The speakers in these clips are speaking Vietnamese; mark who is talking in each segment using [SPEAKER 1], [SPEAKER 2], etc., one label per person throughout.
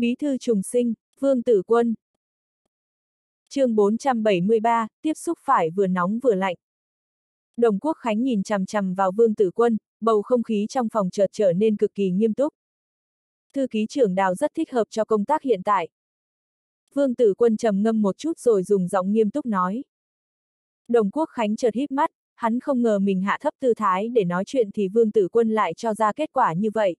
[SPEAKER 1] Bí thư trùng sinh, Vương Tử Quân. chương 473, tiếp xúc phải vừa nóng vừa lạnh. Đồng Quốc Khánh nhìn chằm chằm vào Vương Tử Quân, bầu không khí trong phòng chợt trở nên cực kỳ nghiêm túc. Thư ký trưởng đào rất thích hợp cho công tác hiện tại. Vương Tử Quân trầm ngâm một chút rồi dùng giọng nghiêm túc nói. Đồng Quốc Khánh chợt híp mắt, hắn không ngờ mình hạ thấp tư thái để nói chuyện thì Vương Tử Quân lại cho ra kết quả như vậy.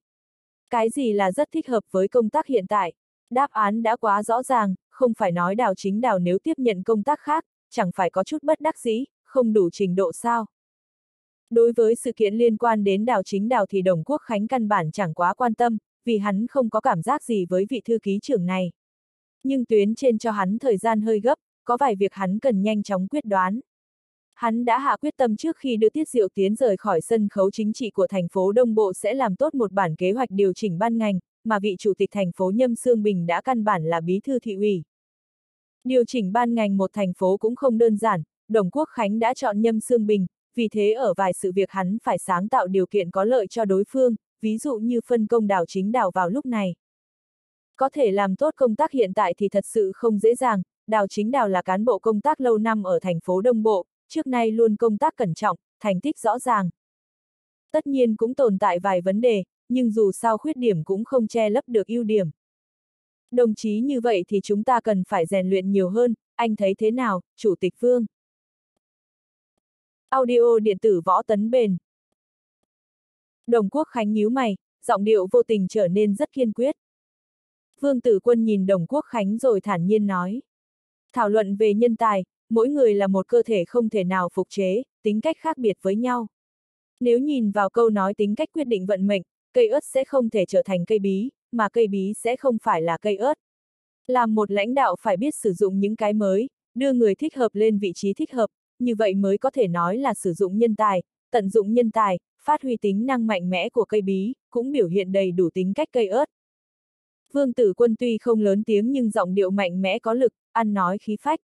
[SPEAKER 1] Cái gì là rất thích hợp với công tác hiện tại? Đáp án đã quá rõ ràng, không phải nói đào chính đào nếu tiếp nhận công tác khác, chẳng phải có chút bất đắc dĩ, không đủ trình độ sao. Đối với sự kiện liên quan đến đào chính đào thì Đồng Quốc Khánh căn bản chẳng quá quan tâm, vì hắn không có cảm giác gì với vị thư ký trưởng này. Nhưng tuyến trên cho hắn thời gian hơi gấp, có vài việc hắn cần nhanh chóng quyết đoán. Hắn đã hạ quyết tâm trước khi đưa Tiết Diệu Tiến rời khỏi sân khấu chính trị của thành phố Đông Bộ sẽ làm tốt một bản kế hoạch điều chỉnh ban ngành, mà vị chủ tịch thành phố Nhâm Sương Bình đã căn bản là bí thư thị ủy. Điều chỉnh ban ngành một thành phố cũng không đơn giản, Đồng Quốc Khánh đã chọn Nhâm Sương Bình, vì thế ở vài sự việc hắn phải sáng tạo điều kiện có lợi cho đối phương, ví dụ như phân công đảo chính đảo vào lúc này. Có thể làm tốt công tác hiện tại thì thật sự không dễ dàng, đào chính đào là cán bộ công tác lâu năm ở thành phố Đông Bộ, trước nay luôn công tác cẩn trọng, thành tích rõ ràng. Tất nhiên cũng tồn tại vài vấn đề, nhưng dù sao khuyết điểm cũng không che lấp được ưu điểm. Đồng chí như vậy thì chúng ta cần phải rèn luyện nhiều hơn, anh thấy thế nào, Chủ tịch Vương? Audio điện tử võ tấn bền. Đồng Quốc Khánh nhíu mày, giọng điệu vô tình trở nên rất kiên quyết. Vương Tử Quân nhìn Đồng Quốc Khánh rồi thản nhiên nói. Thảo luận về nhân tài, mỗi người là một cơ thể không thể nào phục chế, tính cách khác biệt với nhau. Nếu nhìn vào câu nói tính cách quyết định vận mệnh, cây ớt sẽ không thể trở thành cây bí, mà cây bí sẽ không phải là cây ớt. Làm một lãnh đạo phải biết sử dụng những cái mới, đưa người thích hợp lên vị trí thích hợp, như vậy mới có thể nói là sử dụng nhân tài, tận dụng nhân tài, phát huy tính năng mạnh mẽ của cây bí, cũng biểu hiện đầy đủ tính cách cây ớt. Vương Tử Quân tuy không lớn tiếng nhưng giọng điệu mạnh mẽ có lực, ăn nói khí phách.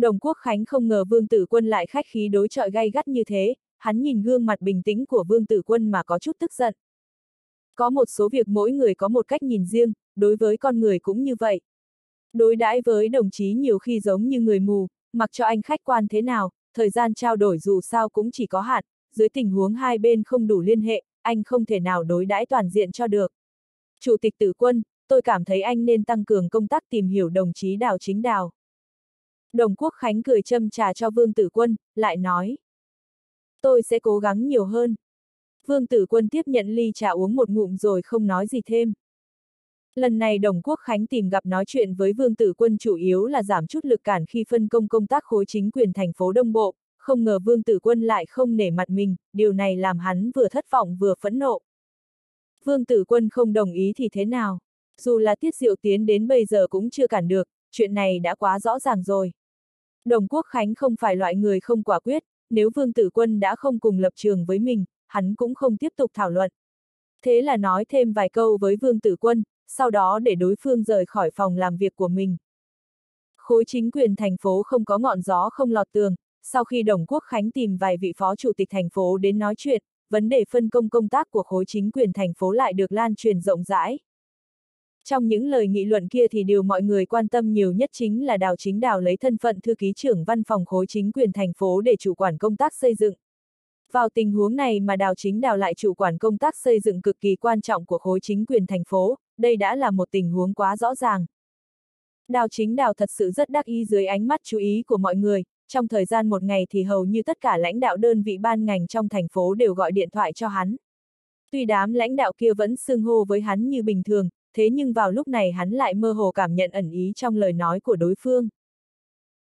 [SPEAKER 1] Đồng Quốc Khánh không ngờ Vương Tử Quân lại khách khí đối chọi gay gắt như thế, hắn nhìn gương mặt bình tĩnh của Vương Tử Quân mà có chút tức giận. Có một số việc mỗi người có một cách nhìn riêng, đối với con người cũng như vậy. Đối đãi với đồng chí nhiều khi giống như người mù, mặc cho anh khách quan thế nào, thời gian trao đổi dù sao cũng chỉ có hạn, dưới tình huống hai bên không đủ liên hệ, anh không thể nào đối đãi toàn diện cho được. Chủ tịch tử quân, tôi cảm thấy anh nên tăng cường công tác tìm hiểu đồng chí đào chính đào. Đồng Quốc Khánh cười châm trà cho Vương Tử Quân, lại nói. Tôi sẽ cố gắng nhiều hơn. Vương Tử Quân tiếp nhận ly trà uống một ngụm rồi không nói gì thêm. Lần này Đồng Quốc Khánh tìm gặp nói chuyện với Vương Tử Quân chủ yếu là giảm chút lực cản khi phân công công tác khối chính quyền thành phố Đông Bộ, không ngờ Vương Tử Quân lại không nể mặt mình, điều này làm hắn vừa thất vọng vừa phẫn nộ. Vương Tử Quân không đồng ý thì thế nào? Dù là Tiết Diệu Tiến đến bây giờ cũng chưa cản được, chuyện này đã quá rõ ràng rồi. Đồng Quốc Khánh không phải loại người không quả quyết, nếu Vương Tử Quân đã không cùng lập trường với mình, hắn cũng không tiếp tục thảo luận. Thế là nói thêm vài câu với Vương Tử Quân, sau đó để đối phương rời khỏi phòng làm việc của mình. Khối chính quyền thành phố không có ngọn gió không lọt tường, sau khi Đồng Quốc Khánh tìm vài vị phó chủ tịch thành phố đến nói chuyện, vấn đề phân công công tác của khối chính quyền thành phố lại được lan truyền rộng rãi. Trong những lời nghị luận kia thì điều mọi người quan tâm nhiều nhất chính là Đào Chính Đào lấy thân phận thư ký trưởng văn phòng khối chính quyền thành phố để chủ quản công tác xây dựng. Vào tình huống này mà Đào Chính Đào lại chủ quản công tác xây dựng cực kỳ quan trọng của khối chính quyền thành phố, đây đã là một tình huống quá rõ ràng. Đào Chính Đào thật sự rất đắc ý dưới ánh mắt chú ý của mọi người, trong thời gian một ngày thì hầu như tất cả lãnh đạo đơn vị ban ngành trong thành phố đều gọi điện thoại cho hắn. Tuy đám lãnh đạo kia vẫn xưng hô với hắn như bình thường, thế nhưng vào lúc này hắn lại mơ hồ cảm nhận ẩn ý trong lời nói của đối phương.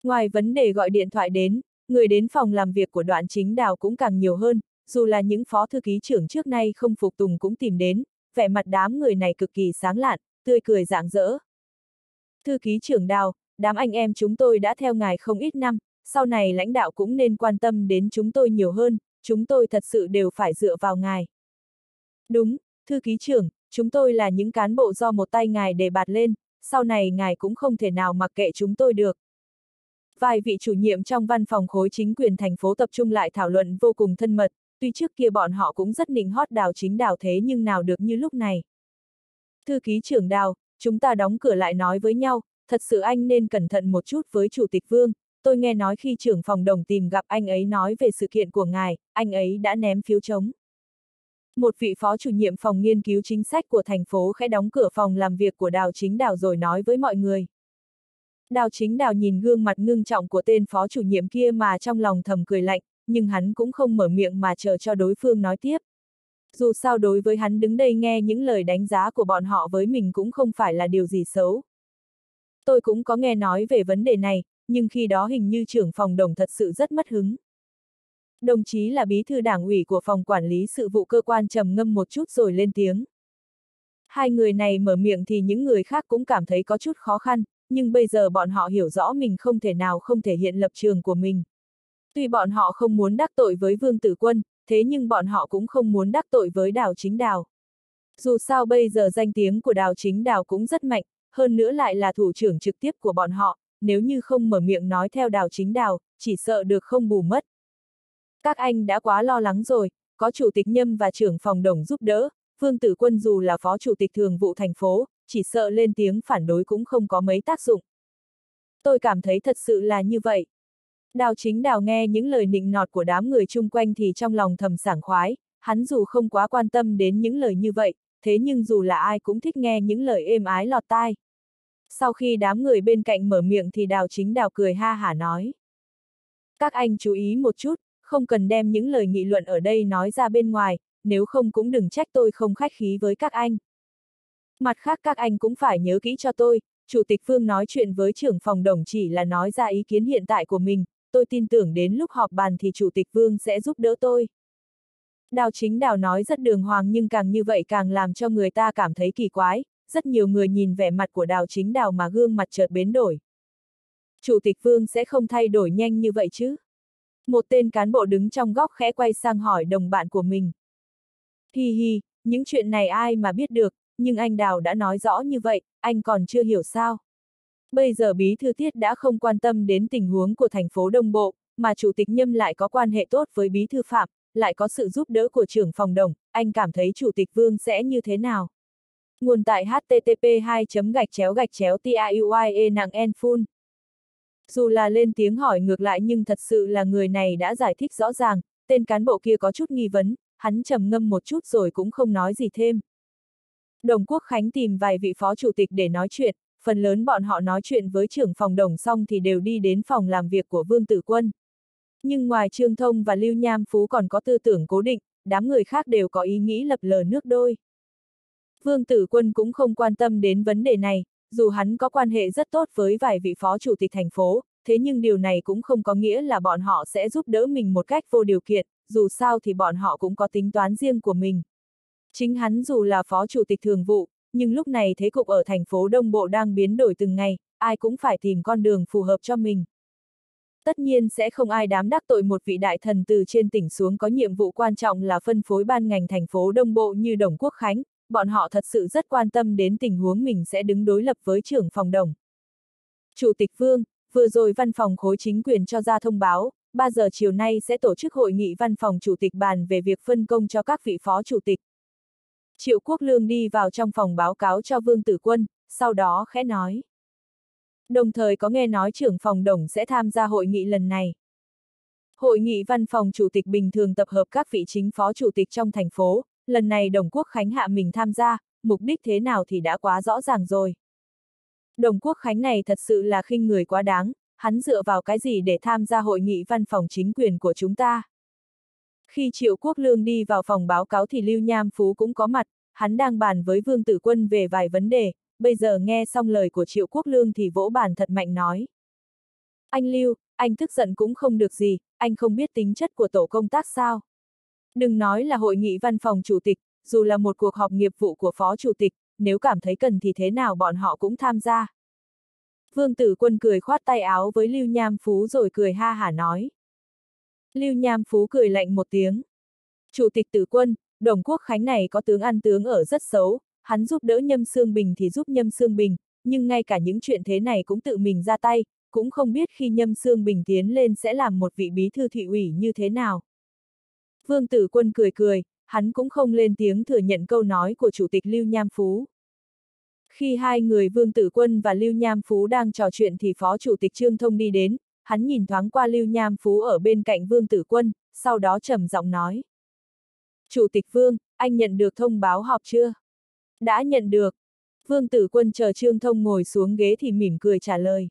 [SPEAKER 1] Ngoài vấn đề gọi điện thoại đến, người đến phòng làm việc của đoạn chính đào cũng càng nhiều hơn, dù là những phó thư ký trưởng trước nay không phục tùng cũng tìm đến, vẻ mặt đám người này cực kỳ sáng lạn, tươi cười rạng rỡ. Thư ký trưởng đào, đám anh em chúng tôi đã theo ngài không ít năm, sau này lãnh đạo cũng nên quan tâm đến chúng tôi nhiều hơn, chúng tôi thật sự đều phải dựa vào ngài. Đúng, thư ký trưởng, chúng tôi là những cán bộ do một tay ngài đề bạt lên, sau này ngài cũng không thể nào mặc kệ chúng tôi được. Vài vị chủ nhiệm trong văn phòng khối chính quyền thành phố tập trung lại thảo luận vô cùng thân mật, tuy trước kia bọn họ cũng rất nịnh hót đào chính đào thế nhưng nào được như lúc này. Thư ký trưởng đào, chúng ta đóng cửa lại nói với nhau, thật sự anh nên cẩn thận một chút với Chủ tịch Vương, tôi nghe nói khi trưởng phòng đồng tìm gặp anh ấy nói về sự kiện của ngài, anh ấy đã ném phiếu chống. Một vị phó chủ nhiệm phòng nghiên cứu chính sách của thành phố khẽ đóng cửa phòng làm việc của Đào Chính Đào rồi nói với mọi người. Đào Chính Đào nhìn gương mặt ngưng trọng của tên phó chủ nhiệm kia mà trong lòng thầm cười lạnh, nhưng hắn cũng không mở miệng mà chờ cho đối phương nói tiếp. Dù sao đối với hắn đứng đây nghe những lời đánh giá của bọn họ với mình cũng không phải là điều gì xấu. Tôi cũng có nghe nói về vấn đề này, nhưng khi đó hình như trưởng phòng đồng thật sự rất mất hứng. Đồng chí là bí thư đảng ủy của phòng quản lý sự vụ cơ quan trầm ngâm một chút rồi lên tiếng. Hai người này mở miệng thì những người khác cũng cảm thấy có chút khó khăn, nhưng bây giờ bọn họ hiểu rõ mình không thể nào không thể hiện lập trường của mình. Tuy bọn họ không muốn đắc tội với Vương Tử Quân, thế nhưng bọn họ cũng không muốn đắc tội với Đào Chính Đào. Dù sao bây giờ danh tiếng của Đào Chính Đào cũng rất mạnh, hơn nữa lại là thủ trưởng trực tiếp của bọn họ, nếu như không mở miệng nói theo Đào Chính Đào, chỉ sợ được không bù mất. Các anh đã quá lo lắng rồi, có chủ tịch Nhâm và trưởng phòng đồng giúp đỡ, Vương Tử Quân dù là phó chủ tịch thường vụ thành phố, chỉ sợ lên tiếng phản đối cũng không có mấy tác dụng. Tôi cảm thấy thật sự là như vậy. Đào chính đào nghe những lời nịnh nọt của đám người chung quanh thì trong lòng thầm sảng khoái, hắn dù không quá quan tâm đến những lời như vậy, thế nhưng dù là ai cũng thích nghe những lời êm ái lọt tai. Sau khi đám người bên cạnh mở miệng thì đào chính đào cười ha hả nói. Các anh chú ý một chút, không cần đem những lời nghị luận ở đây nói ra bên ngoài, nếu không cũng đừng trách tôi không khách khí với các anh. Mặt khác các anh cũng phải nhớ kỹ cho tôi, Chủ tịch Phương nói chuyện với trưởng phòng đồng chỉ là nói ra ý kiến hiện tại của mình, tôi tin tưởng đến lúc họp bàn thì Chủ tịch Vương sẽ giúp đỡ tôi. Đào chính đào nói rất đường hoàng nhưng càng như vậy càng làm cho người ta cảm thấy kỳ quái, rất nhiều người nhìn vẻ mặt của đào chính đào mà gương mặt chợt biến đổi. Chủ tịch Vương sẽ không thay đổi nhanh như vậy chứ? Một tên cán bộ đứng trong góc khẽ quay sang hỏi đồng bạn của mình. Hi hi, những chuyện này ai mà biết được, nhưng anh Đào đã nói rõ như vậy, anh còn chưa hiểu sao. Bây giờ Bí Thư Tiết đã không quan tâm đến tình huống của thành phố Đông Bộ, mà Chủ tịch Nhâm lại có quan hệ tốt với Bí Thư Phạm, lại có sự giúp đỡ của trưởng phòng đồng, anh cảm thấy Chủ tịch Vương sẽ như thế nào? Nguồn tại http 2 gạch chéo gạch chéo tiuie nặng en. Dù là lên tiếng hỏi ngược lại nhưng thật sự là người này đã giải thích rõ ràng, tên cán bộ kia có chút nghi vấn, hắn trầm ngâm một chút rồi cũng không nói gì thêm. Đồng Quốc Khánh tìm vài vị phó chủ tịch để nói chuyện, phần lớn bọn họ nói chuyện với trưởng phòng đồng xong thì đều đi đến phòng làm việc của Vương Tử Quân. Nhưng ngoài Trương Thông và Lưu Nham Phú còn có tư tưởng cố định, đám người khác đều có ý nghĩ lập lờ nước đôi. Vương Tử Quân cũng không quan tâm đến vấn đề này, dù hắn có quan hệ rất tốt với vài vị phó chủ tịch thành phố, thế nhưng điều này cũng không có nghĩa là bọn họ sẽ giúp đỡ mình một cách vô điều kiện, dù sao thì bọn họ cũng có tính toán riêng của mình. Chính hắn dù là phó chủ tịch thường vụ, nhưng lúc này thế cục ở thành phố Đông Bộ đang biến đổi từng ngày, ai cũng phải tìm con đường phù hợp cho mình. Tất nhiên sẽ không ai đám đắc tội một vị đại thần từ trên tỉnh xuống có nhiệm vụ quan trọng là phân phối ban ngành thành phố Đông Bộ như Đồng Quốc Khánh, bọn họ thật sự rất quan tâm đến tình huống mình sẽ đứng đối lập với trưởng phòng đồng. Chủ tịch Vương, vừa rồi văn phòng khối chính quyền cho ra thông báo, 3 giờ chiều nay sẽ tổ chức hội nghị văn phòng chủ tịch bàn về việc phân công cho các vị phó chủ tịch. Triệu Quốc Lương đi vào trong phòng báo cáo cho Vương Tử Quân, sau đó khẽ nói. Đồng thời có nghe nói trưởng phòng đồng sẽ tham gia hội nghị lần này. Hội nghị văn phòng chủ tịch bình thường tập hợp các vị chính phó chủ tịch trong thành phố, lần này Đồng Quốc Khánh hạ mình tham gia, mục đích thế nào thì đã quá rõ ràng rồi. Đồng Quốc Khánh này thật sự là khinh người quá đáng, hắn dựa vào cái gì để tham gia hội nghị văn phòng chính quyền của chúng ta. Khi Triệu Quốc Lương đi vào phòng báo cáo thì Lưu Nham Phú cũng có mặt, hắn đang bàn với Vương Tử Quân về vài vấn đề, bây giờ nghe xong lời của Triệu Quốc Lương thì vỗ bàn thật mạnh nói. Anh Lưu, anh tức giận cũng không được gì, anh không biết tính chất của tổ công tác sao. Đừng nói là hội nghị văn phòng chủ tịch, dù là một cuộc họp nghiệp vụ của phó chủ tịch, nếu cảm thấy cần thì thế nào bọn họ cũng tham gia. Vương Tử Quân cười khoát tay áo với Lưu Nham Phú rồi cười ha hả nói. Lưu Nham Phú cười lạnh một tiếng. Chủ tịch tử quân, Đồng Quốc Khánh này có tướng ăn tướng ở rất xấu, hắn giúp đỡ Nhâm Sương Bình thì giúp Nhâm Sương Bình, nhưng ngay cả những chuyện thế này cũng tự mình ra tay, cũng không biết khi Nhâm Sương Bình tiến lên sẽ làm một vị bí thư thị ủy như thế nào. Vương Tử Quân cười cười, hắn cũng không lên tiếng thừa nhận câu nói của Chủ tịch Lưu Nham Phú. Khi hai người Vương Tử Quân và Lưu Nham Phú đang trò chuyện thì Phó Chủ tịch Trương Thông đi đến, hắn nhìn thoáng qua Lưu Nham Phú ở bên cạnh Vương Tử Quân, sau đó trầm giọng nói. Chủ tịch Vương, anh nhận được thông báo họp chưa? Đã nhận được. Vương Tử Quân chờ Trương Thông ngồi xuống ghế thì mỉm cười trả lời.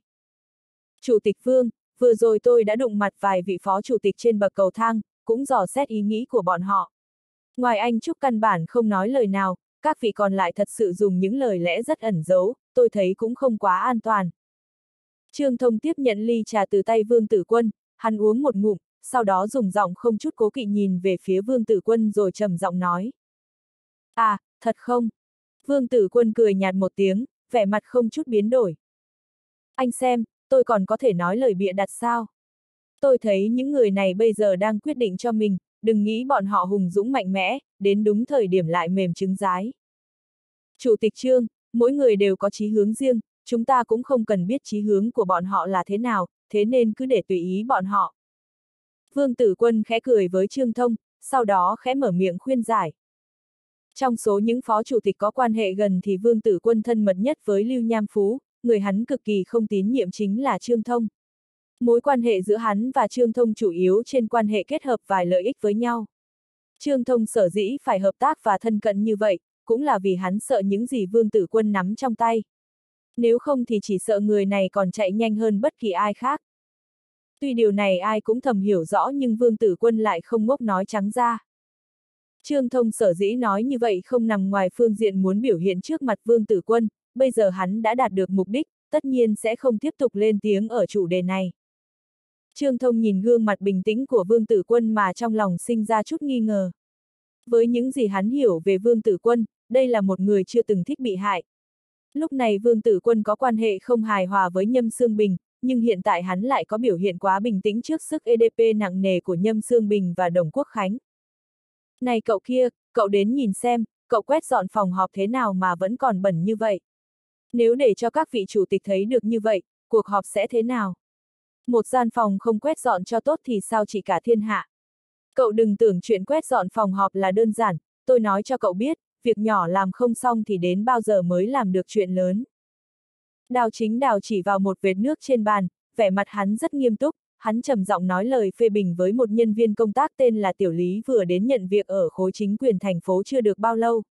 [SPEAKER 1] Chủ tịch Vương, vừa rồi tôi đã đụng mặt vài vị phó chủ tịch trên bậc cầu thang, cũng dò xét ý nghĩ của bọn họ. Ngoài anh Trúc căn bản không nói lời nào, các vị còn lại thật sự dùng những lời lẽ rất ẩn giấu, tôi thấy cũng không quá an toàn. Trương Thông tiếp nhận ly trà từ tay Vương Tử Quân, hắn uống một ngụm, sau đó dùng giọng không chút cố kỵ nhìn về phía Vương Tử Quân rồi trầm giọng nói. À, thật không? Vương Tử Quân cười nhạt một tiếng, vẻ mặt không chút biến đổi. Anh xem, tôi còn có thể nói lời bịa đặt sao? Tôi thấy những người này bây giờ đang quyết định cho mình, đừng nghĩ bọn họ hùng dũng mạnh mẽ, đến đúng thời điểm lại mềm trứng rái. Chủ tịch Trương, mỗi người đều có chí hướng riêng, chúng ta cũng không cần biết chí hướng của bọn họ là thế nào, thế nên cứ để tùy ý bọn họ. Vương Tử Quân khẽ cười với Trương Thông, sau đó khẽ mở miệng khuyên giải. Trong số những phó chủ tịch có quan hệ gần thì Vương Tử Quân thân mật nhất với Lưu Nham Phú, người hắn cực kỳ không tín nhiệm chính là Trương Thông. Mối quan hệ giữa hắn và Trương Thông chủ yếu trên quan hệ kết hợp vài lợi ích với nhau. Trương Thông sở dĩ phải hợp tác và thân cận như vậy, cũng là vì hắn sợ những gì Vương Tử Quân nắm trong tay. Nếu không thì chỉ sợ người này còn chạy nhanh hơn bất kỳ ai khác. Tuy điều này ai cũng thầm hiểu rõ nhưng Vương Tử Quân lại không ngốc nói trắng ra. Trương Thông sở dĩ nói như vậy không nằm ngoài phương diện muốn biểu hiện trước mặt Vương Tử Quân, bây giờ hắn đã đạt được mục đích, tất nhiên sẽ không tiếp tục lên tiếng ở chủ đề này. Trương Thông nhìn gương mặt bình tĩnh của Vương Tử Quân mà trong lòng sinh ra chút nghi ngờ. Với những gì hắn hiểu về Vương Tử Quân, đây là một người chưa từng thích bị hại. Lúc này Vương Tử Quân có quan hệ không hài hòa với Nhâm Sương Bình, nhưng hiện tại hắn lại có biểu hiện quá bình tĩnh trước sức EDP nặng nề của Nhâm Sương Bình và Đồng Quốc Khánh. Này cậu kia, cậu đến nhìn xem, cậu quét dọn phòng họp thế nào mà vẫn còn bẩn như vậy. Nếu để cho các vị chủ tịch thấy được như vậy, cuộc họp sẽ thế nào? Một gian phòng không quét dọn cho tốt thì sao chỉ cả thiên hạ? Cậu đừng tưởng chuyện quét dọn phòng họp là đơn giản, tôi nói cho cậu biết, việc nhỏ làm không xong thì đến bao giờ mới làm được chuyện lớn. Đào chính đào chỉ vào một vệt nước trên bàn, vẻ mặt hắn rất nghiêm túc, hắn trầm giọng nói lời phê bình với một nhân viên công tác tên là Tiểu Lý vừa đến nhận việc ở khối chính quyền thành phố chưa được bao lâu.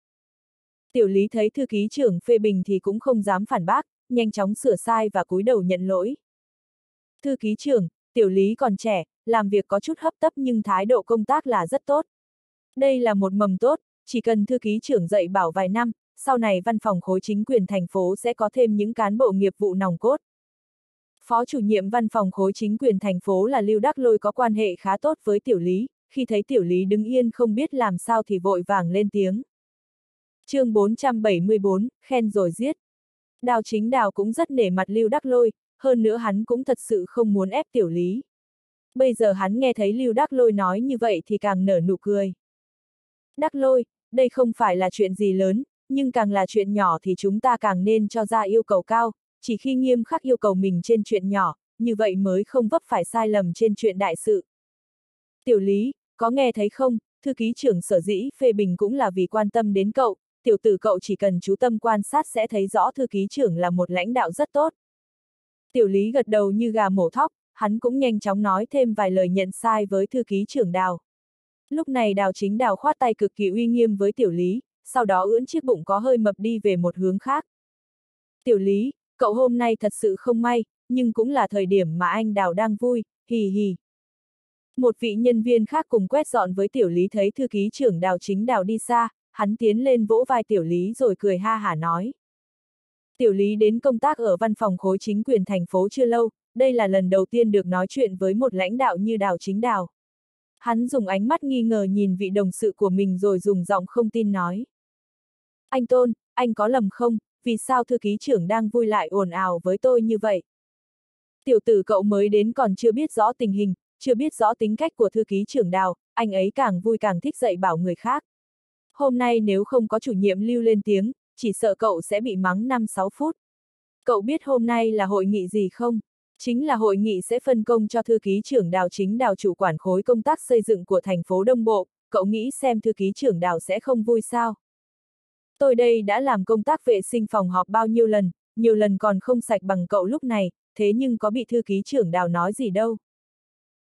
[SPEAKER 1] Tiểu Lý thấy thư ký trưởng phê bình thì cũng không dám phản bác, nhanh chóng sửa sai và cúi đầu nhận lỗi. Thư ký trưởng, Tiểu Lý còn trẻ, làm việc có chút hấp tấp nhưng thái độ công tác là rất tốt. Đây là một mầm tốt, chỉ cần thư ký trưởng dạy bảo vài năm, sau này văn phòng khối chính quyền thành phố sẽ có thêm những cán bộ nghiệp vụ nòng cốt. Phó chủ nhiệm văn phòng khối chính quyền thành phố là Lưu Đắc Lôi có quan hệ khá tốt với Tiểu Lý, khi thấy Tiểu Lý đứng yên không biết làm sao thì vội vàng lên tiếng. chương 474, khen rồi giết. Đào chính đào cũng rất nể mặt Lưu Đắc Lôi, hơn nữa hắn cũng thật sự không muốn ép Tiểu Lý. Bây giờ hắn nghe thấy Lưu Đắc Lôi nói như vậy thì càng nở nụ cười. Đắc Lôi, đây không phải là chuyện gì lớn, nhưng càng là chuyện nhỏ thì chúng ta càng nên cho ra yêu cầu cao, chỉ khi nghiêm khắc yêu cầu mình trên chuyện nhỏ, như vậy mới không vấp phải sai lầm trên chuyện đại sự. Tiểu lý, có nghe thấy không, thư ký trưởng sở dĩ phê bình cũng là vì quan tâm đến cậu, tiểu tử cậu chỉ cần chú tâm quan sát sẽ thấy rõ thư ký trưởng là một lãnh đạo rất tốt. Tiểu lý gật đầu như gà mổ thóc, hắn cũng nhanh chóng nói thêm vài lời nhận sai với thư ký trưởng đào. Lúc này đào chính đào khoát tay cực kỳ uy nghiêm với tiểu lý, sau đó ưỡn chiếc bụng có hơi mập đi về một hướng khác. Tiểu lý, cậu hôm nay thật sự không may, nhưng cũng là thời điểm mà anh đào đang vui, hì hì. Một vị nhân viên khác cùng quét dọn với tiểu lý thấy thư ký trưởng đào chính đào đi xa, hắn tiến lên vỗ vai tiểu lý rồi cười ha hả nói. Tiểu lý đến công tác ở văn phòng khối chính quyền thành phố chưa lâu, đây là lần đầu tiên được nói chuyện với một lãnh đạo như đào chính đào. Hắn dùng ánh mắt nghi ngờ nhìn vị đồng sự của mình rồi dùng giọng không tin nói. Anh Tôn, anh có lầm không, vì sao thư ký trưởng đang vui lại ồn ào với tôi như vậy? Tiểu tử cậu mới đến còn chưa biết rõ tình hình, chưa biết rõ tính cách của thư ký trưởng đào, anh ấy càng vui càng thích dạy bảo người khác. Hôm nay nếu không có chủ nhiệm lưu lên tiếng, chỉ sợ cậu sẽ bị mắng 5-6 phút. Cậu biết hôm nay là hội nghị gì không? Chính là hội nghị sẽ phân công cho thư ký trưởng đào chính đào chủ quản khối công tác xây dựng của thành phố Đông Bộ, cậu nghĩ xem thư ký trưởng đào sẽ không vui sao? Tôi đây đã làm công tác vệ sinh phòng họp bao nhiêu lần, nhiều lần còn không sạch bằng cậu lúc này, thế nhưng có bị thư ký trưởng đào nói gì đâu.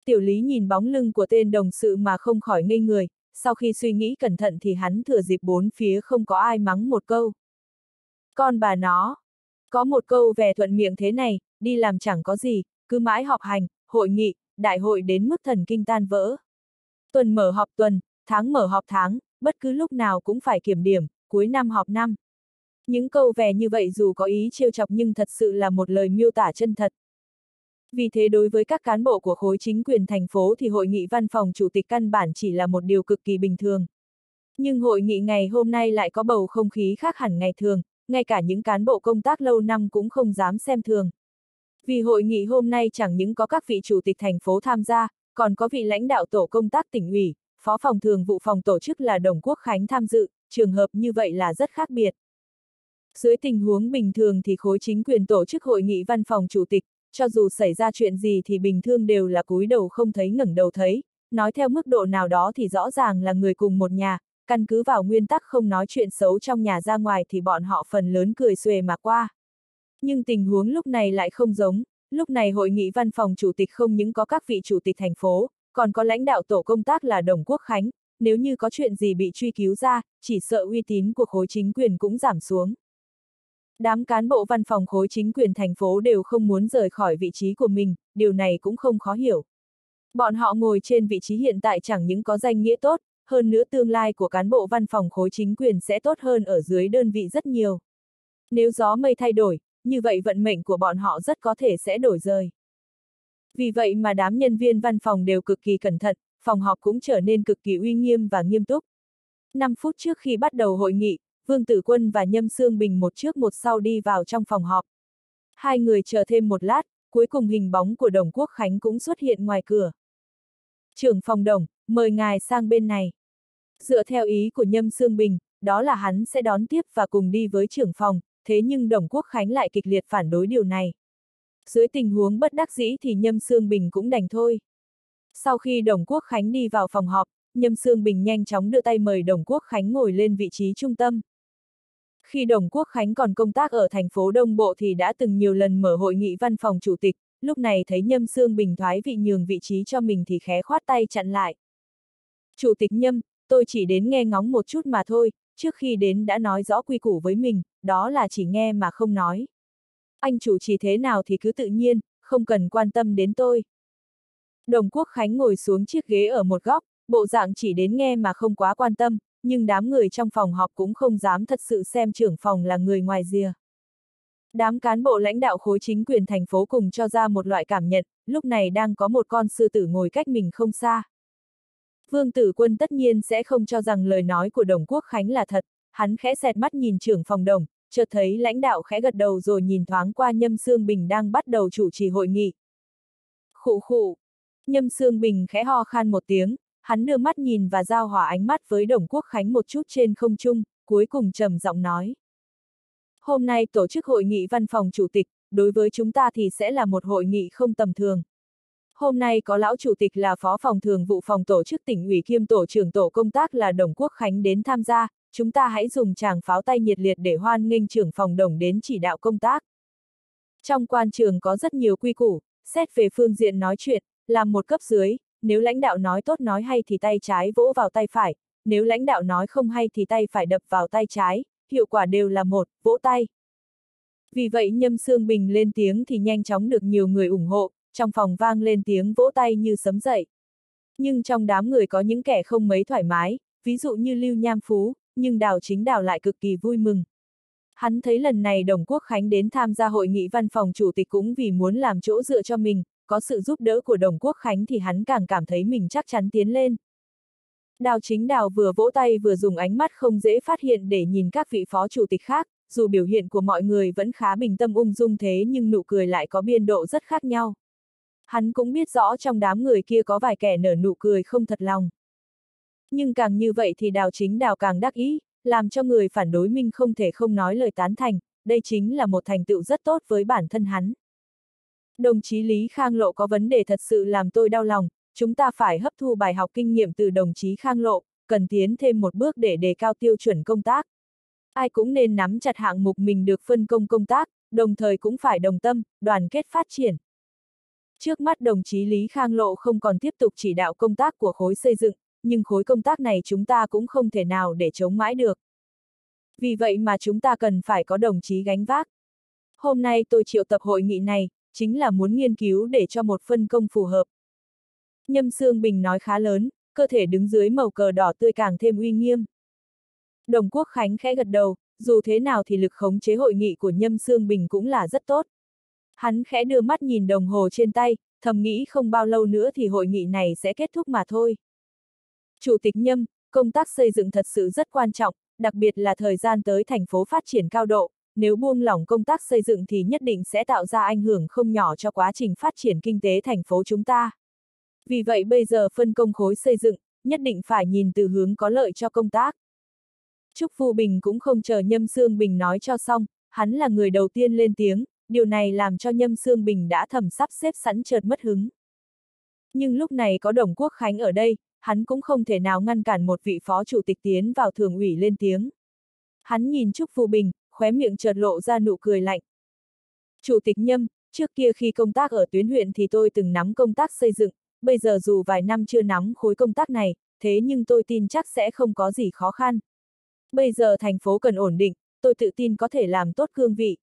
[SPEAKER 1] Tiểu lý nhìn bóng lưng của tên đồng sự mà không khỏi ngây người, sau khi suy nghĩ cẩn thận thì hắn thừa dịp bốn phía không có ai mắng một câu. Con bà nó, có một câu về thuận miệng thế này, đi làm chẳng có gì, cứ mãi họp hành, hội nghị, đại hội đến mức thần kinh tan vỡ. Tuần mở họp tuần, tháng mở họp tháng, bất cứ lúc nào cũng phải kiểm điểm, cuối năm họp năm. Những câu về như vậy dù có ý trêu chọc nhưng thật sự là một lời miêu tả chân thật. Vì thế đối với các cán bộ của khối chính quyền thành phố thì hội nghị văn phòng chủ tịch căn bản chỉ là một điều cực kỳ bình thường. Nhưng hội nghị ngày hôm nay lại có bầu không khí khác hẳn ngày thường, ngay cả những cán bộ công tác lâu năm cũng không dám xem thường. Vì hội nghị hôm nay chẳng những có các vị chủ tịch thành phố tham gia, còn có vị lãnh đạo tổ công tác tỉnh ủy, phó phòng thường vụ phòng tổ chức là Đồng Quốc Khánh tham dự, trường hợp như vậy là rất khác biệt. Dưới tình huống bình thường thì khối chính quyền tổ chức hội nghị văn phòng chủ tịch, cho dù xảy ra chuyện gì thì bình thường đều là cúi đầu không thấy ngẩng đầu thấy, nói theo mức độ nào đó thì rõ ràng là người cùng một nhà, căn cứ vào nguyên tắc không nói chuyện xấu trong nhà ra ngoài thì bọn họ phần lớn cười xuề mà qua. Nhưng tình huống lúc này lại không giống, lúc này hội nghị văn phòng chủ tịch không những có các vị chủ tịch thành phố, còn có lãnh đạo tổ công tác là Đồng Quốc Khánh, nếu như có chuyện gì bị truy cứu ra, chỉ sợ uy tín của khối chính quyền cũng giảm xuống. Đám cán bộ văn phòng khối chính quyền thành phố đều không muốn rời khỏi vị trí của mình, điều này cũng không khó hiểu. Bọn họ ngồi trên vị trí hiện tại chẳng những có danh nghĩa tốt, hơn nữa tương lai của cán bộ văn phòng khối chính quyền sẽ tốt hơn ở dưới đơn vị rất nhiều. Nếu gió mây thay đổi, như vậy vận mệnh của bọn họ rất có thể sẽ đổi rời. Vì vậy mà đám nhân viên văn phòng đều cực kỳ cẩn thận, phòng họp cũng trở nên cực kỳ uy nghiêm và nghiêm túc. 5 phút trước khi bắt đầu hội nghị, Vương Tử Quân và Nhâm Sương Bình một trước một sau đi vào trong phòng họp. Hai người chờ thêm một lát, cuối cùng hình bóng của Đồng Quốc Khánh cũng xuất hiện ngoài cửa. Trưởng phòng đồng, mời ngài sang bên này. Dựa theo ý của Nhâm Sương Bình, đó là hắn sẽ đón tiếp và cùng đi với trưởng phòng, thế nhưng Đồng Quốc Khánh lại kịch liệt phản đối điều này. Dưới tình huống bất đắc dĩ thì Nhâm Sương Bình cũng đành thôi. Sau khi Đồng Quốc Khánh đi vào phòng họp, Nhâm Sương Bình nhanh chóng đưa tay mời Đồng Quốc Khánh ngồi lên vị trí trung tâm. Khi Đồng Quốc Khánh còn công tác ở thành phố Đông Bộ thì đã từng nhiều lần mở hội nghị văn phòng chủ tịch, lúc này thấy Nhâm Sương Bình thoái vị nhường vị trí cho mình thì khé khoát tay chặn lại. Chủ tịch Nhâm, tôi chỉ đến nghe ngóng một chút mà thôi, trước khi đến đã nói rõ quy củ với mình, đó là chỉ nghe mà không nói. Anh chủ trì thế nào thì cứ tự nhiên, không cần quan tâm đến tôi. Đồng Quốc Khánh ngồi xuống chiếc ghế ở một góc, bộ dạng chỉ đến nghe mà không quá quan tâm, nhưng đám người trong phòng họp cũng không dám thật sự xem trưởng phòng là người ngoài rìa. Đám cán bộ lãnh đạo khối chính quyền thành phố cùng cho ra một loại cảm nhận, lúc này đang có một con sư tử ngồi cách mình không xa. Vương Tử Quân tất nhiên sẽ không cho rằng lời nói của Đồng Quốc Khánh là thật, hắn khẽ xẹt mắt nhìn trưởng phòng đồng, chợt thấy lãnh đạo khẽ gật đầu rồi nhìn thoáng qua Nhâm Sương Bình đang bắt đầu chủ trì hội nghị. Khụ khụ. Nhâm Sương Bình khẽ ho khan một tiếng, hắn đưa mắt nhìn và giao hòa ánh mắt với Đồng Quốc Khánh một chút trên không trung, cuối cùng trầm giọng nói. Hôm nay tổ chức hội nghị văn phòng chủ tịch, đối với chúng ta thì sẽ là một hội nghị không tầm thường. Hôm nay có lão chủ tịch là phó phòng thường vụ phòng tổ chức tỉnh ủy kiêm tổ trưởng tổ công tác là Đồng Quốc Khánh đến tham gia, chúng ta hãy dùng tràng pháo tay nhiệt liệt để hoan nghênh trưởng phòng đồng đến chỉ đạo công tác. Trong quan trường có rất nhiều quy củ, xét về phương diện nói chuyện, làm một cấp dưới, nếu lãnh đạo nói tốt nói hay thì tay trái vỗ vào tay phải, nếu lãnh đạo nói không hay thì tay phải đập vào tay trái, hiệu quả đều là một, vỗ tay. Vì vậy Nhâm Sương Bình lên tiếng thì nhanh chóng được nhiều người ủng hộ, trong phòng vang lên tiếng vỗ tay như sấm dậy. Nhưng trong đám người có những kẻ không mấy thoải mái, ví dụ như Lưu Nham Phú, nhưng Đào Chính Đào lại cực kỳ vui mừng. Hắn thấy lần này Đồng Quốc Khánh đến tham gia hội nghị văn phòng chủ tịch cũng vì muốn làm chỗ dựa cho mình, có sự giúp đỡ của Đồng Quốc Khánh thì hắn càng cảm thấy mình chắc chắn tiến lên. Đào chính đào vừa vỗ tay vừa dùng ánh mắt không dễ phát hiện để nhìn các vị phó chủ tịch khác, dù biểu hiện của mọi người vẫn khá bình tâm ung dung thế nhưng nụ cười lại có biên độ rất khác nhau. Hắn cũng biết rõ trong đám người kia có vài kẻ nở nụ cười không thật lòng. Nhưng càng như vậy thì đào chính đào càng đắc ý, làm cho người phản đối mình không thể không nói lời tán thành, đây chính là một thành tựu rất tốt với bản thân hắn. Đồng chí Lý Khang Lộ có vấn đề thật sự làm tôi đau lòng, chúng ta phải hấp thu bài học kinh nghiệm từ đồng chí Khang Lộ, cần tiến thêm một bước để đề cao tiêu chuẩn công tác. Ai cũng nên nắm chặt hạng mục mình được phân công công tác, đồng thời cũng phải đồng tâm, đoàn kết phát triển. Trước mắt đồng chí Lý Khang Lộ không còn tiếp tục chỉ đạo công tác của khối xây dựng, nhưng khối công tác này chúng ta cũng không thể nào để chống mãi được. Vì vậy mà chúng ta cần phải có đồng chí gánh vác. Hôm nay tôi triệu tập hội nghị này, chính là muốn nghiên cứu để cho một phân công phù hợp. Nhâm Sương Bình nói khá lớn, cơ thể đứng dưới màu cờ đỏ tươi càng thêm uy nghiêm. Đồng Quốc Khánh khẽ gật đầu, dù thế nào thì lực khống chế hội nghị của Nhâm Sương Bình cũng là rất tốt. Hắn khẽ đưa mắt nhìn đồng hồ trên tay, thầm nghĩ không bao lâu nữa thì hội nghị này sẽ kết thúc mà thôi. Chủ tịch Nhâm, công tác xây dựng thật sự rất quan trọng, đặc biệt là thời gian tới thành phố phát triển cao độ, nếu buông lỏng công tác xây dựng thì nhất định sẽ tạo ra ảnh hưởng không nhỏ cho quá trình phát triển kinh tế thành phố chúng ta. Vì vậy bây giờ phân công khối xây dựng, nhất định phải nhìn từ hướng có lợi cho công tác. Trúc Phu Bình cũng không chờ Nhâm Sương Bình nói cho xong, hắn là người đầu tiên lên tiếng, điều này làm cho Nhâm Sương Bình đã thầm sắp xếp sẵn chợt mất hứng. Nhưng lúc này có Đồng Quốc Khánh ở đây, hắn cũng không thể nào ngăn cản một vị phó chủ tịch tiến vào thường ủy lên tiếng. Hắn nhìn Trúc Phu Bình, khóe miệng chợt lộ ra nụ cười lạnh. Chủ tịch Nhâm, trước kia khi công tác ở tuyến huyện thì tôi từng nắm công tác xây dựng, bây giờ dù vài năm chưa nắm khối công tác này, thế nhưng tôi tin chắc sẽ không có gì khó khăn. Bây giờ thành phố cần ổn định, tôi tự tin có thể làm tốt cương vị.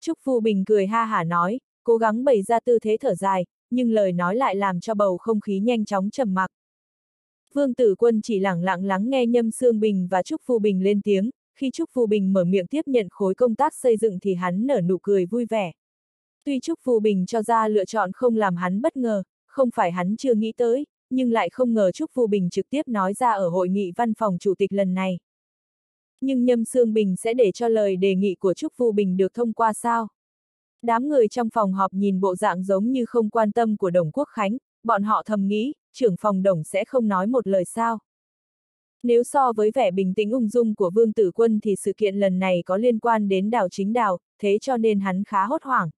[SPEAKER 1] Trúc Phu Bình cười ha hả nói, cố gắng bày ra tư thế thở dài, nhưng lời nói lại làm cho bầu không khí nhanh chóng trầm mặc. Vương Tử Quân chỉ lặng lặng lắng nghe Nhâm Sương Bình và Trúc Phu Bình lên tiếng, khi Trúc Phu Bình mở miệng tiếp nhận khối công tác xây dựng thì hắn nở nụ cười vui vẻ. Tuy Trúc Phu Bình cho ra lựa chọn không làm hắn bất ngờ, không phải hắn chưa nghĩ tới, nhưng lại không ngờ Trúc Phu Bình trực tiếp nói ra ở hội nghị văn phòng chủ tịch lần này. Nhưng Nhâm Sương Bình sẽ để cho lời đề nghị của Trúc Phu Bình được thông qua sao? Đám người trong phòng họp nhìn bộ dạng giống như không quan tâm của Đồng Quốc Khánh, bọn họ thầm nghĩ, trưởng phòng Đồng sẽ không nói một lời sao. Nếu so với vẻ bình tĩnh ung dung của Vương Tử Quân thì sự kiện lần này có liên quan đến đào chính đào, thế cho nên hắn khá hốt hoảng.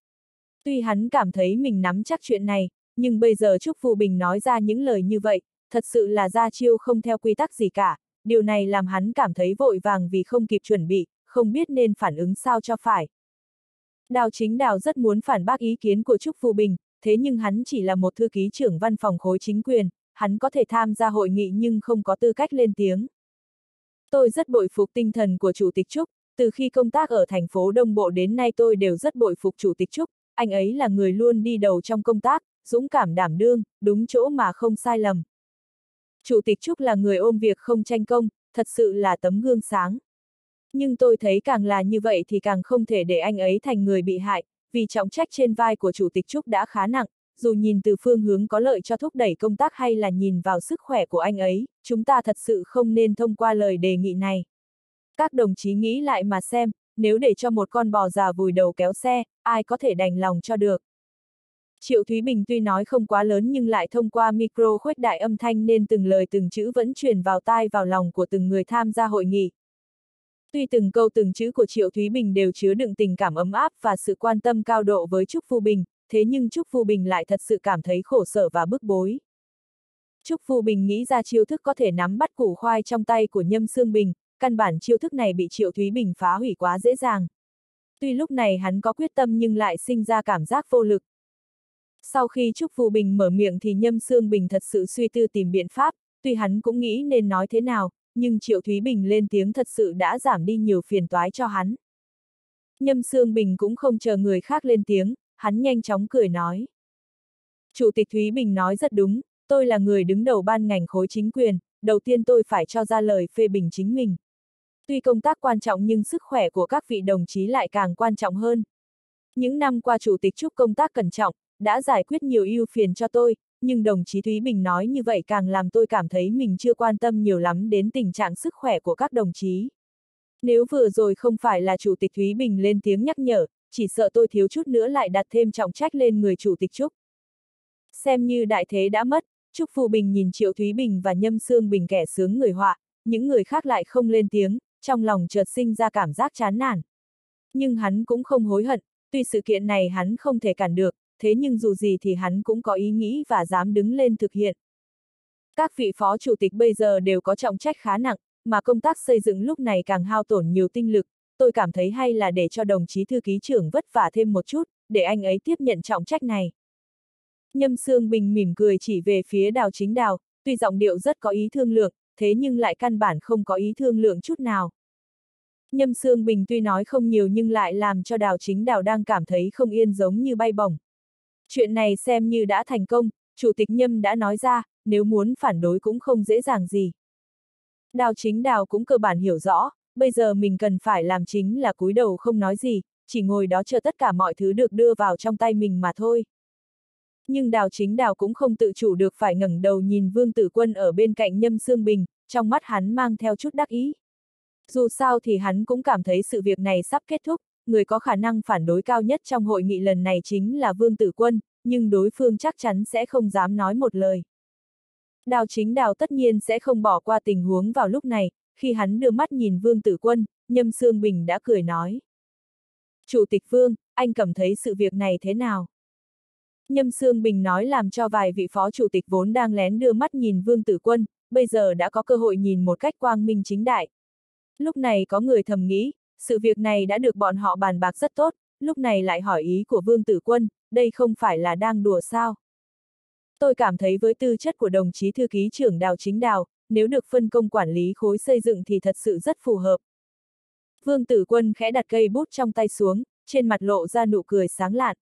[SPEAKER 1] Tuy hắn cảm thấy mình nắm chắc chuyện này, nhưng bây giờ Trúc Phù Bình nói ra những lời như vậy, thật sự là ra chiêu không theo quy tắc gì cả, điều này làm hắn cảm thấy vội vàng vì không kịp chuẩn bị, không biết nên phản ứng sao cho phải. Đào chính đào rất muốn phản bác ý kiến của Trúc Phù Bình, thế nhưng hắn chỉ là một thư ký trưởng văn phòng khối chính quyền, hắn có thể tham gia hội nghị nhưng không có tư cách lên tiếng. Tôi rất bội phục tinh thần của Chủ tịch Trúc, từ khi công tác ở thành phố Đông Bộ đến nay tôi đều rất bội phục Chủ tịch Trúc, anh ấy là người luôn đi đầu trong công tác, dũng cảm đảm đương, đúng chỗ mà không sai lầm. Chủ tịch Trúc là người ôm việc không tranh công, thật sự là tấm gương sáng. Nhưng tôi thấy càng là như vậy thì càng không thể để anh ấy thành người bị hại, vì trọng trách trên vai của Chủ tịch Trúc đã khá nặng, dù nhìn từ phương hướng có lợi cho thúc đẩy công tác hay là nhìn vào sức khỏe của anh ấy, chúng ta thật sự không nên thông qua lời đề nghị này. Các đồng chí nghĩ lại mà xem, nếu để cho một con bò già vùi đầu kéo xe, ai có thể đành lòng cho được. Triệu Thúy Bình tuy nói không quá lớn nhưng lại thông qua micro khuếch đại âm thanh nên từng lời từng chữ vẫn truyền vào tai vào lòng của từng người tham gia hội nghị. Tuy từng câu từng chữ của Triệu Thúy Bình đều chứa đựng tình cảm ấm áp và sự quan tâm cao độ với Trúc Phu Bình, thế nhưng Trúc Phu Bình lại thật sự cảm thấy khổ sở và bức bối. Trúc Phu Bình nghĩ ra chiêu thức có thể nắm bắt củ khoai trong tay của Nhâm Sương Bình, căn bản chiêu thức này bị Triệu Thúy Bình phá hủy quá dễ dàng. Tuy lúc này hắn có quyết tâm nhưng lại sinh ra cảm giác vô lực. Sau khi Trúc Phu Bình mở miệng thì Nhâm Sương Bình thật sự suy tư tìm biện pháp, tuy hắn cũng nghĩ nên nói thế nào, nhưng Triệu Thúy Bình lên tiếng thật sự đã giảm đi nhiều phiền toái cho hắn. Nhâm Sương Bình cũng không chờ người khác lên tiếng, hắn nhanh chóng cười nói. Chủ tịch Thúy Bình nói rất đúng, tôi là người đứng đầu ban ngành khối chính quyền, đầu tiên tôi phải cho ra lời phê bình chính mình. Tuy công tác quan trọng nhưng sức khỏe của các vị đồng chí lại càng quan trọng hơn. Những năm qua Chủ tịch chúc công tác cẩn trọng, đã giải quyết nhiều ưu phiền cho tôi, nhưng đồng chí Thúy Bình nói như vậy càng làm tôi cảm thấy mình chưa quan tâm nhiều lắm đến tình trạng sức khỏe của các đồng chí. Nếu vừa rồi không phải là Chủ tịch Thúy Bình lên tiếng nhắc nhở, chỉ sợ tôi thiếu chút nữa lại đặt thêm trọng trách lên người Chủ tịch Trúc. Xem như đại thế đã mất, Trúc Phù Bình nhìn Triệu Thúy Bình và Nhâm Sương Bình kẻ sướng người họa, những người khác lại không lên tiếng, trong lòng chợt sinh ra cảm giác chán nản. Nhưng hắn cũng không hối hận, tuy sự kiện này hắn không thể cản được, thế nhưng dù gì thì hắn cũng có ý nghĩ và dám đứng lên thực hiện. Các vị phó chủ tịch bây giờ đều có trọng trách khá nặng, mà công tác xây dựng lúc này càng hao tổn nhiều tinh lực, tôi cảm thấy hay là để cho đồng chí thư ký trưởng vất vả thêm một chút, để anh ấy tiếp nhận trọng trách này. Nhâm Sương Bình mỉm cười chỉ về phía đào chính đào, tuy giọng điệu rất có ý thương lượng, thế nhưng lại căn bản không có ý thương lượng chút nào. Nhâm Sương Bình tuy nói không nhiều nhưng lại làm cho đào chính đào đang cảm thấy không yên giống như bay bổng. Chuyện này xem như đã thành công, Chủ tịch Nhâm đã nói ra, nếu muốn phản đối cũng không dễ dàng gì. Đào chính đào cũng cơ bản hiểu rõ, bây giờ mình cần phải làm chính là cúi đầu không nói gì, chỉ ngồi đó chờ tất cả mọi thứ được đưa vào trong tay mình mà thôi. Nhưng đào chính đào cũng không tự chủ được phải ngẩng đầu nhìn Vương Tử Quân ở bên cạnh Nhâm Sương Bình, trong mắt hắn mang theo chút đắc ý. Dù sao thì hắn cũng cảm thấy sự việc này sắp kết thúc, người có khả năng phản đối cao nhất trong hội nghị lần này chính là Vương Tử Quân, nhưng đối phương chắc chắn sẽ không dám nói một lời. Đào chính đào tất nhiên sẽ không bỏ qua tình huống vào lúc này, khi hắn đưa mắt nhìn Vương Tử Quân, Nhâm Sương Bình đã cười nói. Chủ tịch Vương, anh cảm thấy sự việc này thế nào? Nhâm Sương Bình nói làm cho vài vị phó chủ tịch vốn đang lén đưa mắt nhìn Vương Tử Quân, bây giờ đã có cơ hội nhìn một cách quang minh chính đại. Lúc này có người thầm nghĩ, sự việc này đã được bọn họ bàn bạc rất tốt, lúc này lại hỏi ý của Vương Tử Quân, đây không phải là đang đùa sao. Tôi cảm thấy với tư chất của đồng chí thư ký trưởng đào chính đào, nếu được phân công quản lý khối xây dựng thì thật sự rất phù hợp. Vương Tử Quân khẽ đặt cây bút trong tay xuống, trên mặt lộ ra nụ cười sáng lạn.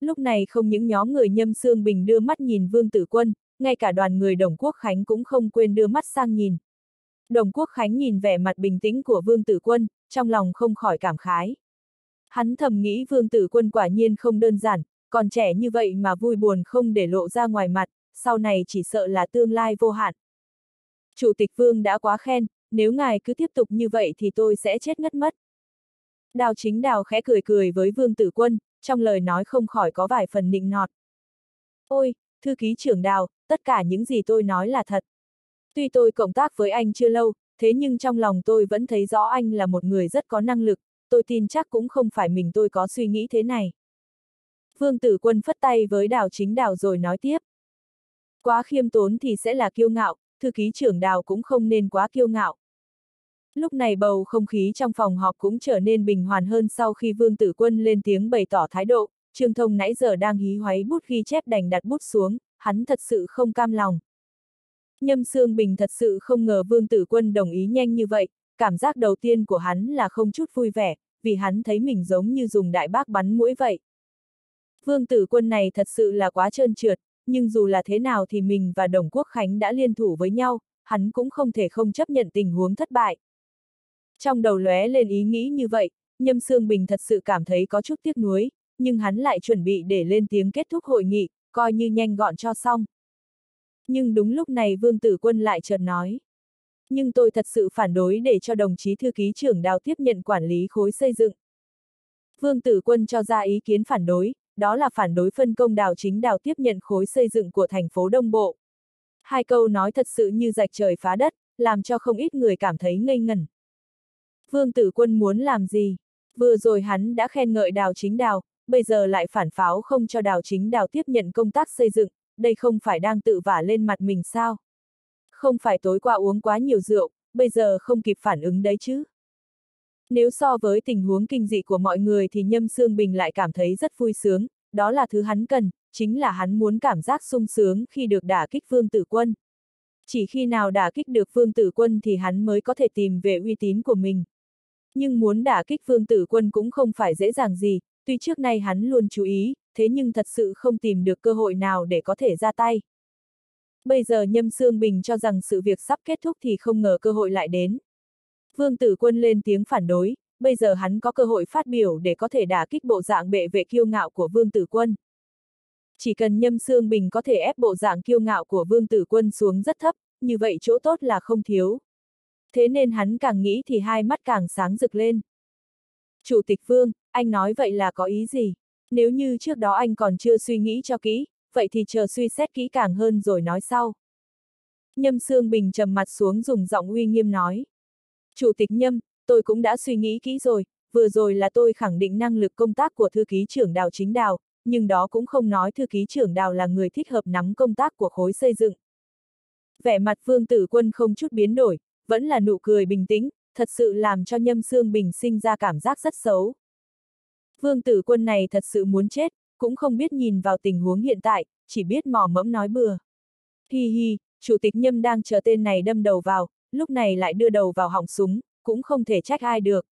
[SPEAKER 1] Lúc này không những nhóm người nhâm xương bình đưa mắt nhìn Vương Tử Quân, ngay cả đoàn người Đồng Quốc Khánh cũng không quên đưa mắt sang nhìn. Đồng Quốc Khánh nhìn vẻ mặt bình tĩnh của Vương Tử Quân, trong lòng không khỏi cảm khái. Hắn thầm nghĩ Vương Tử Quân quả nhiên không đơn giản, còn trẻ như vậy mà vui buồn không để lộ ra ngoài mặt, sau này chỉ sợ là tương lai vô hạn. Chủ tịch Vương đã quá khen, nếu ngài cứ tiếp tục như vậy thì tôi sẽ chết ngất mất. Đào chính đào khẽ cười cười với Vương Tử Quân, trong lời nói không khỏi có vài phần nịnh nọt. Ôi, thư ký trưởng đào, tất cả những gì tôi nói là thật. Tuy tôi cộng tác với anh chưa lâu, thế nhưng trong lòng tôi vẫn thấy rõ anh là một người rất có năng lực, tôi tin chắc cũng không phải mình tôi có suy nghĩ thế này. Vương tử quân phất tay với đào chính đào rồi nói tiếp. Quá khiêm tốn thì sẽ là kiêu ngạo, thư ký trưởng đào cũng không nên quá kiêu ngạo. Lúc này bầu không khí trong phòng họp cũng trở nên bình hoàn hơn sau khi Vương Tử Quân lên tiếng bày tỏ thái độ, Trương Thông nãy giờ đang hí hoáy bút ghi chép đành đặt bút xuống, hắn thật sự không cam lòng. Nhâm Sương Bình thật sự không ngờ Vương Tử Quân đồng ý nhanh như vậy, cảm giác đầu tiên của hắn là không chút vui vẻ, vì hắn thấy mình giống như dùng đại bác bắn mũi vậy. Vương Tử Quân này thật sự là quá trơn trượt, nhưng dù là thế nào thì mình và Đồng Quốc Khánh đã liên thủ với nhau, hắn cũng không thể không chấp nhận tình huống thất bại. Trong đầu lóe lên ý nghĩ như vậy, Nhâm Sương Bình thật sự cảm thấy có chút tiếc nuối, nhưng hắn lại chuẩn bị để lên tiếng kết thúc hội nghị, coi như nhanh gọn cho xong. Nhưng đúng lúc này Vương Tử Quân lại chợt nói. Nhưng tôi thật sự phản đối để cho đồng chí thư ký trưởng đào tiếp nhận quản lý khối xây dựng. Vương Tử Quân cho ra ý kiến phản đối, đó là phản đối phân công đào chính đào tiếp nhận khối xây dựng của thành phố Đông Bộ. Hai câu nói thật sự như rạch trời phá đất, làm cho không ít người cảm thấy ngây ngẩn. Vương Tử Quân muốn làm gì? Vừa rồi hắn đã khen ngợi đào chính đào, bây giờ lại phản pháo không cho đào chính đào tiếp nhận công tác xây dựng, đây không phải đang tự vả lên mặt mình sao? Không phải tối qua uống quá nhiều rượu, bây giờ không kịp phản ứng đấy chứ? Nếu so với tình huống kinh dị của mọi người thì Nhâm Sương Bình lại cảm thấy rất vui sướng, đó là thứ hắn cần, chính là hắn muốn cảm giác sung sướng khi được đả kích Vương Tử Quân. Chỉ khi nào đả kích được Vương Tử Quân thì hắn mới có thể tìm về uy tín của mình. Nhưng muốn đả kích Vương Tử Quân cũng không phải dễ dàng gì, tuy trước nay hắn luôn chú ý, thế nhưng thật sự không tìm được cơ hội nào để có thể ra tay. Bây giờ Nhâm Sương Bình cho rằng sự việc sắp kết thúc thì không ngờ cơ hội lại đến. Vương Tử Quân lên tiếng phản đối, bây giờ hắn có cơ hội phát biểu để có thể đả kích bộ dạng bệ vệ kiêu ngạo của Vương Tử Quân. Chỉ cần Nhâm Sương Bình có thể ép bộ dạng kiêu ngạo của Vương Tử Quân xuống rất thấp, như vậy chỗ tốt là không thiếu. Thế nên hắn càng nghĩ thì hai mắt càng sáng rực lên. Chủ tịch Vương, anh nói vậy là có ý gì? Nếu như trước đó anh còn chưa suy nghĩ cho kỹ, vậy thì chờ suy xét kỹ càng hơn rồi nói sau. Nhâm Sương Bình trầm mặt xuống dùng giọng uy nghiêm nói. Chủ tịch Nhâm, tôi cũng đã suy nghĩ kỹ rồi, vừa rồi là tôi khẳng định năng lực công tác của thư ký trưởng đào chính đào, nhưng đó cũng không nói thư ký trưởng đào là người thích hợp nắm công tác của khối xây dựng. Vẻ mặt Vương Tử Quân không chút biến đổi, vẫn là nụ cười bình tĩnh, thật sự làm cho Nhâm Sương Bình sinh ra cảm giác rất xấu. Vương tử quân này thật sự muốn chết, cũng không biết nhìn vào tình huống hiện tại, chỉ biết mò mẫm nói bừa. Hi hi, chủ tịch Nhâm đang chờ tên này đâm đầu vào, lúc này lại đưa đầu vào họng súng, cũng không thể trách ai được.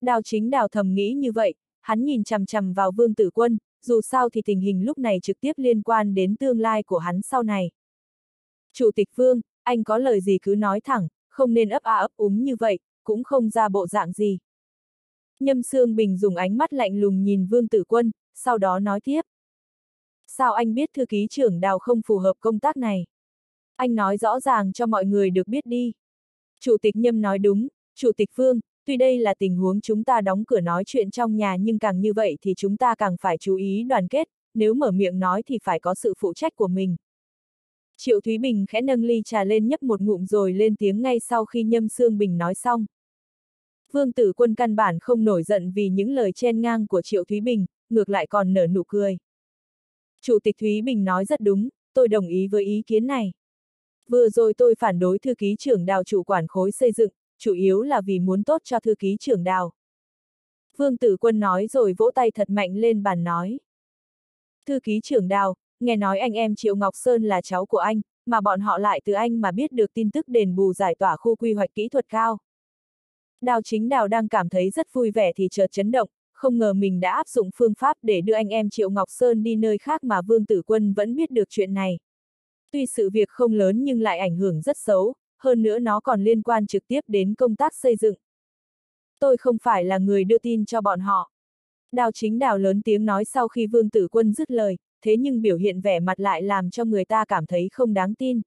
[SPEAKER 1] Đào chính đào thầm nghĩ như vậy, hắn nhìn chằm chằm vào vương tử quân, dù sao thì tình hình lúc này trực tiếp liên quan đến tương lai của hắn sau này. Chủ tịch vương, anh có lời gì cứ nói thẳng, không nên ấp a ấp úng như vậy, cũng không ra bộ dạng gì. Nhâm Sương Bình dùng ánh mắt lạnh lùng nhìn Vương Tử Quân, sau đó nói tiếp. Sao anh biết thư ký trưởng đào không phù hợp công tác này? Anh nói rõ ràng cho mọi người được biết đi. Chủ tịch Nhâm nói đúng, Chủ tịch Phương, tuy đây là tình huống chúng ta đóng cửa nói chuyện trong nhà nhưng càng như vậy thì chúng ta càng phải chú ý đoàn kết, nếu mở miệng nói thì phải có sự phụ trách của mình. Triệu Thúy Bình khẽ nâng ly trà lên nhấp một ngụm rồi lên tiếng ngay sau khi Nhâm Sương Bình nói xong. Vương tử quân căn bản không nổi giận vì những lời chen ngang của Triệu Thúy Bình, ngược lại còn nở nụ cười. Chủ tịch Thúy Bình nói rất đúng, tôi đồng ý với ý kiến này. Vừa rồi tôi phản đối thư ký trưởng đào chủ quản khối xây dựng, chủ yếu là vì muốn tốt cho thư ký trưởng đào. Vương tử quân nói rồi vỗ tay thật mạnh lên bàn nói. Thư ký trưởng đào, nghe nói anh em Triệu Ngọc Sơn là cháu của anh, mà bọn họ lại từ anh mà biết được tin tức đền bù giải tỏa khu quy hoạch kỹ thuật cao. Đào chính đào đang cảm thấy rất vui vẻ thì chợt chấn động, không ngờ mình đã áp dụng phương pháp để đưa anh em Triệu Ngọc Sơn đi nơi khác mà Vương Tử Quân vẫn biết được chuyện này. Tuy sự việc không lớn nhưng lại ảnh hưởng rất xấu, hơn nữa nó còn liên quan trực tiếp đến công tác xây dựng. Tôi không phải là người đưa tin cho bọn họ. Đào chính đào lớn tiếng nói sau khi Vương Tử Quân dứt lời, thế nhưng biểu hiện vẻ mặt lại làm cho người ta cảm thấy không đáng tin.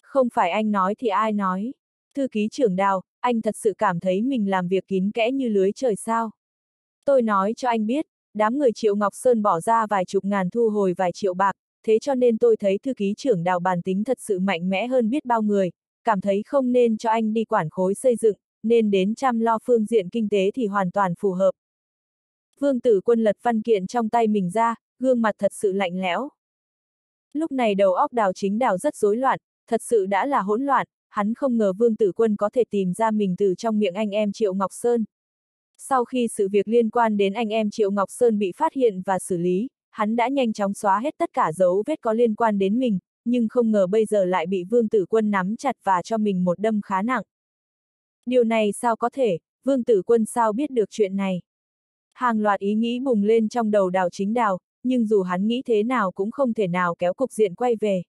[SPEAKER 1] Không phải anh nói thì ai nói. Thư ký trưởng đào, anh thật sự cảm thấy mình làm việc kín kẽ như lưới trời sao. Tôi nói cho anh biết, đám người Triệu Ngọc Sơn bỏ ra vài chục ngàn thu hồi vài triệu bạc, thế cho nên tôi thấy thư ký trưởng đào bàn tính thật sự mạnh mẽ hơn biết bao người, cảm thấy không nên cho anh đi quản khối xây dựng, nên đến chăm lo phương diện kinh tế thì hoàn toàn phù hợp. Vương tử quân lật văn kiện trong tay mình ra, gương mặt thật sự lạnh lẽo. Lúc này đầu óc đào chính đào rất rối loạn, thật sự đã là hỗn loạn, hắn không ngờ Vương Tử Quân có thể tìm ra mình từ trong miệng anh em Triệu Ngọc Sơn. Sau khi sự việc liên quan đến anh em Triệu Ngọc Sơn bị phát hiện và xử lý, hắn đã nhanh chóng xóa hết tất cả dấu vết có liên quan đến mình, nhưng không ngờ bây giờ lại bị Vương Tử Quân nắm chặt và cho mình một đâm khá nặng. Điều này sao có thể, Vương Tử Quân sao biết được chuyện này? Hàng loạt ý nghĩ bùng lên trong đầu đào chính đào, nhưng dù hắn nghĩ thế nào cũng không thể nào kéo cục diện quay về.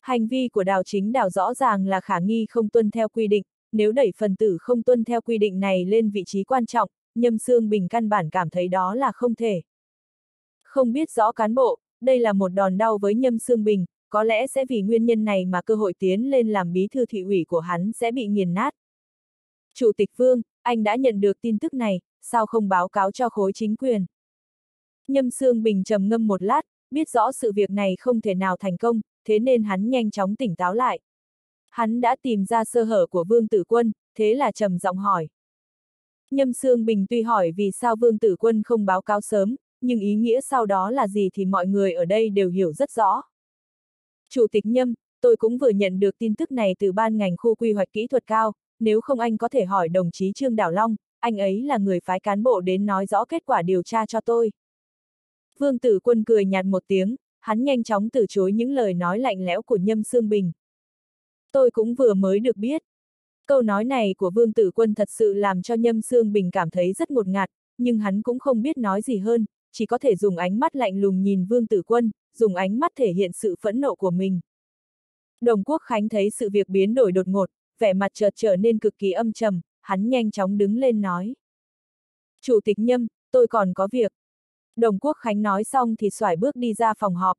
[SPEAKER 1] Hành vi của đào chính đào rõ ràng là khả nghi không tuân theo quy định, nếu đẩy phần tử không tuân theo quy định này lên vị trí quan trọng, Nhâm Sương Bình căn bản cảm thấy đó là không thể. Không biết rõ cán bộ, đây là một đòn đau với Nhâm Sương Bình, có lẽ sẽ vì nguyên nhân này mà cơ hội tiến lên làm bí thư thị ủy của hắn sẽ bị nghiền nát. Chủ tịch Vương, anh đã nhận được tin tức này, sao không báo cáo cho khối chính quyền? Nhâm Sương Bình trầm ngâm một lát, biết rõ sự việc này không thể nào thành công, thế nên hắn nhanh chóng tỉnh táo lại. Hắn đã tìm ra sơ hở của Vương Tử Quân, thế là trầm giọng hỏi. Nhâm Sương Bình tuy hỏi vì sao Vương Tử Quân không báo cáo sớm, nhưng ý nghĩa sau đó là gì thì mọi người ở đây đều hiểu rất rõ. Chủ tịch Nhâm, tôi cũng vừa nhận được tin tức này từ ban ngành khu quy hoạch kỹ thuật cao, nếu không anh có thể hỏi đồng chí Trương Đảo Long, anh ấy là người phái cán bộ đến nói rõ kết quả điều tra cho tôi. Vương Tử Quân cười nhạt một tiếng, hắn nhanh chóng từ chối những lời nói lạnh lẽo của Nhâm Sương Bình. Tôi cũng vừa mới được biết. Câu nói này của Vương Tử Quân thật sự làm cho Nhâm Sương Bình cảm thấy rất ngột ngạt, nhưng hắn cũng không biết nói gì hơn, chỉ có thể dùng ánh mắt lạnh lùng nhìn Vương Tử Quân, dùng ánh mắt thể hiện sự phẫn nộ của mình. Đồng Quốc Khánh thấy sự việc biến đổi đột ngột, vẻ mặt chợt trở nên cực kỳ âm trầm, hắn nhanh chóng đứng lên nói. Chủ tịch Nhâm, tôi còn có việc. Đồng Quốc Khánh nói xong thì xoải bước đi ra phòng họp.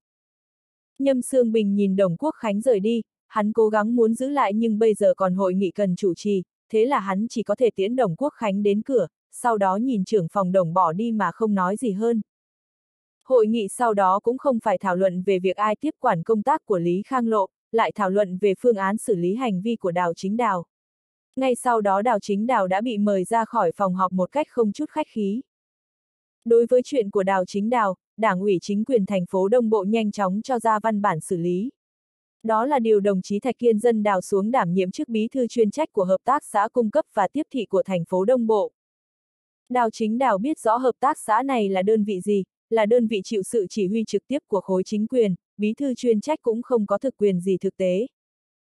[SPEAKER 1] Nhâm Sương Bình nhìn Đồng Quốc Khánh rời đi, hắn cố gắng muốn giữ lại nhưng bây giờ còn hội nghị cần chủ trì, thế là hắn chỉ có thể tiễn Đồng Quốc Khánh đến cửa, sau đó nhìn trưởng phòng đồng bỏ đi mà không nói gì hơn. Hội nghị sau đó cũng không phải thảo luận về việc ai tiếp quản công tác của Lý Khang Lộ, lại thảo luận về phương án xử lý hành vi của Đào Chính Đào. Ngay sau đó Đào Chính Đào đã bị mời ra khỏi phòng họp một cách không chút khách khí. Đối với chuyện của Đào Chính Đào, Đảng ủy chính quyền thành phố Đông Bộ nhanh chóng cho ra văn bản xử lý. Đó là điều đồng chí Thạch Kiên Dân đào xuống đảm nhiệm chức bí thư chuyên trách của hợp tác xã cung cấp và tiếp thị của thành phố Đông Bộ. Đào chính đào biết rõ hợp tác xã này là đơn vị gì, là đơn vị chịu sự chỉ huy trực tiếp của khối chính quyền, bí thư chuyên trách cũng không có thực quyền gì thực tế.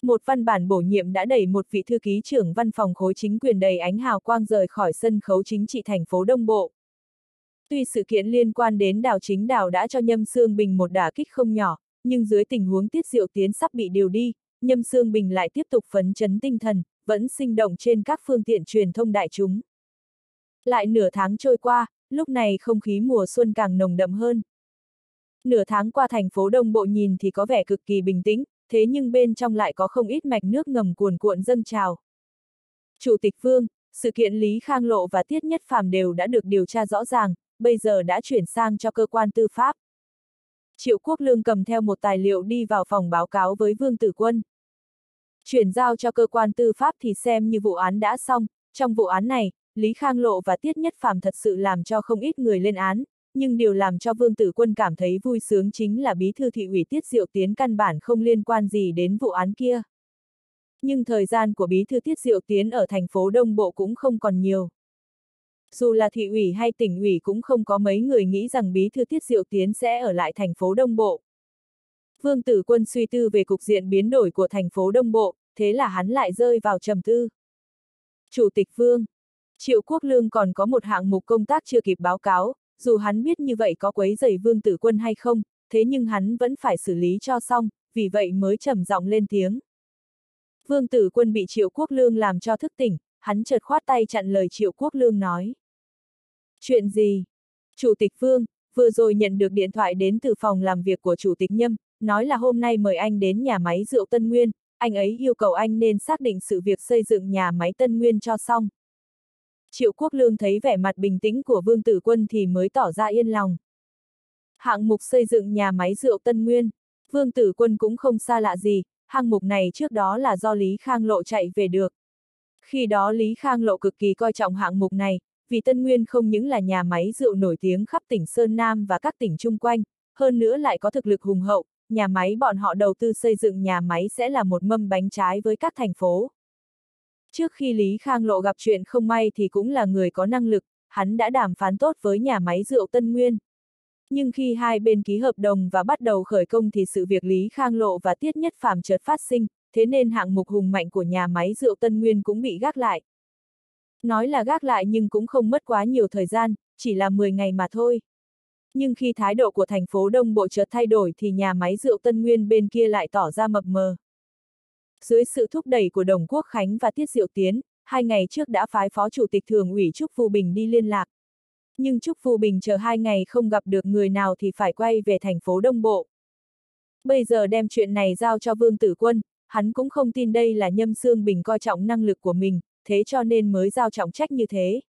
[SPEAKER 1] Một văn bản bổ nhiệm đã đẩy một vị thư ký trưởng văn phòng khối chính quyền đầy ánh hào quang rời khỏi sân khấu chính trị thành phố Đông Bộ. Tuy sự kiện liên quan đến đào chính đào đã cho Nhâm Sương Bình một đả kích không nhỏ, nhưng dưới tình huống tiết diệu tiến sắp bị điều đi, Nhâm Sương Bình lại tiếp tục phấn chấn tinh thần, vẫn sinh động trên các phương tiện truyền thông đại chúng. Lại nửa tháng trôi qua, lúc này không khí mùa xuân càng nồng đậm hơn. Nửa tháng qua thành phố Đông Bộ nhìn thì có vẻ cực kỳ bình tĩnh, thế nhưng bên trong lại có không ít mạch nước ngầm cuồn cuộn dâng trào. Chủ tịch Vương, sự kiện Lý Khang Lộ và Tiết Nhất Phàm đều đã được điều tra rõ ràng, bây giờ đã chuyển sang cho cơ quan tư pháp. Triệu Quốc Lương cầm theo một tài liệu đi vào phòng báo cáo với Vương Tử Quân. Chuyển giao cho cơ quan tư pháp thì xem như vụ án đã xong, trong vụ án này, Lý Khang Lộ và Tiết Nhất Phàm thật sự làm cho không ít người lên án, nhưng điều làm cho Vương Tử Quân cảm thấy vui sướng chính là bí thư thị ủy Tiết Diệu Tiến căn bản không liên quan gì đến vụ án kia. Nhưng thời gian của bí thư Tiết Diệu Tiến ở thành phố Đông Bộ cũng không còn nhiều. Dù là thị ủy hay tỉnh ủy cũng không có mấy người nghĩ rằng bí thư Tiết Diệu Tiến sẽ ở lại thành phố Đông Bộ. Vương Tử Quân suy tư về cục diện biến đổi của thành phố Đông Bộ, thế là hắn lại rơi vào trầm tư. Chủ tịch Vương Triệu Quốc Lương còn có một hạng mục công tác chưa kịp báo cáo, dù hắn biết như vậy có quấy rầy Vương Tử Quân hay không, thế nhưng hắn vẫn phải xử lý cho xong, vì vậy mới trầm giọng lên tiếng. Vương Tử Quân bị Triệu Quốc Lương làm cho thức tỉnh, hắn chợt khoát tay chặn lời Triệu Quốc Lương nói. Chuyện gì? Chủ tịch Vương, vừa rồi nhận được điện thoại đến từ phòng làm việc của Chủ tịch Nhâm, nói là hôm nay mời anh đến nhà máy rượu Tân Nguyên, anh ấy yêu cầu anh nên xác định sự việc xây dựng nhà máy Tân Nguyên cho xong. Triệu Quốc Lương thấy vẻ mặt bình tĩnh của Vương Tử Quân thì mới tỏ ra yên lòng. Hạng mục xây dựng nhà máy rượu Tân Nguyên, Vương Tử Quân cũng không xa lạ gì, hạng mục này trước đó là do Lý Khang Lộ chạy về được. Khi đó Lý Khang Lộ cực kỳ coi trọng hạng mục này, vì Tân Nguyên không những là nhà máy rượu nổi tiếng khắp tỉnh Sơn Nam và các tỉnh chung quanh, hơn nữa lại có thực lực hùng hậu, nhà máy bọn họ đầu tư xây dựng nhà máy sẽ là một mâm bánh trái với các thành phố. Trước khi Lý Khang Lộ gặp chuyện không may thì cũng là người có năng lực, hắn đã đàm phán tốt với nhà máy rượu Tân Nguyên. Nhưng khi hai bên ký hợp đồng và bắt đầu khởi công thì sự việc Lý Khang Lộ và Tiết Nhất Phàm chợt phát sinh, thế nên hạng mục hùng mạnh của nhà máy rượu Tân Nguyên cũng bị gác lại. Nói là gác lại nhưng cũng không mất quá nhiều thời gian, chỉ là 10 ngày mà thôi. Nhưng khi thái độ của thành phố Đông Bộ chợt thay đổi thì nhà máy rượu Tân Nguyên bên kia lại tỏ ra mập mờ. Dưới sự thúc đẩy của Đồng Quốc Khánh và Tiết Diệu Tiến, hai ngày trước đã phái Phó Chủ tịch Thường ủy Trúc Phu Bình đi liên lạc. Nhưng Trúc Phu Bình chờ hai ngày không gặp được người nào thì phải quay về thành phố Đông Bộ. Bây giờ đem chuyện này giao cho Vương Tử Quân, hắn cũng không tin đây là Nhâm Sương Bình coi trọng năng lực của mình, thế cho nên mới giao trọng trách như thế.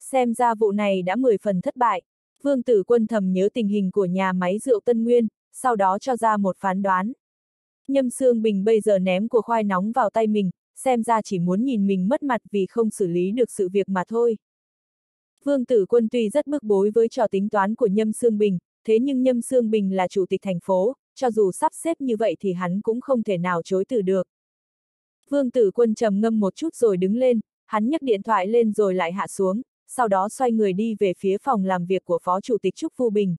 [SPEAKER 1] Xem ra vụ này đã 10 phần thất bại, Vương Tử Quân thầm nhớ tình hình của nhà máy rượu Tân Nguyên, sau đó cho ra một phán đoán. Nhâm Sương Bình bây giờ ném của khoai nóng vào tay mình, xem ra chỉ muốn nhìn mình mất mặt vì không xử lý được sự việc mà thôi. Vương Tử Quân tuy rất bức bối với trò tính toán của Nhâm Sương Bình, thế nhưng Nhâm Sương Bình là chủ tịch thành phố, cho dù sắp xếp như vậy thì hắn cũng không thể nào chối từ được. Vương Tử Quân trầm ngâm một chút rồi đứng lên, hắn nhấc điện thoại lên rồi lại hạ xuống, sau đó xoay người đi về phía phòng làm việc của Phó Chủ tịch Trúc Phu Bình.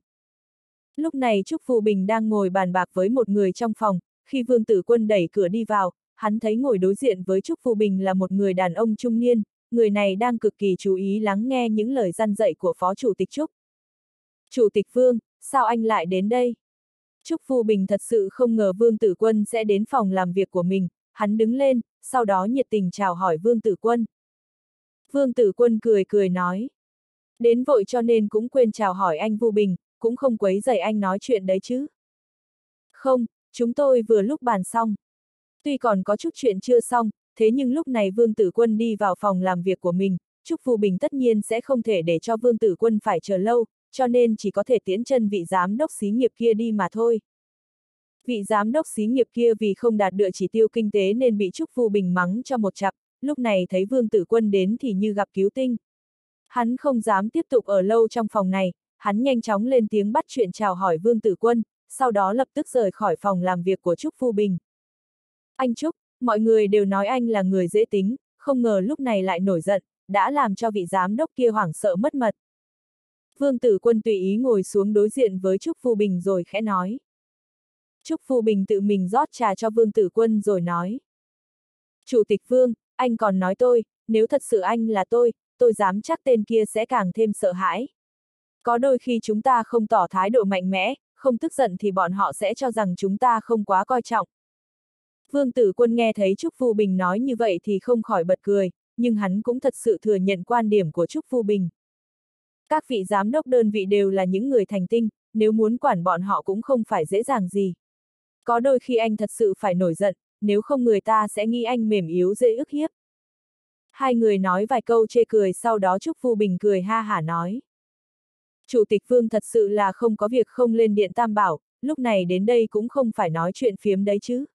[SPEAKER 1] Lúc này Trúc Phu Bình đang ngồi bàn bạc với một người trong phòng, khi Vương Tử Quân đẩy cửa đi vào, hắn thấy ngồi đối diện với Trúc Phu Bình là một người đàn ông trung niên, người này đang cực kỳ chú ý lắng nghe những lời răn dạy của Phó Chủ tịch Trúc. Chủ tịch Vương, sao anh lại đến đây? Trúc Phu Bình thật sự không ngờ Vương Tử Quân sẽ đến phòng làm việc của mình, hắn đứng lên, sau đó nhiệt tình chào hỏi Vương Tử Quân. Vương Tử Quân cười cười nói. Đến vội cho nên cũng quên chào hỏi anh Vu Bình, cũng không quấy dậy anh nói chuyện đấy chứ. Không, Chúng tôi vừa lúc bàn xong. Tuy còn có chút chuyện chưa xong, thế nhưng lúc này Vương Tử Quân đi vào phòng làm việc của mình, Trúc Phu Bình tất nhiên sẽ không thể để cho Vương Tử Quân phải chờ lâu, cho nên chỉ có thể tiến chân vị giám đốc xí nghiệp kia đi mà thôi. Vị giám đốc xí nghiệp kia vì không đạt được chỉ tiêu kinh tế nên bị Trúc Phu Bình mắng cho một chặp, lúc này thấy Vương Tử Quân đến thì như gặp cứu tinh. Hắn không dám tiếp tục ở lâu trong phòng này, hắn nhanh chóng lên tiếng bắt chuyện chào hỏi Vương Tử Quân, sau đó lập tức rời khỏi phòng làm việc của Trúc Phu Bình. Anh Trúc, mọi người đều nói anh là người dễ tính, không ngờ lúc này lại nổi giận, đã làm cho vị giám đốc kia hoảng sợ mất mật. Vương Tử Quân tùy ý ngồi xuống đối diện với Trúc Phu Bình rồi khẽ nói. Trúc Phu Bình tự mình rót trà cho Vương Tử Quân rồi nói. Chủ tịch Vương, anh còn nói tôi, nếu thật sự anh là tôi, tôi dám chắc tên kia sẽ càng thêm sợ hãi. Có đôi khi chúng ta không tỏ thái độ mạnh mẽ, không tức giận thì bọn họ sẽ cho rằng chúng ta không quá coi trọng. Vương Tử Quân nghe thấy Trúc Phu Bình nói như vậy thì không khỏi bật cười, nhưng hắn cũng thật sự thừa nhận quan điểm của Trúc Phu Bình. Các vị giám đốc đơn vị đều là những người thành tinh, nếu muốn quản bọn họ cũng không phải dễ dàng gì. Có đôi khi anh thật sự phải nổi giận, nếu không người ta sẽ nghi anh mềm yếu dễ ức hiếp. Hai người nói vài câu chê cười sau đó Trúc Phu Bình cười ha hả nói. Chủ tịch Vương thật sự là không có việc không lên điện tam bảo, lúc này đến đây cũng không phải nói chuyện phiếm đấy chứ.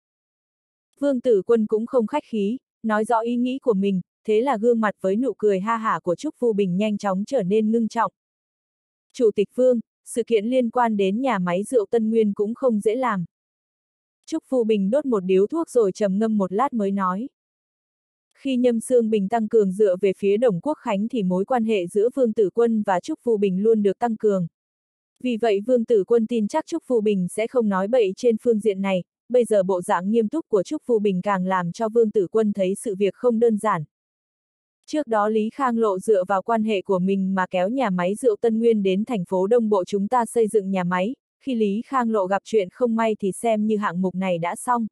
[SPEAKER 1] Vương Tử Quân cũng không khách khí, nói rõ ý nghĩ của mình, thế là gương mặt với nụ cười ha hả của Trúc Phu Bình nhanh chóng trở nên ngưng trọng. Chủ tịch Vương, sự kiện liên quan đến nhà máy rượu Tân Nguyên cũng không dễ làm. Trúc Phu Bình đốt một điếu thuốc rồi trầm ngâm một lát mới nói. Khi Nhâm Sương Bình tăng cường dựa về phía Đồng Quốc Khánh thì mối quan hệ giữa Vương Tử Quân và Trúc Phu Bình luôn được tăng cường. Vì vậy Vương Tử Quân tin chắc Trúc Phu Bình sẽ không nói bậy trên phương diện này, bây giờ bộ dạng nghiêm túc của Trúc Phu Bình càng làm cho Vương Tử Quân thấy sự việc không đơn giản. Trước đó Lý Khang Lộ dựa vào quan hệ của mình mà kéo nhà máy rượu Tân Nguyên đến thành phố Đông Bộ chúng ta xây dựng nhà máy, khi Lý Khang Lộ gặp chuyện không may thì xem như hạng mục này đã xong.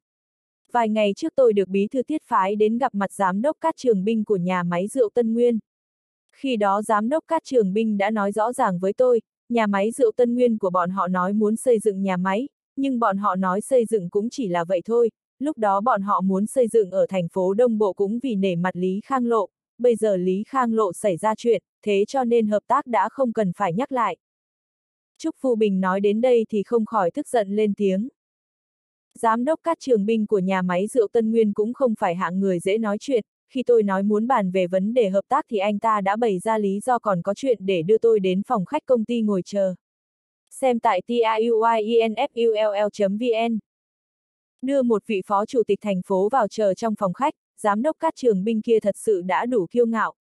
[SPEAKER 1] Vài ngày trước tôi được bí thư tiết phái đến gặp mặt giám đốc các trường binh của nhà máy rượu Tân Nguyên. Khi đó giám đốc các trường binh đã nói rõ ràng với tôi, nhà máy rượu Tân Nguyên của bọn họ nói muốn xây dựng nhà máy, nhưng bọn họ nói xây dựng cũng chỉ là vậy thôi, lúc đó bọn họ muốn xây dựng ở thành phố Đông Bộ cũng vì nể mặt Lý Khang Lộ, bây giờ Lý Khang Lộ xảy ra chuyện, thế cho nên hợp tác đã không cần phải nhắc lại. Trúc Phu Bình nói đến đây thì không khỏi tức giận lên tiếng. Giám đốc các trường binh của nhà máy rượu Tân Nguyên cũng không phải hạng người dễ nói chuyện, khi tôi nói muốn bàn về vấn đề hợp tác thì anh ta đã bày ra lý do còn có chuyện để đưa tôi đến phòng khách công ty ngồi chờ. Xem tại tiuinfull.vn Đưa một vị phó chủ tịch thành phố vào chờ trong phòng khách, giám đốc các trường binh kia thật sự đã đủ kiêu ngạo.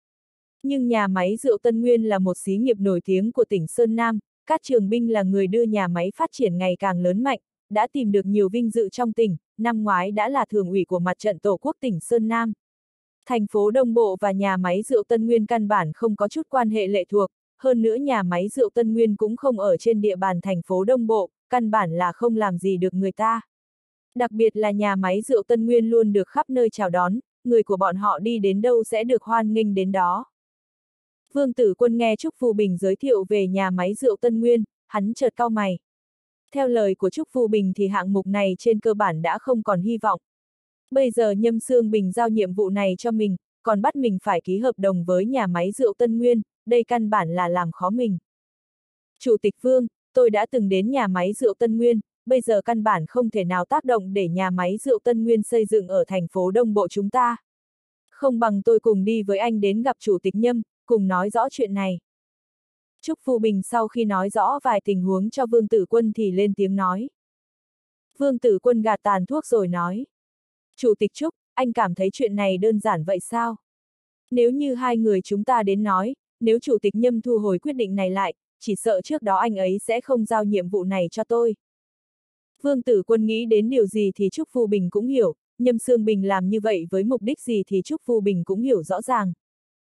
[SPEAKER 1] Nhưng nhà máy rượu Tân Nguyên là một xí nghiệp nổi tiếng của tỉnh Sơn Nam, các trường binh là người đưa nhà máy phát triển ngày càng lớn mạnh, đã tìm được nhiều vinh dự trong tỉnh, năm ngoái đã là thường ủy của mặt trận Tổ quốc tỉnh Sơn Nam. Thành phố Đông Bộ và nhà máy rượu Tân Nguyên căn bản không có chút quan hệ lệ thuộc, hơn nữa nhà máy rượu Tân Nguyên cũng không ở trên địa bàn thành phố Đông Bộ, căn bản là không làm gì được người ta. Đặc biệt là nhà máy rượu Tân Nguyên luôn được khắp nơi chào đón, người của bọn họ đi đến đâu sẽ được hoan nghênh đến đó. Vương Tử Quân nghe Trúc Phù Bình giới thiệu về nhà máy rượu Tân Nguyên, hắn chợt cau mày. Theo lời của Trúc Phù Bình thì hạng mục này trên cơ bản đã không còn hy vọng. Bây giờ Nhâm Sương Bình giao nhiệm vụ này cho mình, còn bắt mình phải ký hợp đồng với nhà máy rượu Tân Nguyên, đây căn bản là làm khó mình. Chủ tịch Vương, tôi đã từng đến nhà máy rượu Tân Nguyên, bây giờ căn bản không thể nào tác động để nhà máy rượu Tân Nguyên xây dựng ở thành phố Đông Bộ chúng ta. Không bằng tôi cùng đi với anh đến gặp Chủ tịch Nhâm, cùng nói rõ chuyện này. Trúc Phu Bình sau khi nói rõ vài tình huống cho Vương Tử Quân thì lên tiếng nói. Vương Tử Quân gạt tàn thuốc rồi nói. Chủ tịch Trúc, anh cảm thấy chuyện này đơn giản vậy sao? Nếu như hai người chúng ta đến nói, nếu Chủ tịch Nhâm thu hồi quyết định này lại, chỉ sợ trước đó anh ấy sẽ không giao nhiệm vụ này cho tôi. Vương Tử Quân nghĩ đến điều gì thì Trúc Phu Bình cũng hiểu, Nhâm Sương Bình làm như vậy với mục đích gì thì Trúc Phu Bình cũng hiểu rõ ràng.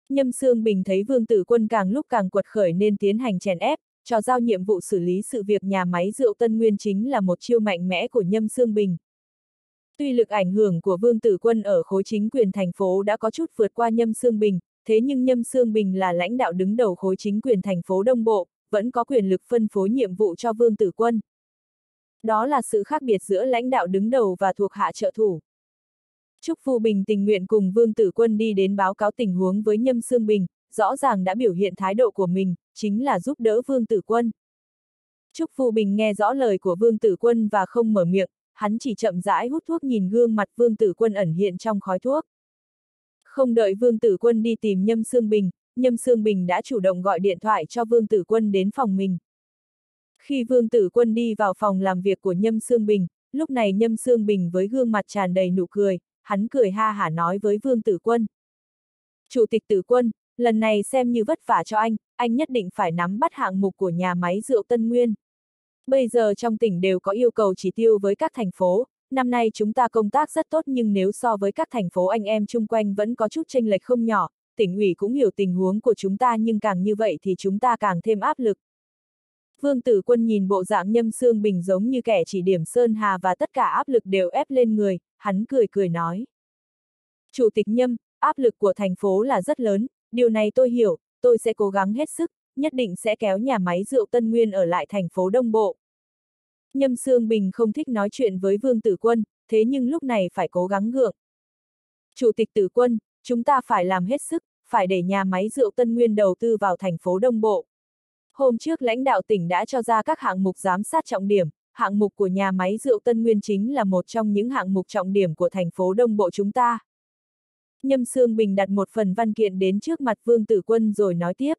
[SPEAKER 1] Nhâm Sương Bình thấy Vương Tử Quân càng lúc càng quật khởi nên tiến hành chèn ép, cho giao nhiệm vụ xử lý sự việc nhà máy rượu Tân Nguyên chính là một chiêu mạnh mẽ của Nhâm Sương Bình. Tuy lực ảnh hưởng của Vương Tử Quân ở khối chính quyền thành phố đã có chút vượt qua Nhâm Sương Bình, thế nhưng Nhâm Sương Bình là lãnh đạo đứng đầu khối chính quyền thành phố Đông Bộ, vẫn có quyền lực phân phối nhiệm vụ cho Vương Tử Quân. Đó là sự khác biệt giữa lãnh đạo đứng đầu và thuộc hạ trợ thủ. Trúc Phu Bình tình nguyện cùng Vương Tử Quân đi đến báo cáo tình huống với Nhâm Sương Bình, rõ ràng đã biểu hiện thái độ của mình, chính là giúp đỡ Vương Tử Quân. Trúc Phu Bình nghe rõ lời của Vương Tử Quân và không mở miệng, hắn chỉ chậm rãi hút thuốc nhìn gương mặt Vương Tử Quân ẩn hiện trong khói thuốc. Không đợi Vương Tử Quân đi tìm Nhâm Sương Bình, Nhâm Sương Bình đã chủ động gọi điện thoại cho Vương Tử Quân đến phòng mình. Khi Vương Tử Quân đi vào phòng làm việc của Nhâm Sương Bình, lúc này Nhâm Sương Bình với gương mặt tràn đầy nụ cười, hắn cười ha hả nói với Vương Tử Quân. Chủ tịch Tử Quân, lần này xem như vất vả cho anh, anh nhất định phải nắm bắt hạng mục của nhà máy rượu Tân Nguyên. Bây giờ trong tỉnh đều có yêu cầu chỉ tiêu với các thành phố, năm nay chúng ta công tác rất tốt nhưng nếu so với các thành phố anh em chung quanh vẫn có chút tranh lệch không nhỏ, tỉnh ủy cũng hiểu tình huống của chúng ta nhưng càng như vậy thì chúng ta càng thêm áp lực. Vương Tử Quân nhìn bộ dạng nhâm xương bình giống như kẻ chỉ điểm Sơn Hà và tất cả áp lực đều ép lên người, hắn cười cười nói. Chủ tịch nhâm, áp lực của thành phố là rất lớn, điều này tôi hiểu, tôi sẽ cố gắng hết sức, nhất định sẽ kéo nhà máy rượu Tân Nguyên ở lại thành phố Đông Bộ. Nhâm Sương Bình không thích nói chuyện với Vương Tử Quân, thế nhưng lúc này phải cố gắng gượng. Chủ tịch Tử Quân, chúng ta phải làm hết sức, phải để nhà máy rượu Tân Nguyên đầu tư vào thành phố Đông Bộ. Hôm trước lãnh đạo tỉnh đã cho ra các hạng mục giám sát trọng điểm, hạng mục của nhà máy rượu Tân Nguyên chính là một trong những hạng mục trọng điểm của thành phố Đông Bộ chúng ta. Nhâm Sương Bình đặt một phần văn kiện đến trước mặt Vương Tử Quân rồi nói tiếp.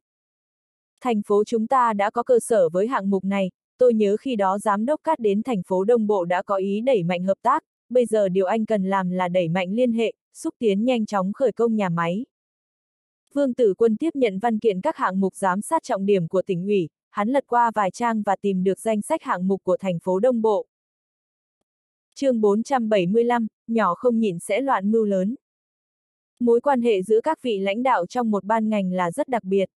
[SPEAKER 1] Thành phố chúng ta đã có cơ sở với hạng mục này, tôi nhớ khi đó giám đốc cát đến thành phố Đông Bộ đã có ý đẩy mạnh hợp tác, bây giờ điều anh cần làm là đẩy mạnh liên hệ, xúc tiến nhanh chóng khởi công nhà máy. Vương Tử Quân tiếp nhận văn kiện các hạng mục giám sát trọng điểm của tỉnh ủy, hắn lật qua vài trang và tìm được danh sách hạng mục của thành phố Đông Bộ. chương 475, nhỏ không nhịn sẽ loạn mưu lớn. Mối quan hệ giữa các vị lãnh đạo trong một ban ngành là rất đặc biệt.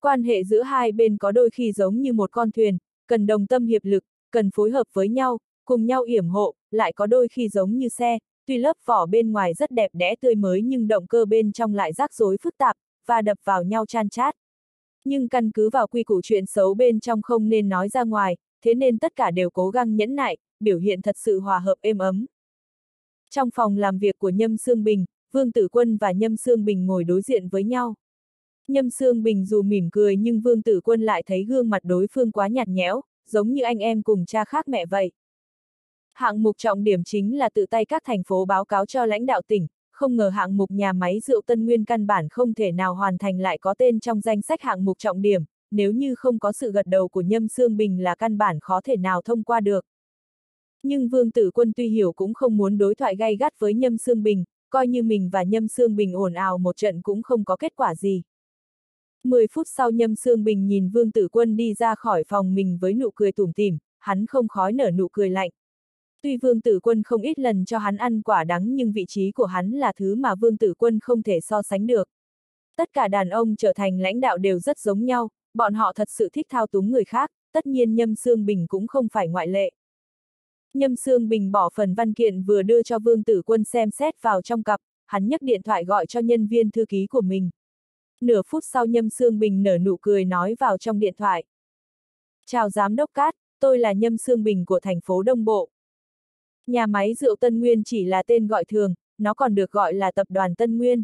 [SPEAKER 1] Quan hệ giữa hai bên có đôi khi giống như một con thuyền, cần đồng tâm hiệp lực, cần phối hợp với nhau, cùng nhau yểm hộ, lại có đôi khi giống như xe, tuy lớp vỏ bên ngoài rất đẹp đẽ tươi mới nhưng động cơ bên trong lại rắc rối phức tạp, và đập vào nhau chan chát. Nhưng căn cứ vào quy củ chuyện xấu bên trong không nên nói ra ngoài, thế nên tất cả đều cố gắng nhẫn nại, biểu hiện thật sự hòa hợp êm ấm. Trong phòng làm việc của Nhâm Sương Bình, Vương Tử Quân và Nhâm Sương Bình ngồi đối diện với nhau. Nhâm Sương Bình dù mỉm cười nhưng Vương Tử Quân lại thấy gương mặt đối phương quá nhạt nhẽo, giống như anh em cùng cha khác mẹ vậy. Hạng mục trọng điểm chính là tự tay các thành phố báo cáo cho lãnh đạo tỉnh, không ngờ hạng mục nhà máy rượu Tân Nguyên căn bản không thể nào hoàn thành lại có tên trong danh sách hạng mục trọng điểm, nếu như không có sự gật đầu của Nhâm Sương Bình là căn bản khó thể nào thông qua được. Nhưng Vương Tử Quân tuy hiểu cũng không muốn đối thoại gay gắt với Nhâm Sương Bình, coi như mình và Nhâm Sương Bình ồn ào một trận cũng không có kết quả gì. Mười phút sau Nhâm Sương Bình nhìn Vương Tử Quân đi ra khỏi phòng mình với nụ cười tủm tỉm, hắn không khói nở nụ cười lạnh. Tuy Vương Tử Quân không ít lần cho hắn ăn quả đắng nhưng vị trí của hắn là thứ mà Vương Tử Quân không thể so sánh được. Tất cả đàn ông trở thành lãnh đạo đều rất giống nhau, bọn họ thật sự thích thao túng người khác, tất nhiên Nhâm Sương Bình cũng không phải ngoại lệ. Nhâm Sương Bình bỏ phần văn kiện vừa đưa cho Vương Tử Quân xem xét vào trong cặp, hắn nhấc điện thoại gọi cho nhân viên thư ký của mình. Nửa phút sau Nhâm Sương Bình nở nụ cười nói vào trong điện thoại. Chào Giám đốc Cát, tôi là Nhâm Sương Bình của thành phố Đông Bộ. Nhà máy rượu Tân Nguyên chỉ là tên gọi thường, nó còn được gọi là tập đoàn Tân Nguyên.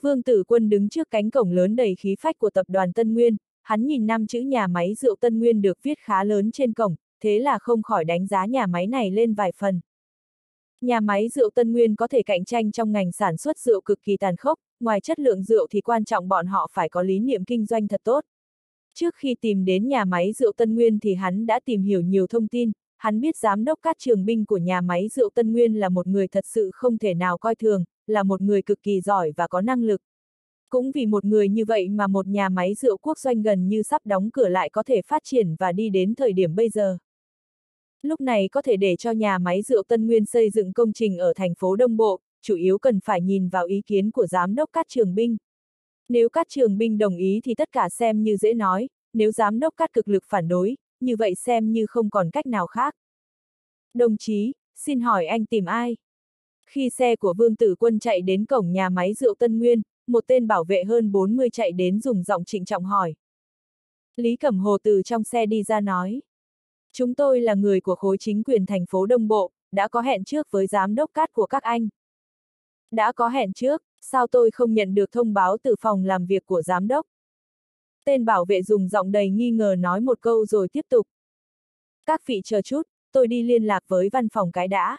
[SPEAKER 1] Vương Tử Quân đứng trước cánh cổng lớn đầy khí phách của tập đoàn Tân Nguyên, hắn nhìn năm chữ nhà máy rượu Tân Nguyên được viết khá lớn trên cổng, thế là không khỏi đánh giá nhà máy này lên vài phần. Nhà máy rượu Tân Nguyên có thể cạnh tranh trong ngành sản xuất rượu cực kỳ tàn khốc, ngoài chất lượng rượu thì quan trọng bọn họ phải có lý niệm kinh doanh thật tốt. Trước khi tìm đến nhà máy rượu Tân Nguyên thì hắn đã tìm hiểu nhiều thông tin, hắn biết giám đốc các trường binh của nhà máy rượu Tân Nguyên là một người thật sự không thể nào coi thường, là một người cực kỳ giỏi và có năng lực. Cũng vì một người như vậy mà một nhà máy rượu quốc doanh gần như sắp đóng cửa lại có thể phát triển và đi đến thời điểm bây giờ. Lúc này có thể để cho nhà máy rượu Tân Nguyên xây dựng công trình ở thành phố Đông Bộ, chủ yếu cần phải nhìn vào ý kiến của giám đốc các trường binh. Nếu các trường binh đồng ý thì tất cả xem như dễ nói, nếu giám đốc các cực lực phản đối, như vậy xem như không còn cách nào khác. Đồng chí, xin hỏi anh tìm ai? Khi xe của Vương Tử Quân chạy đến cổng nhà máy rượu Tân Nguyên, một tên bảo vệ hơn 40 chạy đến dùng giọng trịnh trọng hỏi. Lý Cẩm Hồ từ trong xe đi ra nói. Chúng tôi là người của khối chính quyền thành phố Đông Bộ, đã có hẹn trước với giám đốc cát của các anh. Đã có hẹn trước, sao tôi không nhận được thông báo từ phòng làm việc của giám đốc? Tên bảo vệ dùng giọng đầy nghi ngờ nói một câu rồi tiếp tục. Các vị chờ chút, tôi đi liên lạc với văn phòng cái đã.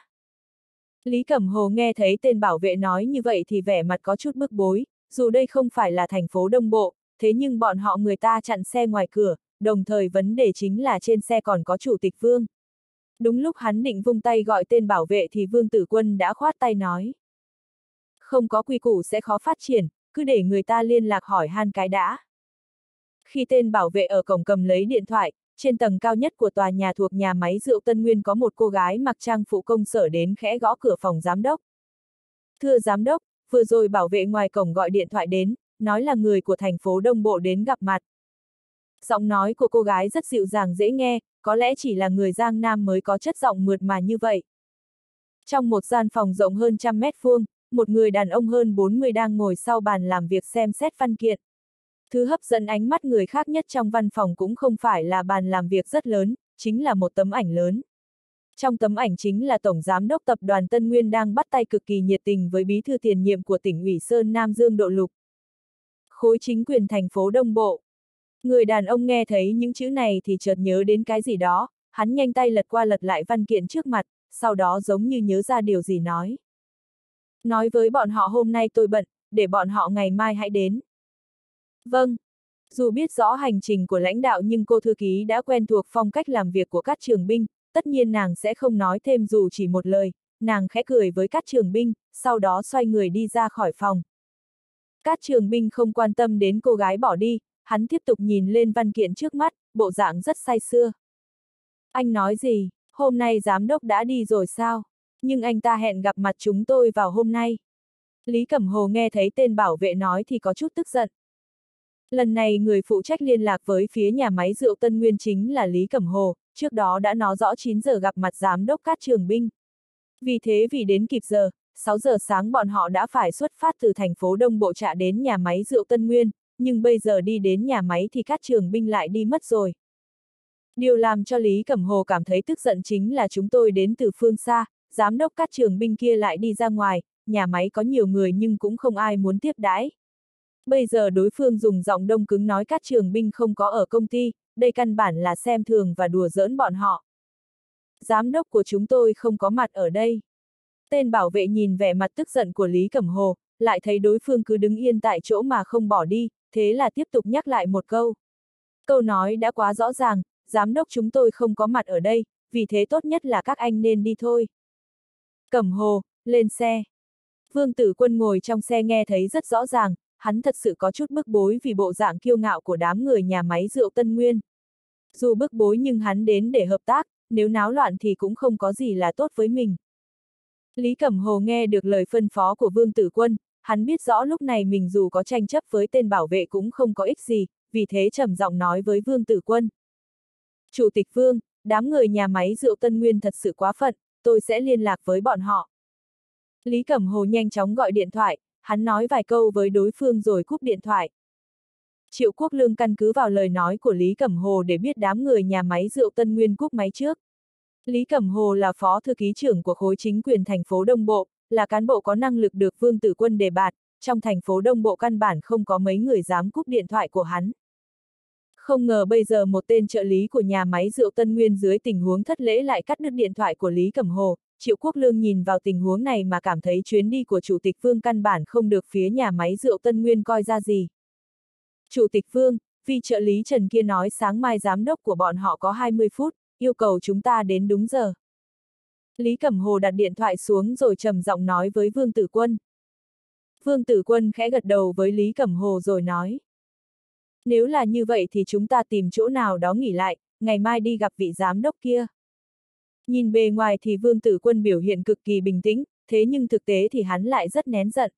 [SPEAKER 1] Lý Cẩm Hồ nghe thấy tên bảo vệ nói như vậy thì vẻ mặt có chút bức bối, dù đây không phải là thành phố Đông Bộ, thế nhưng bọn họ người ta chặn xe ngoài cửa, đồng thời vấn đề chính là trên xe còn có chủ tịch vương. Đúng lúc hắn định vung tay gọi tên bảo vệ thì vương tử quân đã khoát tay nói. Không có quy củ sẽ khó phát triển, cứ để người ta liên lạc hỏi han cái đã. Khi tên bảo vệ ở cổng cầm lấy điện thoại, trên tầng cao nhất của tòa nhà thuộc nhà máy rượu Tân Nguyên có một cô gái mặc trang phụ công sở đến khẽ gõ cửa phòng giám đốc. Thưa giám đốc, vừa rồi bảo vệ ngoài cổng gọi điện thoại đến, nói là người của thành phố Đông Bộ đến gặp mặt. Giọng nói của cô gái rất dịu dàng dễ nghe, có lẽ chỉ là người Giang Nam mới có chất giọng mượt mà như vậy. Trong một gian phòng rộng hơn trăm mét vuông, một người đàn ông hơn 40 đang ngồi sau bàn làm việc xem xét văn kiện. Thứ hấp dẫn ánh mắt người khác nhất trong văn phòng cũng không phải là bàn làm việc rất lớn, chính là một tấm ảnh lớn. Trong tấm ảnh chính là Tổng Giám đốc Tập đoàn Tân Nguyên đang bắt tay cực kỳ nhiệt tình với bí thư tiền nhiệm của tỉnh ủy Sơn Nam Dương Độ Lục. Khối chính quyền thành phố Đông Bộ. Người đàn ông nghe thấy những chữ này thì chợt nhớ đến cái gì đó, hắn nhanh tay lật qua lật lại văn kiện trước mặt, sau đó giống như nhớ ra điều gì nói. Nói với bọn họ hôm nay tôi bận, để bọn họ ngày mai hãy đến. Vâng. Dù biết rõ hành trình của lãnh đạo nhưng cô thư ký đã quen thuộc phong cách làm việc của các trường binh, tất nhiên nàng sẽ không nói thêm dù chỉ một lời, nàng khẽ cười với các trường binh, sau đó xoay người đi ra khỏi phòng. Các trường binh không quan tâm đến cô gái bỏ đi, hắn tiếp tục nhìn lên văn kiện trước mắt, bộ dạng rất say sưa. Anh nói gì, hôm nay giám đốc đã đi rồi sao? Nhưng anh ta hẹn gặp mặt chúng tôi vào hôm nay. Lý Cẩm Hồ nghe thấy tên bảo vệ nói thì có chút tức giận. Lần này người phụ trách liên lạc với phía nhà máy rượu Tân Nguyên chính là Lý Cẩm Hồ, trước đó đã nói rõ 9 giờ gặp mặt giám đốc các trường binh. Vì thế vì đến kịp giờ, 6 giờ sáng bọn họ đã phải xuất phát từ thành phố Đông Bộ trạ đến nhà máy rượu Tân Nguyên, nhưng bây giờ đi đến nhà máy thì các trường binh lại đi mất rồi. Điều làm cho Lý Cẩm Hồ cảm thấy tức giận chính là chúng tôi đến từ phương xa, giám đốc các trường binh kia lại đi ra ngoài, nhà máy có nhiều người nhưng cũng không ai muốn tiếp đãi. Bây giờ đối phương dùng giọng đông cứng nói các trường binh không có ở công ty, đây căn bản là xem thường và đùa giỡn bọn họ. Giám đốc của chúng tôi không có mặt ở đây. Tên bảo vệ nhìn vẻ mặt tức giận của Lý Cẩm Hồ, lại thấy đối phương cứ đứng yên tại chỗ mà không bỏ đi, thế là tiếp tục nhắc lại một câu. Câu nói đã quá rõ ràng, giám đốc chúng tôi không có mặt ở đây, vì thế tốt nhất là các anh nên đi thôi. Cẩm Hồ, lên xe. Vương Tử Quân ngồi trong xe nghe thấy rất rõ ràng, hắn thật sự có chút bức bối vì bộ dạng kiêu ngạo của đám người nhà máy rượu Tân Nguyên. Dù bức bối nhưng hắn đến để hợp tác, nếu náo loạn thì cũng không có gì là tốt với mình. Lý Cẩm Hồ nghe được lời phân phó của Vương Tử Quân, hắn biết rõ lúc này mình dù có tranh chấp với tên bảo vệ cũng không có ích gì, vì thế trầm giọng nói với Vương Tử Quân. Chủ tịch Vương, đám người nhà máy rượu Tân Nguyên thật sự quá phận, tôi sẽ liên lạc với bọn họ. Lý Cẩm Hồ nhanh chóng gọi điện thoại, hắn nói vài câu với đối phương rồi cúp điện thoại. Triệu Quốc Lương căn cứ vào lời nói của Lý Cẩm Hồ để biết đám người nhà máy rượu Tân Nguyên cúp máy trước. Lý Cẩm Hồ là phó thư ký trưởng của khối chính quyền thành phố Đông Bộ, là cán bộ có năng lực được Vương Tử Quân đề bạt, trong thành phố Đông Bộ căn bản không có mấy người dám cúp điện thoại của hắn. Không ngờ bây giờ một tên trợ lý của nhà máy rượu Tân Nguyên dưới tình huống thất lễ lại cắt đứt điện thoại của Lý Cẩm Hồ, Triệu Quốc Lương nhìn vào tình huống này mà cảm thấy chuyến đi của Chủ tịch Vương căn bản không được phía nhà máy rượu Tân Nguyên coi ra gì. Chủ tịch Vương, vì trợ lý Trần kia nói sáng mai giám đốc của bọn họ có 20 phút, yêu cầu chúng ta đến đúng giờ. Lý Cẩm Hồ đặt điện thoại xuống rồi trầm giọng nói với Vương Tử Quân. Vương Tử Quân khẽ gật đầu với Lý Cẩm Hồ rồi nói. Nếu là như vậy thì chúng ta tìm chỗ nào đó nghỉ lại, ngày mai đi gặp vị giám đốc kia. Nhìn bề ngoài thì Vương Tử Quân biểu hiện cực kỳ bình tĩnh, thế nhưng thực tế thì hắn lại rất nén giận.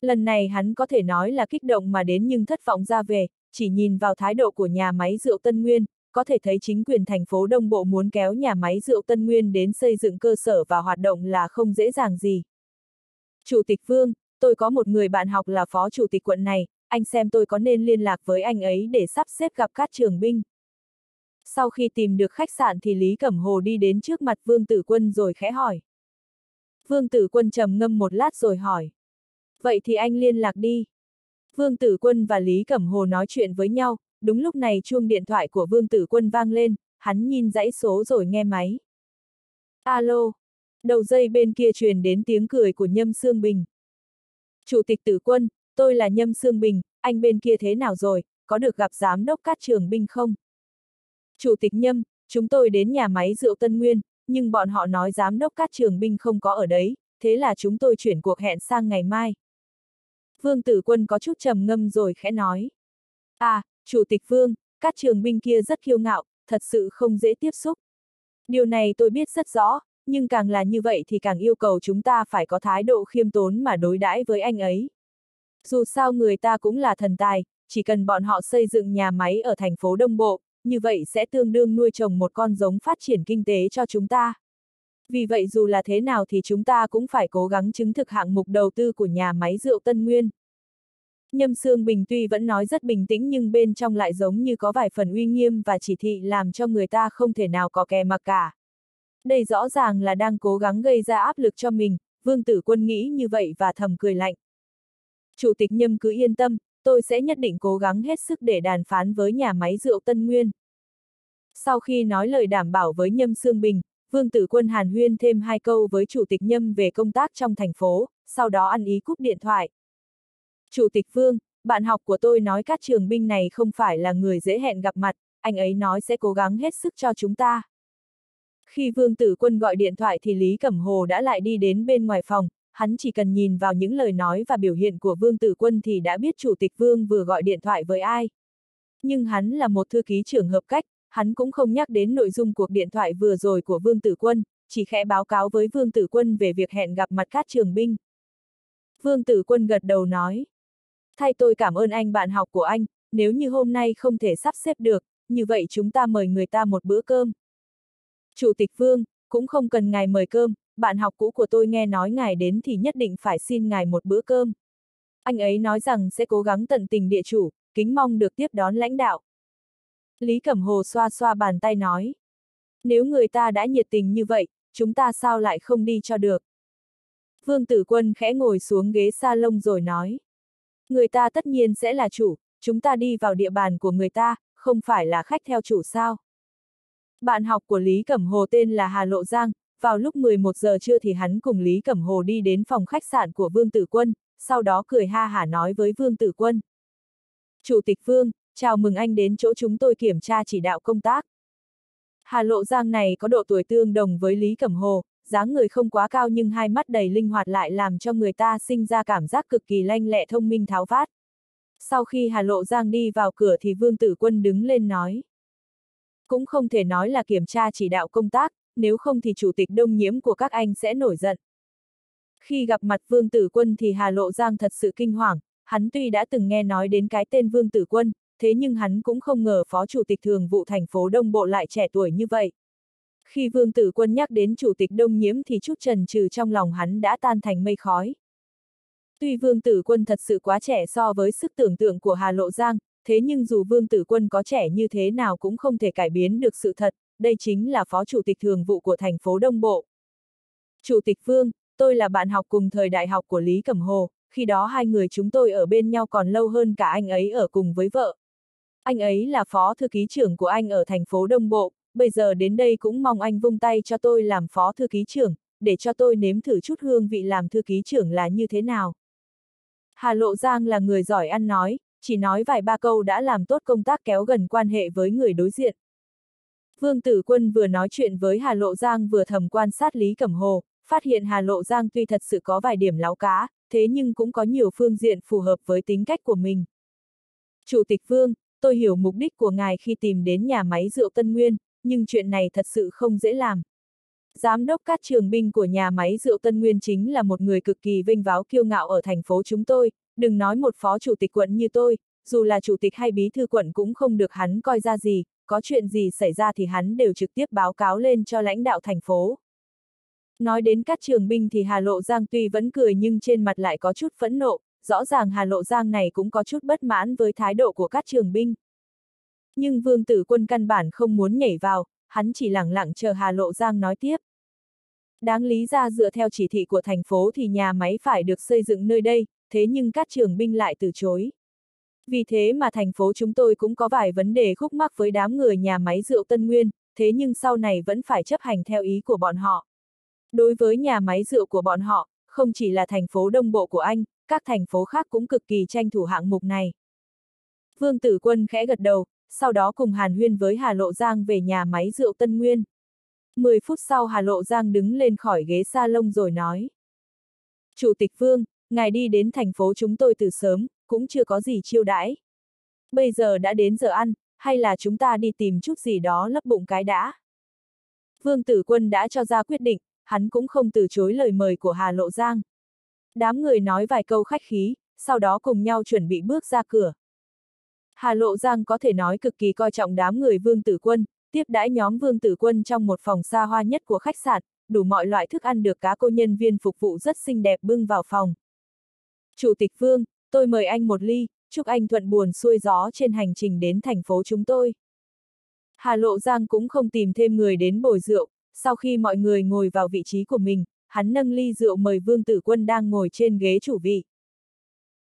[SPEAKER 1] Lần này hắn có thể nói là kích động mà đến nhưng thất vọng ra về, chỉ nhìn vào thái độ của nhà máy rượu Tân Nguyên, có thể thấy chính quyền thành phố Đông Bộ muốn kéo nhà máy rượu Tân Nguyên đến xây dựng cơ sở và hoạt động là không dễ dàng gì. Chủ tịch Vương, tôi có một người bạn học là phó chủ tịch quận này, anh xem tôi có nên liên lạc với anh ấy để sắp xếp gặp các trường binh. Sau khi tìm được khách sạn thì Lý Cẩm Hồ đi đến trước mặt Vương Tử Quân rồi khẽ hỏi. Vương Tử Quân trầm ngâm một lát rồi hỏi. Vậy thì anh liên lạc đi. Vương Tử Quân và Lý Cẩm Hồ nói chuyện với nhau, đúng lúc này chuông điện thoại của Vương Tử Quân vang lên, hắn nhìn dãy số rồi nghe máy. Alo. Đầu dây bên kia truyền đến tiếng cười của Nhâm Sương Bình. Chủ tịch Tử Quân, tôi là Nhâm Sương Bình, anh bên kia thế nào rồi, có được gặp giám đốc các trường binh không? Chủ tịch Nhâm, chúng tôi đến nhà máy rượu Tân Nguyên, nhưng bọn họ nói giám đốc các trường binh không có ở đấy, thế là chúng tôi chuyển cuộc hẹn sang ngày mai. Vương Tử Quân có chút trầm ngâm rồi khẽ nói. À, Chủ tịch Vương, các trường binh kia rất kiêu ngạo, thật sự không dễ tiếp xúc. Điều này tôi biết rất rõ, nhưng càng là như vậy thì càng yêu cầu chúng ta phải có thái độ khiêm tốn mà đối đãi với anh ấy. Dù sao người ta cũng là thần tài, chỉ cần bọn họ xây dựng nhà máy ở thành phố Đông Bộ, như vậy sẽ tương đương nuôi trồng một con giống phát triển kinh tế cho chúng ta. Vì vậy dù là thế nào thì chúng ta cũng phải cố gắng chứng thực hạng mục đầu tư của nhà máy rượu Tân Nguyên. Nhâm Sương Bình tuy vẫn nói rất bình tĩnh nhưng bên trong lại giống như có vài phần uy nghiêm và chỉ thị làm cho người ta không thể nào có kè mặc cả. Đây rõ ràng là đang cố gắng gây ra áp lực cho mình, Vương Tử Quân nghĩ như vậy và thầm cười lạnh. Chủ tịch Nhâm cứ yên tâm, tôi sẽ nhất định cố gắng hết sức để đàm phán với nhà máy rượu Tân Nguyên. Sau khi nói lời đảm bảo với Nhâm Sương Bình, Vương Tử Quân hàn huyên thêm hai câu với Chủ tịch Nhâm về công tác trong thành phố, sau đó ăn ý cúp điện thoại. Chủ tịch Vương, bạn học của tôi nói các trường binh này không phải là người dễ hẹn gặp mặt, anh ấy nói sẽ cố gắng hết sức cho chúng ta. Khi Vương Tử Quân gọi điện thoại thì Lý Cẩm Hồ đã lại đi đến bên ngoài phòng, hắn chỉ cần nhìn vào những lời nói và biểu hiện của Vương Tử Quân thì đã biết Chủ tịch Vương vừa gọi điện thoại với ai. Nhưng hắn là một thư ký trưởng hợp cách, hắn cũng không nhắc đến nội dung cuộc điện thoại vừa rồi của Vương Tử Quân, chỉ khẽ báo cáo với Vương Tử Quân về việc hẹn gặp mặt các trường binh. Vương Tử Quân gật đầu nói. Thay tôi cảm ơn anh bạn học của anh, nếu như hôm nay không thể sắp xếp được, như vậy chúng ta mời người ta một bữa cơm. Chủ tịch Vương, cũng không cần ngài mời cơm, bạn học cũ của tôi nghe nói ngài đến thì nhất định phải xin ngài một bữa cơm. Anh ấy nói rằng sẽ cố gắng tận tình địa chủ, kính mong được tiếp đón lãnh đạo. Lý Cẩm Hồ xoa xoa bàn tay nói. Nếu người ta đã nhiệt tình như vậy, chúng ta sao lại không đi cho được? Vương Tử Quân khẽ ngồi xuống ghế sa lông rồi nói. Người ta tất nhiên sẽ là chủ, chúng ta đi vào địa bàn của người ta, không phải là khách theo chủ sao. Bạn học của Lý Cẩm Hồ tên là Hà Lộ Giang, vào lúc 11 giờ trưa thì hắn cùng Lý Cẩm Hồ đi đến phòng khách sạn của Vương Tử Quân, sau đó cười ha hả nói với Vương Tử Quân. Chủ tịch Vương, chào mừng anh đến chỗ chúng tôi kiểm tra chỉ đạo công tác. Hà Lộ Giang này có độ tuổi tương đồng với Lý Cẩm Hồ, dáng người không quá cao nhưng hai mắt đầy linh hoạt lại làm cho người ta sinh ra cảm giác cực kỳ lanh lẹ thông minh tháo vát. Sau khi Hà Lộ Giang đi vào cửa thì Vương Tử Quân đứng lên nói. Cũng không thể nói là kiểm tra chỉ đạo công tác, nếu không thì chủ tịch đông nhiễm của các anh sẽ nổi giận. Khi gặp mặt Vương Tử Quân thì Hà Lộ Giang thật sự kinh hoàng, hắn tuy đã từng nghe nói đến cái tên Vương Tử Quân, thế nhưng hắn cũng không ngờ Phó Chủ tịch Thường vụ thành phố Đông Bộ lại trẻ tuổi như vậy. Khi Vương Tử Quân nhắc đến Chủ tịch Đông Nhiễm thì chút trần trừ trong lòng hắn đã tan thành mây khói. Tuy Vương Tử Quân thật sự quá trẻ so với sức tưởng tượng của Hà Lộ Giang, thế nhưng dù Vương Tử Quân có trẻ như thế nào cũng không thể cải biến được sự thật, đây chính là Phó Chủ tịch Thường vụ của thành phố Đông Bộ. Chủ tịch Vương, tôi là bạn học cùng thời đại học của Lý Cẩm Hồ, khi đó hai người chúng tôi ở bên nhau còn lâu hơn cả anh ấy ở cùng với vợ. Anh ấy là phó thư ký trưởng của anh ở thành phố Đông Bộ, bây giờ đến đây cũng mong anh vung tay cho tôi làm phó thư ký trưởng, để cho tôi nếm thử chút hương vị làm thư ký trưởng là như thế nào. Hà Lộ Giang là người giỏi ăn nói, chỉ nói vài ba câu đã làm tốt công tác kéo gần quan hệ với người đối diện. Vương Tử Quân vừa nói chuyện với Hà Lộ Giang vừa thầm quan sát Lý Cẩm Hồ, phát hiện Hà Lộ Giang tuy thật sự có vài điểm láo cá, thế nhưng cũng có nhiều phương diện phù hợp với tính cách của mình. Chủ tịch Vương, tôi hiểu mục đích của ngài khi tìm đến nhà máy rượu Tân Nguyên, nhưng chuyện này thật sự không dễ làm. Giám đốc các trường binh của nhà máy rượu Tân Nguyên chính là một người cực kỳ vinh váo kiêu ngạo ở thành phố chúng tôi, đừng nói một phó chủ tịch quận như tôi, dù là chủ tịch hay bí thư quận cũng không được hắn coi ra gì, có chuyện gì xảy ra thì hắn đều trực tiếp báo cáo lên cho lãnh đạo thành phố. Nói đến các trường binh thì Hà Lộ Giang tuy vẫn cười nhưng trên mặt lại có chút phẫn nộ, rõ ràng Hà Lộ Giang này cũng có chút bất mãn với thái độ của các trường binh. Nhưng Vương Tử Quân căn bản không muốn nhảy vào, hắn chỉ lặng lặng chờ Hà Lộ Giang nói tiếp. Đáng lý ra dựa theo chỉ thị của thành phố thì nhà máy phải được xây dựng nơi đây, thế nhưng các trường binh lại từ chối. Vì thế mà thành phố chúng tôi cũng có vài vấn đề khúc mắc với đám người nhà máy rượu Tân Nguyên, thế nhưng sau này vẫn phải chấp hành theo ý của bọn họ. Đối với nhà máy rượu của bọn họ, không chỉ là thành phố Đông Bộ của Anh, các thành phố khác cũng cực kỳ tranh thủ hạng mục này. Vương Tử Quân khẽ gật đầu, sau đó cùng Hàn Huyên với Hà Lộ Giang về nhà máy rượu Tân Nguyên. 10 phút sau Hà Lộ Giang đứng lên khỏi ghế salon rồi nói. Chủ tịch Vương, ngài đi đến thành phố chúng tôi từ sớm, cũng chưa có gì chiêu đãi. Bây giờ đã đến giờ ăn, hay là chúng ta đi tìm chút gì đó lấp bụng cái đã. Vương Tử Quân đã cho ra quyết định, hắn cũng không từ chối lời mời của Hà Lộ Giang. Đám người nói vài câu khách khí, sau đó cùng nhau chuẩn bị bước ra cửa. Hà Lộ Giang có thể nói cực kỳ coi trọng đám người Vương Tử Quân, tiếp đãi nhóm Vương Tử Quân trong một phòng xa hoa nhất của khách sạn, đủ mọi loại thức ăn được cá cô nhân viên phục vụ rất xinh đẹp bưng vào phòng. Chủ tịch Vương, tôi mời anh một ly, chúc anh thuận buồn xuôi gió trên hành trình đến thành phố chúng tôi. Hà Lộ Giang cũng không tìm thêm người đến bồi rượu, sau khi mọi người ngồi vào vị trí của mình, hắn nâng ly rượu mời Vương Tử Quân đang ngồi trên ghế chủ vị.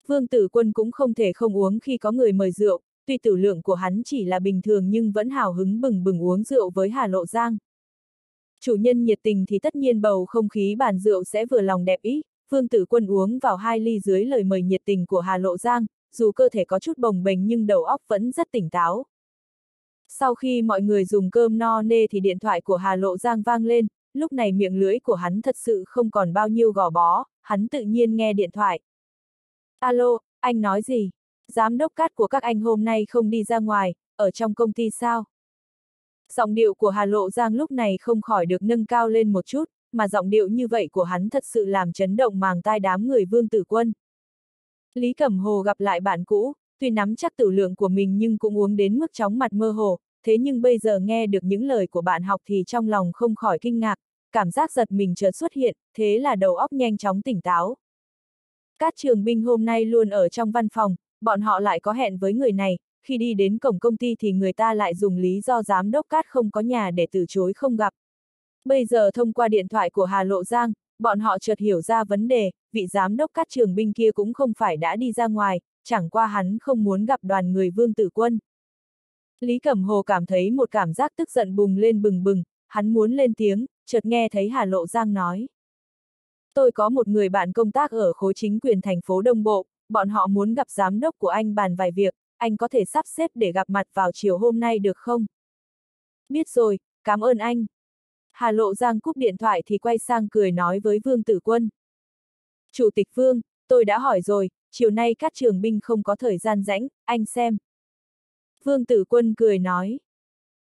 [SPEAKER 1] Vương Tử Quân cũng không thể không uống khi có người mời rượu, tuy tử lượng của hắn chỉ là bình thường nhưng vẫn hào hứng bừng bừng uống rượu với Hà Lộ Giang. Chủ nhân nhiệt tình thì tất nhiên bầu không khí bàn rượu sẽ vừa lòng đẹp ý, Vương Tử Quân uống vào hai ly dưới lời mời nhiệt tình của Hà Lộ Giang, dù cơ thể có chút bồng bềnh nhưng đầu óc vẫn rất tỉnh táo. Sau khi mọi người dùng cơm no nê thì điện thoại của Hà Lộ Giang vang lên, lúc này miệng lưỡi của hắn thật sự không còn bao nhiêu gò bó, hắn tự nhiên nghe điện thoại. Alo, anh nói gì? Giám đốc cát của các anh hôm nay không đi ra ngoài, ở trong công ty sao? Giọng điệu của Hà Lộ Giang lúc này không khỏi được nâng cao lên một chút, mà giọng điệu như vậy của hắn thật sự làm chấn động màng tai đám người vương tử quân. Lý Cẩm Hồ gặp lại bạn cũ, tuy nắm chắc tử lượng của mình nhưng cũng uống đến mức chóng mặt mơ hồ, thế nhưng bây giờ nghe được những lời của bạn học thì trong lòng không khỏi kinh ngạc, cảm giác giật mình chợt xuất hiện, thế là đầu óc nhanh chóng tỉnh táo. Các trường binh hôm nay luôn ở trong văn phòng, bọn họ lại có hẹn với người này, khi đi đến cổng công ty thì người ta lại dùng lý do giám đốc cát không có nhà để từ chối không gặp. Bây giờ thông qua điện thoại của Hà Lộ Giang, bọn họ chợt hiểu ra vấn đề, vị giám đốc các trường binh kia cũng không phải đã đi ra ngoài, chẳng qua hắn không muốn gặp đoàn người vương tử quân. Lý Cẩm Hồ cảm thấy một cảm giác tức giận bùng lên bừng bừng, hắn muốn lên tiếng, chợt nghe thấy Hà Lộ Giang nói. Tôi có một người bạn công tác ở khối chính quyền thành phố Đông Bộ, bọn họ muốn gặp giám đốc của anh bàn vài việc, anh có thể sắp xếp để gặp mặt vào chiều hôm nay được không? Biết rồi, cảm ơn anh. Hà Lộ Giang cúp điện thoại thì quay sang cười nói với Vương Tử Quân. Chủ tịch Vương, tôi đã hỏi rồi, chiều nay các trường binh không có thời gian rãnh, anh xem. Vương Tử Quân cười nói.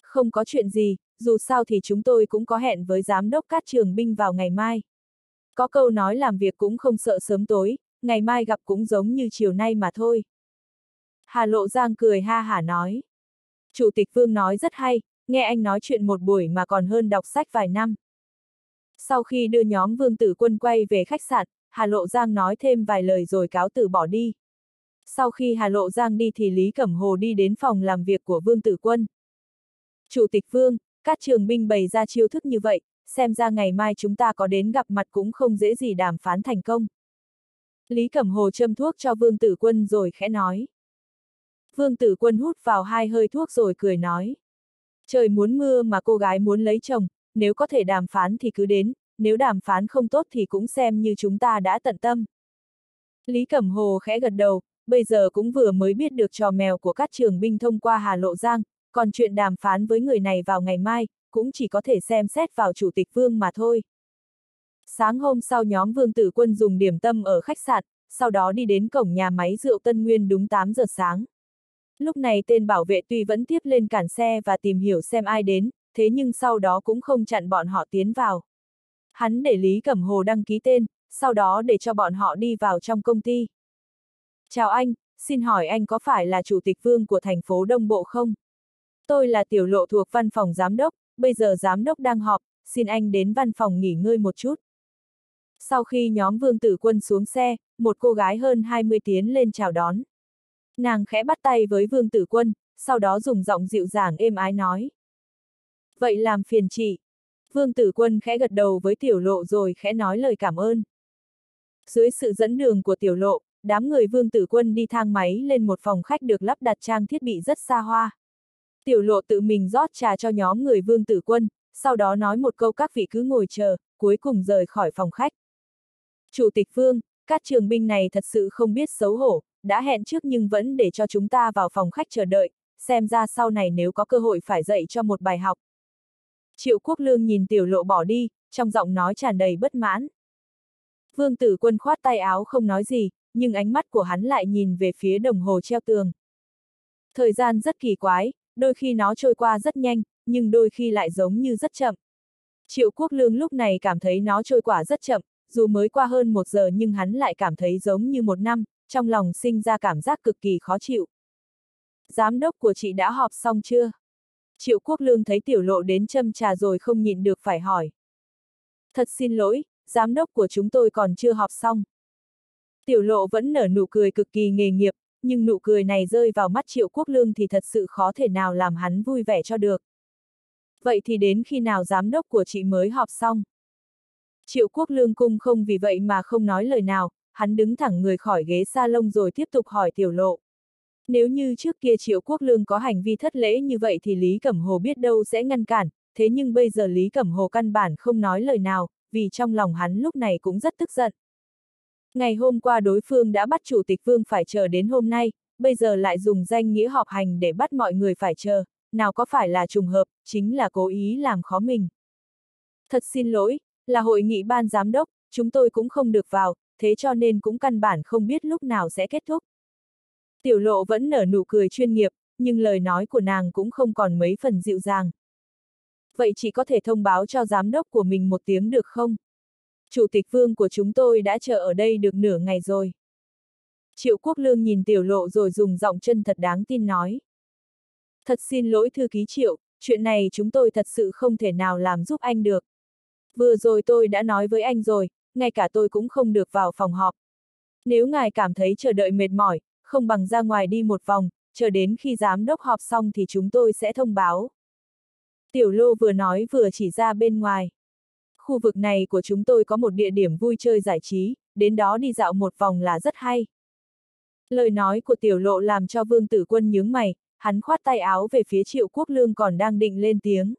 [SPEAKER 1] Không có chuyện gì, dù sao thì chúng tôi cũng có hẹn với giám đốc các trường binh vào ngày mai. Có câu nói làm việc cũng không sợ sớm tối, ngày mai gặp cũng giống như chiều nay mà thôi. Hà Lộ Giang cười ha hả nói. Chủ tịch Vương nói rất hay, nghe anh nói chuyện một buổi mà còn hơn đọc sách vài năm. Sau khi đưa nhóm Vương Tử Quân quay về khách sạn, Hà Lộ Giang nói thêm vài lời rồi cáo từ bỏ đi. Sau khi Hà Lộ Giang đi thì Lý Cẩm Hồ đi đến phòng làm việc của Vương Tử Quân. Chủ tịch Vương, các trường binh bày ra chiêu thức như vậy, xem ra ngày mai chúng ta có đến gặp mặt cũng không dễ gì đàm phán thành công. Lý Cẩm Hồ châm thuốc cho Vương Tử Quân rồi khẽ nói. Vương Tử Quân hút vào hai hơi thuốc rồi cười nói. Trời muốn mưa mà cô gái muốn lấy chồng, nếu có thể đàm phán thì cứ đến, nếu đàm phán không tốt thì cũng xem như chúng ta đã tận tâm. Lý Cẩm Hồ khẽ gật đầu, bây giờ cũng vừa mới biết được trò mèo của các trường binh thông qua Hà Lộ Giang, còn chuyện đàm phán với người này vào ngày mai, cũng chỉ có thể xem xét vào Chủ tịch Vương mà thôi. Sáng hôm sau nhóm Vương Tử Quân dùng điểm tâm ở khách sạn, sau đó đi đến cổng nhà máy rượu Tân Nguyên đúng 8 giờ sáng. Lúc này tên bảo vệ tuy vẫn tiếp lên cản xe và tìm hiểu xem ai đến, thế nhưng sau đó cũng không chặn bọn họ tiến vào. Hắn để Lý Cẩm Hồ đăng ký tên, sau đó để cho bọn họ đi vào trong công ty. Chào anh, xin hỏi anh có phải là chủ tịch vương của thành phố Đông Bộ không? Tôi là tiểu lộ thuộc văn phòng giám đốc, bây giờ giám đốc đang họp, xin anh đến văn phòng nghỉ ngơi một chút. Sau khi nhóm vương tử quân xuống xe, một cô gái hơn 20 tiến lên chào đón. Nàng khẽ bắt tay với vương tử quân, sau đó dùng giọng dịu dàng êm ái nói. Vậy làm phiền chị. Vương tử quân khẽ gật đầu với tiểu lộ rồi khẽ nói lời cảm ơn. Dưới sự dẫn đường của tiểu lộ, đám người vương tử quân đi thang máy lên một phòng khách được lắp đặt trang thiết bị rất xa hoa. Tiểu lộ tự mình rót trà cho nhóm người vương tử quân, sau đó nói một câu các vị cứ ngồi chờ, cuối cùng rời khỏi phòng khách. Chủ tịch vương, các trường binh này thật sự không biết xấu hổ, đã hẹn trước nhưng vẫn để cho chúng ta vào phòng khách chờ đợi, xem ra sau này nếu có cơ hội phải dạy cho một bài học. Triệu Quốc Lương nhìn tiểu lộ bỏ đi, trong giọng nói tràn đầy bất mãn. Vương tử quân khoát tay áo không nói gì, nhưng ánh mắt của hắn lại nhìn về phía đồng hồ treo tường. Thời gian rất kỳ quái, đôi khi nó trôi qua rất nhanh, nhưng đôi khi lại giống như rất chậm. Triệu Quốc Lương lúc này cảm thấy nó trôi qua rất chậm, dù mới qua hơn một giờ nhưng hắn lại cảm thấy giống như một năm, trong lòng sinh ra cảm giác cực kỳ khó chịu. Giám đốc của chị đã họp xong chưa? Triệu Quốc Lương thấy tiểu lộ đến châm trà rồi không nhịn được phải hỏi. Thật xin lỗi, giám đốc của chúng tôi còn chưa họp xong. Tiểu lộ vẫn nở nụ cười cực kỳ nghề nghiệp, nhưng nụ cười này rơi vào mắt Triệu Quốc Lương thì thật sự khó thể nào làm hắn vui vẻ cho được. Vậy thì đến khi nào giám đốc của chị mới họp xong? Triệu Quốc Lương cung không vì vậy mà không nói lời nào, hắn đứng thẳng người khỏi ghế salon rồi tiếp tục hỏi tiểu lộ. Nếu như trước kia Triệu Quốc Lương có hành vi thất lễ như vậy thì Lý Cẩm Hồ biết đâu sẽ ngăn cản, thế nhưng bây giờ Lý Cẩm Hồ căn bản không nói lời nào, vì trong lòng hắn lúc này cũng rất tức giận. Ngày hôm qua đối phương đã bắt Chủ tịch Vương phải chờ đến hôm nay, bây giờ lại dùng danh nghĩa họp hành để bắt mọi người phải chờ, nào có phải là trùng hợp, chính là cố ý làm khó mình. Thật xin lỗi, là hội nghị ban giám đốc, chúng tôi cũng không được vào, thế cho nên cũng căn bản không biết lúc nào sẽ kết thúc. Tiểu lộ vẫn nở nụ cười chuyên nghiệp, nhưng lời nói của nàng cũng không còn mấy phần dịu dàng. Vậy chỉ có thể thông báo cho giám đốc của mình một tiếng được không? Chủ tịch vương của chúng tôi đã chờ ở đây được nửa ngày rồi. Triệu Quốc Lương nhìn tiểu lộ rồi dùng giọng chân thật đáng tin nói. Thật xin lỗi thư ký Triệu, chuyện này chúng tôi thật sự không thể nào làm giúp anh được. Vừa rồi tôi đã nói với anh rồi, ngay cả tôi cũng không được vào phòng họp. Nếu ngài cảm thấy chờ đợi mệt mỏi, không bằng ra ngoài đi một vòng, chờ đến khi giám đốc họp xong thì chúng tôi sẽ thông báo. Tiểu Lô vừa nói vừa chỉ ra bên ngoài. Khu vực này của chúng tôi có một địa điểm vui chơi giải trí, đến đó đi dạo một vòng là rất hay. Lời nói của tiểu lộ làm cho vương tử quân nhướng mày, hắn khoát tay áo về phía triệu quốc lương còn đang định lên tiếng.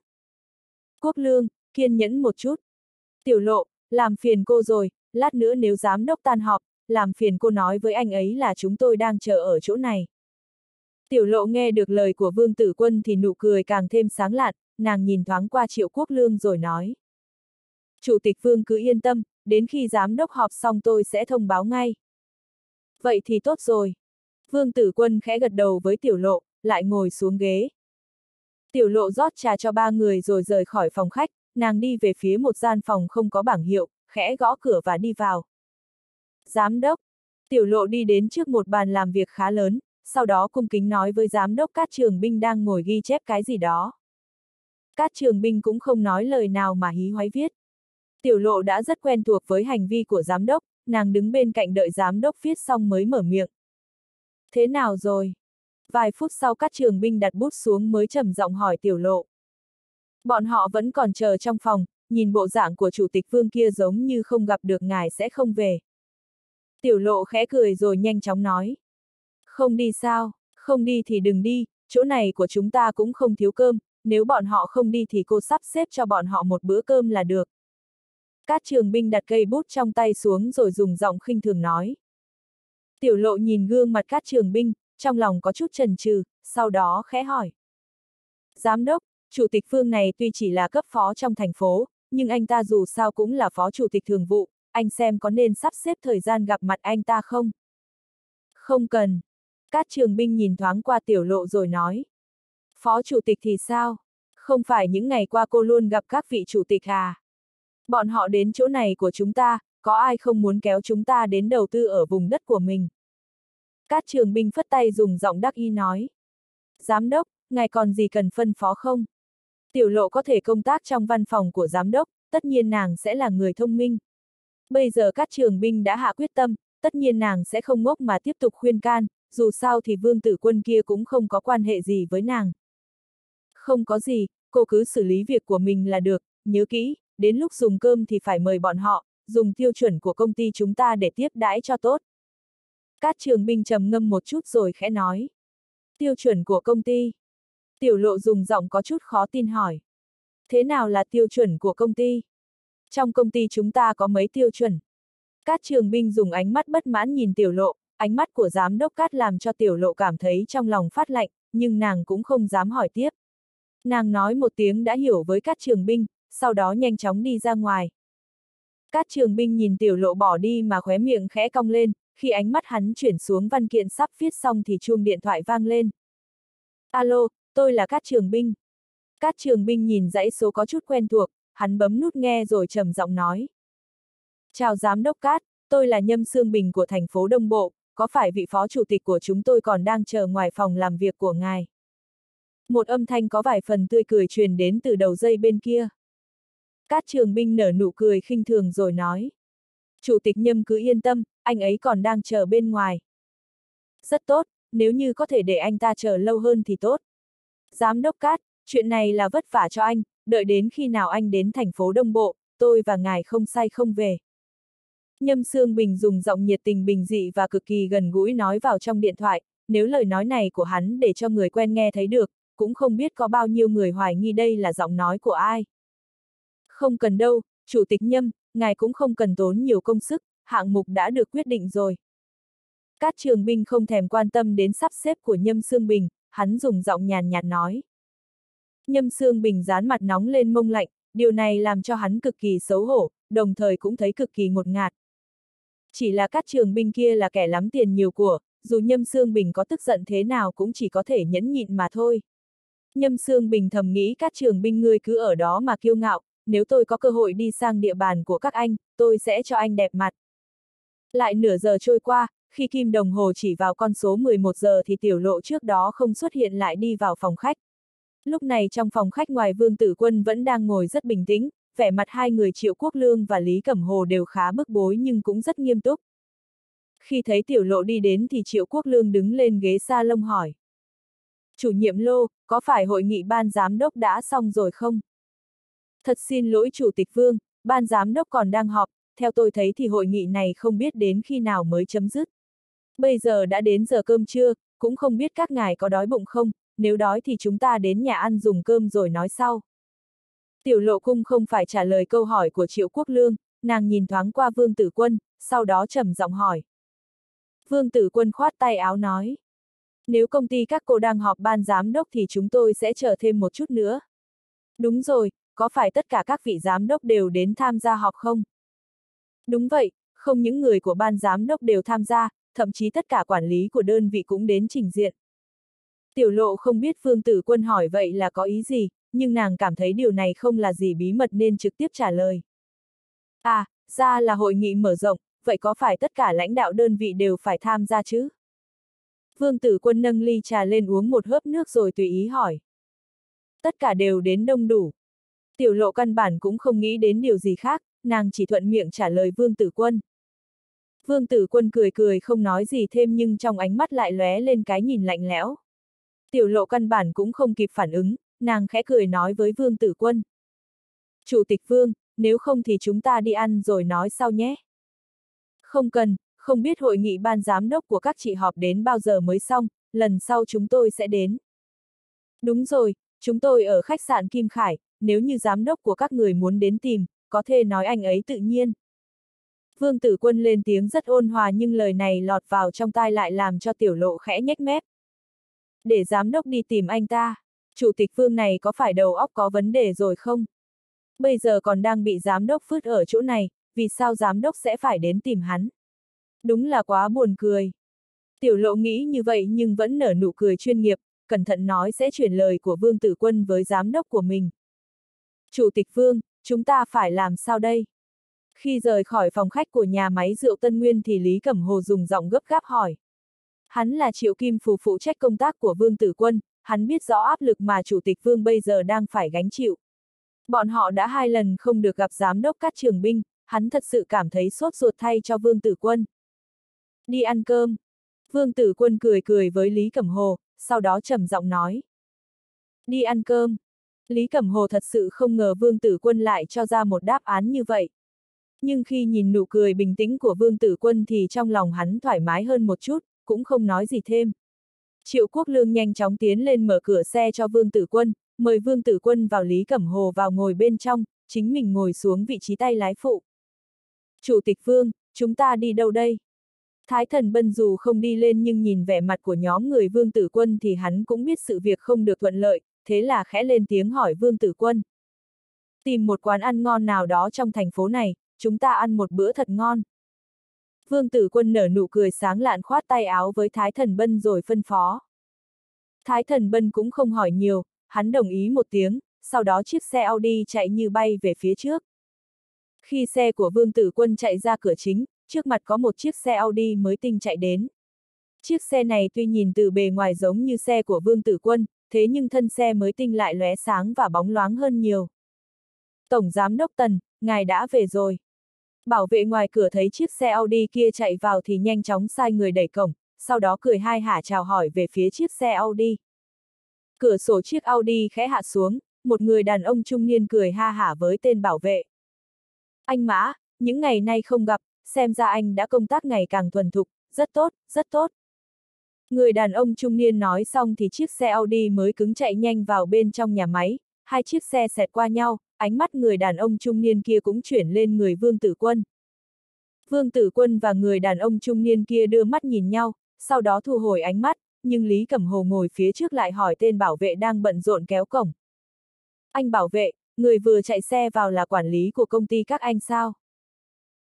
[SPEAKER 1] Quốc lương, kiên nhẫn một chút. Tiểu lộ, làm phiền cô rồi, lát nữa nếu giám đốc tan họp, làm phiền cô nói với anh ấy là chúng tôi đang chờ ở chỗ này. Tiểu lộ nghe được lời của vương tử quân thì nụ cười càng thêm sáng lạn, nàng nhìn thoáng qua triệu quốc lương rồi nói. Chủ tịch vương cứ yên tâm, đến khi giám đốc họp xong tôi sẽ thông báo ngay. Vậy thì tốt rồi. Vương tử quân khẽ gật đầu với tiểu lộ, lại ngồi xuống ghế. Tiểu lộ rót trà cho ba người rồi rời khỏi phòng khách, nàng đi về phía một gian phòng không có bảng hiệu, khẽ gõ cửa và đi vào. Giám đốc. Tiểu lộ đi đến trước một bàn làm việc khá lớn, sau đó cung kính nói với giám đốc các trường binh đang ngồi ghi chép cái gì đó. Các trường binh cũng không nói lời nào mà hí hoái viết. Tiểu lộ đã rất quen thuộc với hành vi của giám đốc, nàng đứng bên cạnh đợi giám đốc viết xong mới mở miệng. Thế nào rồi? Vài phút sau các trường binh đặt bút xuống mới trầm giọng hỏi tiểu lộ. Bọn họ vẫn còn chờ trong phòng, nhìn bộ dạng của chủ tịch vương kia giống như không gặp được ngài sẽ không về. Tiểu lộ khẽ cười rồi nhanh chóng nói. Không đi sao, không đi thì đừng đi, chỗ này của chúng ta cũng không thiếu cơm, nếu bọn họ không đi thì cô sắp xếp cho bọn họ một bữa cơm là được. Các trường binh đặt cây bút trong tay xuống rồi dùng giọng khinh thường nói. Tiểu lộ nhìn gương mặt các trường binh, trong lòng có chút chần chừ, sau đó khẽ hỏi. Giám đốc, chủ tịch phương này tuy chỉ là cấp phó trong thành phố, nhưng anh ta dù sao cũng là phó chủ tịch thường vụ, anh xem có nên sắp xếp thời gian gặp mặt anh ta không? Không cần. Các trường binh nhìn thoáng qua tiểu lộ rồi nói. Phó chủ tịch thì sao? Không phải những ngày qua cô luôn gặp các vị chủ tịch à? Bọn họ đến chỗ này của chúng ta, có ai không muốn kéo chúng ta đến đầu tư ở vùng đất của mình? Các trường binh phất tay dùng giọng đắc y nói. Giám đốc, ngài còn gì cần phân phó không? Tiểu lộ có thể công tác trong văn phòng của giám đốc, tất nhiên nàng sẽ là người thông minh. Bây giờ các trường binh đã hạ quyết tâm, tất nhiên nàng sẽ không ngốc mà tiếp tục khuyên can, dù sao thì vương tử quân kia cũng không có quan hệ gì với nàng. Không có gì, cô cứ xử lý việc của mình là được, nhớ kỹ, đến lúc dùng cơm thì phải mời bọn họ, dùng tiêu chuẩn của công ty chúng ta để tiếp đãi cho tốt. Các trường binh trầm ngâm một chút rồi khẽ nói. Tiêu chuẩn của công ty. Tiểu lộ dùng giọng có chút khó tin hỏi. Thế nào là tiêu chuẩn của công ty? Trong công ty chúng ta có mấy tiêu chuẩn? Cát trường binh dùng ánh mắt bất mãn nhìn tiểu lộ, ánh mắt của giám đốc cát làm cho tiểu lộ cảm thấy trong lòng phát lạnh, nhưng nàng cũng không dám hỏi tiếp. Nàng nói một tiếng đã hiểu với Cát trường binh, sau đó nhanh chóng đi ra ngoài. Cát trường binh nhìn tiểu lộ bỏ đi mà khóe miệng khẽ cong lên, khi ánh mắt hắn chuyển xuống văn kiện sắp viết xong thì chuông điện thoại vang lên. Alo, tôi là cát trường binh. cát trường binh nhìn dãy số có chút quen thuộc, hắn bấm nút nghe rồi trầm giọng nói. Chào Giám đốc Cát, tôi là Nhâm Sương Bình của thành phố Đông Bộ, có phải vị phó chủ tịch của chúng tôi còn đang chờ ngoài phòng làm việc của ngài? Một âm thanh có vài phần tươi cười truyền đến từ đầu dây bên kia. Cát trường binh nở nụ cười khinh thường rồi nói. Chủ tịch Nhâm cứ yên tâm, anh ấy còn đang chờ bên ngoài. Rất tốt, nếu như có thể để anh ta chờ lâu hơn thì tốt. Giám đốc Cát, chuyện này là vất vả cho anh, đợi đến khi nào anh đến thành phố Đông Bộ, tôi và ngài không say không về. Nhâm Sương Bình dùng giọng nhiệt tình bình dị và cực kỳ gần gũi nói vào trong điện thoại, nếu lời nói này của hắn để cho người quen nghe thấy được, cũng không biết có bao nhiêu người hoài nghi đây là giọng nói của ai. Không cần đâu, Chủ tịch Nhâm, ngài cũng không cần tốn nhiều công sức, hạng mục đã được quyết định rồi. Các trường binh không thèm quan tâm đến sắp xếp của Nhâm Sương Bình, hắn dùng giọng nhàn nhạt nói. Nhâm Sương Bình dán mặt nóng lên mông lạnh, điều này làm cho hắn cực kỳ xấu hổ, đồng thời cũng thấy cực kỳ ngột ngạt. Chỉ là các trường binh kia là kẻ lắm tiền nhiều của, dù Nhâm Sương Bình có tức giận thế nào cũng chỉ có thể nhẫn nhịn mà thôi. Nhâm Sương Bình thầm nghĩ các trường binh ngươi cứ ở đó mà kiêu ngạo, nếu tôi có cơ hội đi sang địa bàn của các anh, tôi sẽ cho anh đẹp mặt. Lại nửa giờ trôi qua, khi kim đồng hồ chỉ vào con số 11 giờ thì tiểu lộ trước đó không xuất hiện lại đi vào phòng khách. Lúc này trong phòng khách ngoài Vương Tử Quân vẫn đang ngồi rất bình tĩnh, vẻ mặt hai người Triệu Quốc Lương và Lý Cẩm Hồ đều khá bức bối nhưng cũng rất nghiêm túc. Khi thấy tiểu lộ đi đến thì Triệu Quốc Lương đứng lên ghế sa lông hỏi. Chủ nhiệm Lô, có phải hội nghị ban giám đốc đã xong rồi không? Thật xin lỗi Chủ tịch Vương, ban giám đốc còn đang họp, theo tôi thấy thì hội nghị này không biết đến khi nào mới chấm dứt. Bây giờ đã đến giờ cơm trưa, cũng không biết các ngài có đói bụng không, nếu đói thì chúng ta đến nhà ăn dùng cơm rồi nói sau. Tiểu lộ cung không phải trả lời câu hỏi của Triệu Quốc Lương, nàng nhìn thoáng qua Vương Tử Quân, sau đó trầm giọng hỏi. Vương Tử Quân khoát tay áo nói. Nếu công ty các cô đang họp ban giám đốc thì chúng tôi sẽ chờ thêm một chút nữa. Đúng rồi, có phải tất cả các vị giám đốc đều đến tham gia họp không? Đúng vậy, không những người của ban giám đốc đều tham gia, thậm chí tất cả quản lý của đơn vị cũng đến trình diện. Tiểu lộ không biết Phương Tử Quân hỏi vậy là có ý gì, nhưng nàng cảm thấy điều này không là gì bí mật nên trực tiếp trả lời. À, ra là hội nghị mở rộng, vậy có phải tất cả lãnh đạo đơn vị đều phải tham gia chứ? Vương Tử Quân nâng ly trà lên uống một hớp nước rồi tùy ý hỏi. Tất cả đều đến đông đủ. Tiểu lộ căn bản cũng không nghĩ đến điều gì khác, nàng chỉ thuận miệng trả lời Vương Tử Quân. Vương Tử Quân cười cười không nói gì thêm nhưng trong ánh mắt lại lóe lên cái nhìn lạnh lẽo. Tiểu lộ căn bản cũng không kịp phản ứng, nàng khẽ cười nói với Vương Tử Quân. Chủ tịch Vương, nếu không thì chúng ta đi ăn rồi nói sau nhé. Không cần, không biết hội nghị ban giám đốc của các chị họp đến bao giờ mới xong, lần sau chúng tôi sẽ đến. Đúng rồi, chúng tôi ở khách sạn Kim Khải, nếu như giám đốc của các người muốn đến tìm, có thể nói anh ấy tự nhiên. Vương tử quân lên tiếng rất ôn hòa nhưng lời này lọt vào trong tai lại làm cho tiểu lộ khẽ nhếch mép. Để giám đốc đi tìm anh ta, chủ tịch vương này có phải đầu óc có vấn đề rồi không? Bây giờ còn đang bị giám đốc phứt ở chỗ này, vì sao giám đốc sẽ phải đến tìm hắn? Đúng là quá buồn cười. Tiểu lộ nghĩ như vậy nhưng vẫn nở nụ cười chuyên nghiệp, cẩn thận nói sẽ chuyển lời của Vương Tử Quân với giám đốc của mình. Chủ tịch Vương, chúng ta phải làm sao đây? Khi rời khỏi phòng khách của nhà máy rượu Tân Nguyên thì Lý Cẩm Hồ dùng giọng gấp gáp hỏi. Hắn là Triệu Kim Phù phụ trách công tác của Vương Tử Quân, hắn biết rõ áp lực mà Chủ tịch Vương bây giờ đang phải gánh chịu. Bọn họ đã hai lần không được gặp giám đốc các trường binh, hắn thật sự cảm thấy sốt ruột thay cho Vương Tử Quân. Đi ăn cơm. Vương Tử Quân cười cười với Lý Cẩm Hồ, sau đó trầm giọng nói. Đi ăn cơm. Lý Cẩm Hồ thật sự không ngờ Vương Tử Quân lại cho ra một đáp án như vậy. Nhưng khi nhìn nụ cười bình tĩnh của Vương Tử Quân thì trong lòng hắn thoải mái hơn một chút, cũng không nói gì thêm. Triệu Quốc Lương nhanh chóng tiến lên mở cửa xe cho Vương Tử Quân, mời Vương Tử Quân vào Lý Cẩm Hồ vào ngồi bên trong, chính mình ngồi xuống vị trí tay lái phụ. Chủ tịch Vương, chúng ta đi đâu đây? Thái thần bân dù không đi lên nhưng nhìn vẻ mặt của nhóm người vương tử quân thì hắn cũng biết sự việc không được thuận lợi, thế là khẽ lên tiếng hỏi vương tử quân. Tìm một quán ăn ngon nào đó trong thành phố này, chúng ta ăn một bữa thật ngon. Vương tử quân nở nụ cười sáng lạn khoát tay áo với Thái thần bân rồi phân phó. Thái thần bân cũng không hỏi nhiều, hắn đồng ý một tiếng, sau đó chiếc xe Audi chạy như bay về phía trước. Khi xe của Vương Tử Quân chạy ra cửa chính, trước mặt có một chiếc xe Audi mới tinh chạy đến. Chiếc xe này tuy nhìn từ bề ngoài giống như xe của Vương Tử Quân, thế nhưng thân xe mới tinh lại lóe sáng và bóng loáng hơn nhiều. Tổng Giám Đốc Tần, ngài đã về rồi. Bảo vệ ngoài cửa thấy chiếc xe Audi kia chạy vào thì nhanh chóng sai người đẩy cổng, sau đó cười hai hả chào hỏi về phía chiếc xe Audi. Cửa sổ chiếc Audi khẽ hạ xuống, một người đàn ông trung niên cười ha hả với tên bảo vệ. Anh Mã, những ngày nay không gặp, xem ra anh đã công tác ngày càng thuần thục, rất tốt, rất tốt. Người đàn ông trung niên nói xong thì chiếc xe Audi mới cứng chạy nhanh vào bên trong nhà máy, hai chiếc xe xẹt qua nhau, ánh mắt người đàn ông trung niên kia cũng chuyển lên người Vương Tử Quân. Vương Tử Quân và người đàn ông trung niên kia đưa mắt nhìn nhau, sau đó thu hồi ánh mắt, nhưng Lý Cẩm Hồ ngồi phía trước lại hỏi tên bảo vệ đang bận rộn kéo cổng. Anh bảo vệ, người vừa chạy xe vào là quản lý của công ty các anh sao?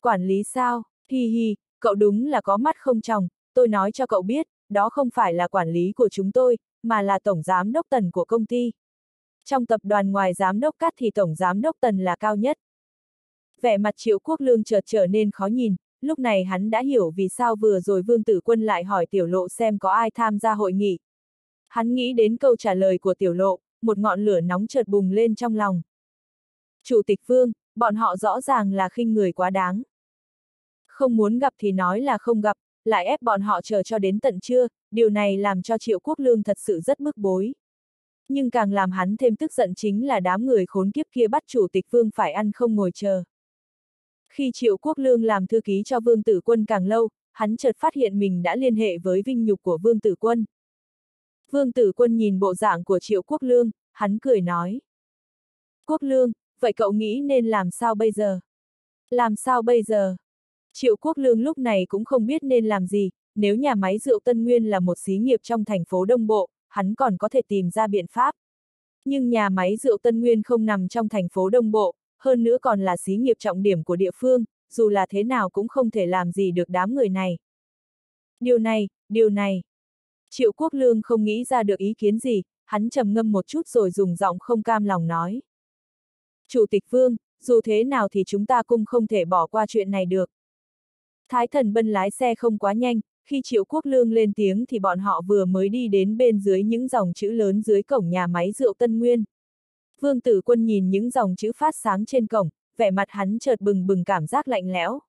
[SPEAKER 1] Quản lý sao? Hi hi, cậu đúng là có mắt không tròng, tôi nói cho cậu biết, đó không phải là quản lý của chúng tôi, mà là tổng giám đốc tần của công ty. Trong tập đoàn ngoài giám đốc cát thì tổng giám đốc tần là cao nhất. Vẻ mặt triệu quốc lương chợt trở nên khó nhìn, lúc này hắn đã hiểu vì sao vừa rồi vương tử quân lại hỏi tiểu lộ xem có ai tham gia hội nghị. Hắn nghĩ đến câu trả lời của tiểu lộ, một ngọn lửa nóng chợt bùng lên trong lòng. Chủ tịch Vương, bọn họ rõ ràng là khinh người quá đáng. Không muốn gặp thì nói là không gặp, lại ép bọn họ chờ cho đến tận trưa, điều này làm cho Triệu Quốc Lương thật sự rất bức bối. Nhưng càng làm hắn thêm tức giận chính là đám người khốn kiếp kia bắt Chủ tịch Vương phải ăn không ngồi chờ. Khi Triệu Quốc Lương làm thư ký cho Vương Tử Quân càng lâu, hắn chợt phát hiện mình đã liên hệ với vinh nhục của Vương Tử Quân. Vương Tử Quân nhìn bộ dạng của Triệu Quốc Lương, hắn cười nói. Quốc Lương, vậy cậu nghĩ nên làm sao bây giờ? Làm sao bây giờ? Triệu Quốc Lương lúc này cũng không biết nên làm gì, nếu nhà máy rượu Tân Nguyên là một xí nghiệp trong thành phố Đông Bộ, hắn còn có thể tìm ra biện pháp. Nhưng nhà máy rượu Tân Nguyên không nằm trong thành phố Đông Bộ, hơn nữa còn là xí nghiệp trọng điểm của địa phương, dù là thế nào cũng không thể làm gì được đám người này. Điều này, điều này. Triệu Quốc Lương không nghĩ ra được ý kiến gì, hắn trầm ngâm một chút rồi dùng giọng không cam lòng nói. Chủ tịch Vương, dù thế nào thì chúng ta cũng không thể bỏ qua chuyện này được. Thái thần bân lái xe không quá nhanh, khi Triệu Quốc Lương lên tiếng thì bọn họ vừa mới đi đến bên dưới những dòng chữ lớn dưới cổng nhà máy rượu Tân Nguyên. Vương Tử Quân nhìn những dòng chữ phát sáng trên cổng, vẻ mặt hắn chợt bừng bừng cảm giác lạnh lẽo.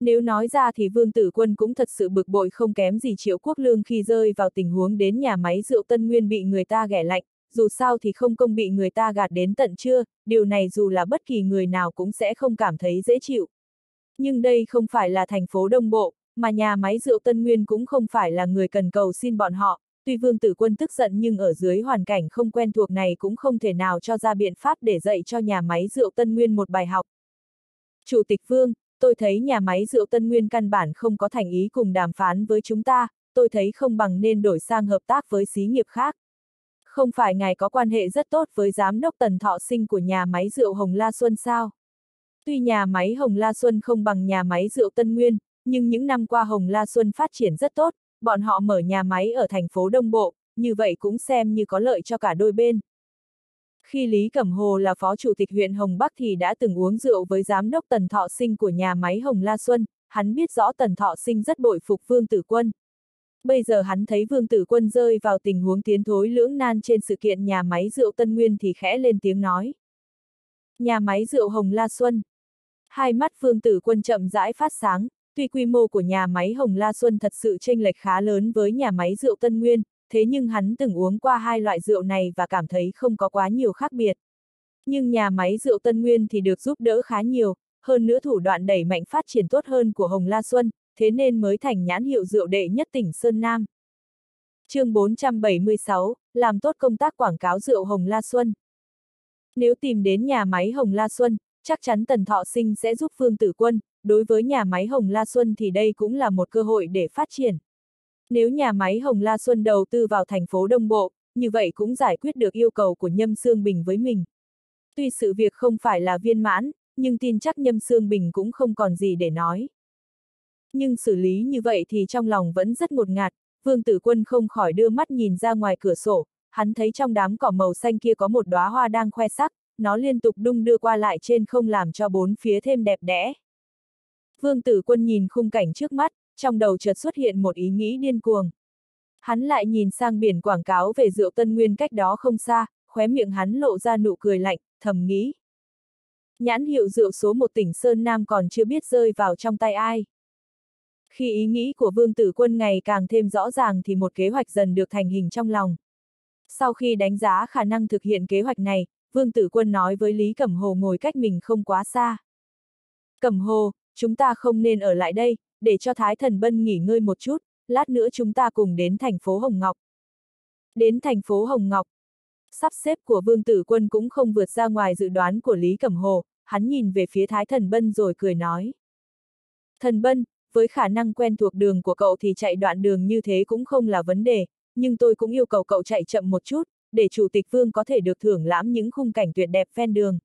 [SPEAKER 1] Nếu nói ra thì Vương Tử Quân cũng thật sự bực bội không kém gì Triệu Quốc Lương khi rơi vào tình huống đến nhà máy rượu Tân Nguyên bị người ta ghẻ lạnh, dù sao thì không công bị người ta gạt đến tận trưa, điều này dù là bất kỳ người nào cũng sẽ không cảm thấy dễ chịu. Nhưng đây không phải là thành phố Đông Bộ, mà nhà máy rượu Tân Nguyên cũng không phải là người cần cầu xin bọn họ, tuy Vương Tử Quân tức giận nhưng ở dưới hoàn cảnh không quen thuộc này cũng không thể nào cho ra biện pháp để dạy cho nhà máy rượu Tân Nguyên một bài học. Chủ tịch Vương, tôi thấy nhà máy rượu Tân Nguyên căn bản không có thành ý cùng đàm phán với chúng ta, tôi thấy không bằng nên đổi sang hợp tác với xí nghiệp khác. Không phải ngài có quan hệ rất tốt với giám đốc tần thọ sinh của nhà máy rượu Hồng La Xuân sao? Tuy nhà máy Hồng La Xuân không bằng nhà máy rượu Tân Nguyên, nhưng những năm qua Hồng La Xuân phát triển rất tốt, bọn họ mở nhà máy ở thành phố Đông Bộ, như vậy cũng xem như có lợi cho cả đôi bên. Khi Lý Cẩm Hồ là phó chủ tịch huyện Hồng Bắc thì đã từng uống rượu với giám đốc Tần Thọ Sinh của nhà máy Hồng La Xuân, hắn biết rõ Tần Thọ Sinh rất bội phục Vương Tử Quân. Bây giờ hắn thấy Vương Tử Quân rơi vào tình huống tiến thối lưỡng nan trên sự kiện nhà máy rượu Tân Nguyên thì khẽ lên tiếng nói. Nhà máy rượu Hồng La Xuân. Hai mắt Vương Tử Quân chậm rãi phát sáng, tuy quy mô của nhà máy Hồng La Xuân thật sự chênh lệch khá lớn với nhà máy rượu Tân Nguyên, thế nhưng hắn từng uống qua hai loại rượu này và cảm thấy không có quá nhiều khác biệt. Nhưng nhà máy rượu Tân Nguyên thì được giúp đỡ khá nhiều, hơn nữa thủ đoạn đẩy mạnh phát triển tốt hơn của Hồng La Xuân, thế nên mới thành nhãn hiệu rượu đệ nhất tỉnh Sơn Nam. chương 476, làm tốt công tác quảng cáo rượu Hồng La Xuân. Nếu tìm đến nhà máy Hồng La Xuân, chắc chắn Tần Thọ Sinh sẽ giúp Phương Tử Quân, đối với nhà máy Hồng La Xuân thì đây cũng là một cơ hội để phát triển. Nếu nhà máy Hồng La Xuân đầu tư vào thành phố Đông Bộ, như vậy cũng giải quyết được yêu cầu của Nhâm Sương Bình với mình. Tuy sự việc không phải là viên mãn, nhưng tin chắc Nhâm Sương Bình cũng không còn gì để nói. Nhưng xử lý như vậy thì trong lòng vẫn rất ngột ngạt, Vương Tử Quân không khỏi đưa mắt nhìn ra ngoài cửa sổ, hắn thấy trong đám cỏ màu xanh kia có một đóa hoa đang khoe sắc, nó liên tục đung đưa qua lại trên không làm cho bốn phía thêm đẹp đẽ. Vương Tử Quân nhìn khung cảnh trước mắt, trong đầu chợt xuất hiện một ý nghĩ điên cuồng. Hắn lại nhìn sang biển quảng cáo về rượu Tân Nguyên cách đó không xa, khóe miệng hắn lộ ra nụ cười lạnh, thầm nghĩ. Nhãn hiệu rượu số một tỉnh Sơn Nam còn chưa biết rơi vào trong tay ai. Khi ý nghĩ của Vương Tử Quân ngày càng thêm rõ ràng thì một kế hoạch dần được thành hình trong lòng. Sau khi đánh giá khả năng thực hiện kế hoạch này, Vương Tử Quân nói với Lý Cẩm Hồ ngồi cách mình không quá xa. Cẩm Hồ, chúng ta không nên ở lại đây, để cho Thái Thần Bân nghỉ ngơi một chút, lát nữa chúng ta cùng đến thành phố Hồng Ngọc. Đến thành phố Hồng Ngọc, sắp xếp của Vương Tử Quân cũng không vượt ra ngoài dự đoán của Lý Cẩm Hồ, hắn nhìn về phía Thái Thần Bân rồi cười nói. Thần Bân, với khả năng quen thuộc đường của cậu thì chạy đoạn đường như thế cũng không là vấn đề, nhưng tôi cũng yêu cầu cậu chạy chậm một chút, để Chủ tịch Vương có thể được thưởng lãm những khung cảnh tuyệt đẹp ven đường.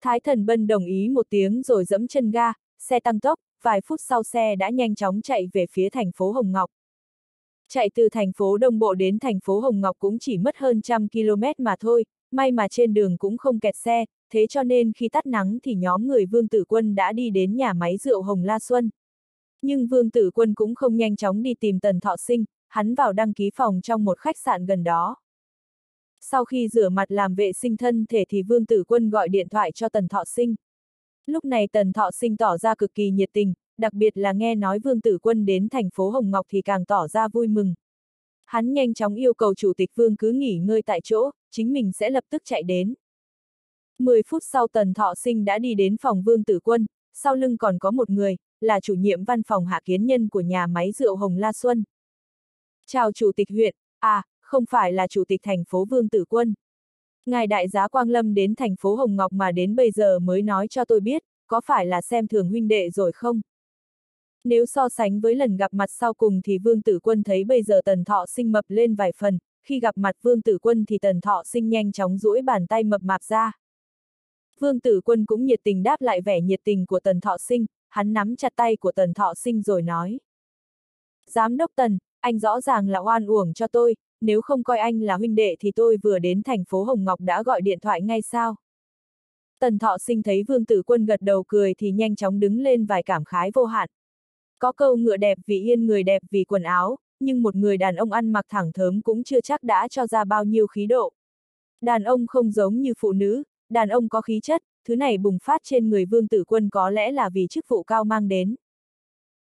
[SPEAKER 1] Thái thần Bân đồng ý một tiếng rồi dẫm chân ga, xe tăng tốc, vài phút sau xe đã nhanh chóng chạy về phía thành phố Hồng Ngọc. Chạy từ thành phố Đông Bộ đến thành phố Hồng Ngọc cũng chỉ mất hơn trăm km mà thôi, may mà trên đường cũng không kẹt xe, thế cho nên khi tắt nắng thì nhóm người Vương Tử Quân đã đi đến nhà máy rượu Hồng La Xuân. Nhưng Vương Tử Quân cũng không nhanh chóng đi tìm Tần Thọ Sinh, hắn vào đăng ký phòng trong một khách sạn gần đó. Sau khi rửa mặt làm vệ sinh thân thể thì Vương Tử Quân gọi điện thoại cho Tần Thọ Sinh. Lúc này Tần Thọ Sinh tỏ ra cực kỳ nhiệt tình, đặc biệt là nghe nói Vương Tử Quân đến thành phố Hồng Ngọc thì càng tỏ ra vui mừng. Hắn nhanh chóng yêu cầu Chủ tịch Vương cứ nghỉ ngơi tại chỗ, chính mình sẽ lập tức chạy đến. 10 phút sau Tần Thọ Sinh đã đi đến phòng Vương Tử Quân, sau lưng còn có một người, là chủ nhiệm văn phòng hạ kiến nhân của nhà máy rượu Hồng La Xuân. Chào Chủ tịch huyện, à, không phải là Chủ tịch thành phố Vương Tử Quân. Ngài đại giá Quang Lâm đến thành phố Hồng Ngọc mà đến bây giờ mới nói cho tôi biết, có phải là xem thường huynh đệ rồi không? Nếu so sánh với lần gặp mặt sau cùng thì Vương Tử Quân thấy bây giờ Tần Thọ sinh mập lên vài phần, khi gặp mặt Vương Tử Quân thì Tần Thọ sinh nhanh chóng duỗi bàn tay mập mạp ra. Vương Tử Quân cũng nhiệt tình đáp lại vẻ nhiệt tình của Tần Thọ sinh, hắn nắm chặt tay của Tần Thọ sinh rồi nói. Giám đốc Tần, anh rõ ràng là oan uổng cho tôi, nếu không coi anh là huynh đệ thì tôi vừa đến thành phố Hồng Ngọc đã gọi điện thoại ngay sao. Tần Thọ Sinh thấy Vương Tử Quân gật đầu cười thì nhanh chóng đứng lên vài cảm khái vô hạn. Có câu ngựa đẹp vì yên người đẹp vì quần áo, nhưng một người đàn ông ăn mặc thẳng thớm cũng chưa chắc đã cho ra bao nhiêu khí độ. Đàn ông không giống như phụ nữ, đàn ông có khí chất, thứ này bùng phát trên người Vương Tử Quân có lẽ là vì chức vụ cao mang đến.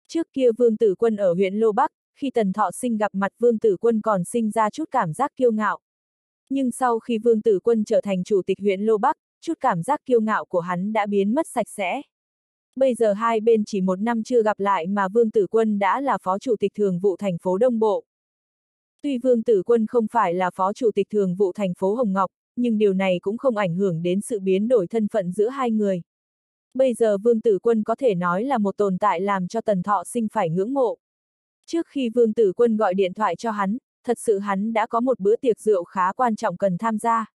[SPEAKER 1] Trước kia Vương Tử Quân ở huyện Lô Bắc, khi Tần Thọ Sinh gặp mặt Vương Tử Quân còn sinh ra chút cảm giác kiêu ngạo. Nhưng sau khi Vương Tử Quân trở thành chủ tịch huyện Lô Bắc, chút cảm giác kiêu ngạo của hắn đã biến mất sạch sẽ. Bây giờ hai bên chỉ một năm chưa gặp lại mà Vương Tử Quân đã là phó chủ tịch thường vụ thành phố Đông Bộ. Tuy Vương Tử Quân không phải là phó chủ tịch thường vụ thành phố Hồng Ngọc, nhưng điều này cũng không ảnh hưởng đến sự biến đổi thân phận giữa hai người. Bây giờ Vương Tử Quân có thể nói là một tồn tại làm cho Tần Thọ sinh phải ngưỡng mộ. Trước khi Vương Tử Quân gọi điện thoại cho hắn, thật sự hắn đã có một bữa tiệc rượu khá quan trọng cần tham gia.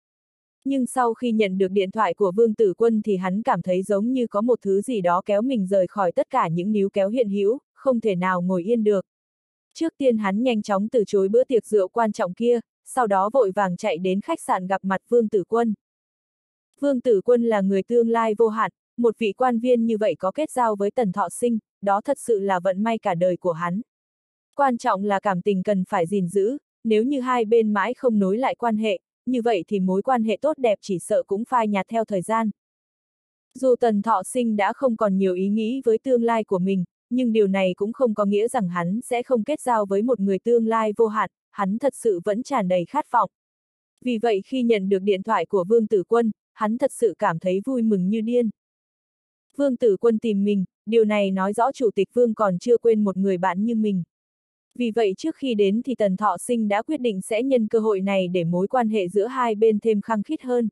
[SPEAKER 1] Nhưng sau khi nhận được điện thoại của Vương Tử Quân thì hắn cảm thấy giống như có một thứ gì đó kéo mình rời khỏi tất cả những níu kéo hiện hữu, không thể nào ngồi yên được. Trước tiên hắn nhanh chóng từ chối bữa tiệc rượu quan trọng kia, sau đó vội vàng chạy đến khách sạn gặp mặt Vương Tử Quân. Vương Tử Quân là người tương lai vô hạn, một vị quan viên như vậy có kết giao với Tần Thọ Sinh, đó thật sự là vận may cả đời của hắn. Quan trọng là cảm tình cần phải gìn giữ, nếu như hai bên mãi không nối lại quan hệ, như vậy thì mối quan hệ tốt đẹp chỉ sợ cũng phai nhạt theo thời gian. Dù Tần Thọ Sinh đã không còn nhiều ý nghĩ với tương lai của mình, nhưng điều này cũng không có nghĩa rằng hắn sẽ không kết giao với một người tương lai vô hạn, hắn thật sự vẫn tràn đầy khát vọng. Vì vậy khi nhận được điện thoại của Vương Tử Quân, hắn thật sự cảm thấy vui mừng như điên. Vương Tử Quân tìm mình, điều này nói rõ Chủ tịch Vương còn chưa quên một người bạn như mình. Vì vậy trước khi đến thì Tần Thọ Sinh đã quyết định sẽ nhân cơ hội này để mối quan hệ giữa hai bên thêm khăng khít hơn.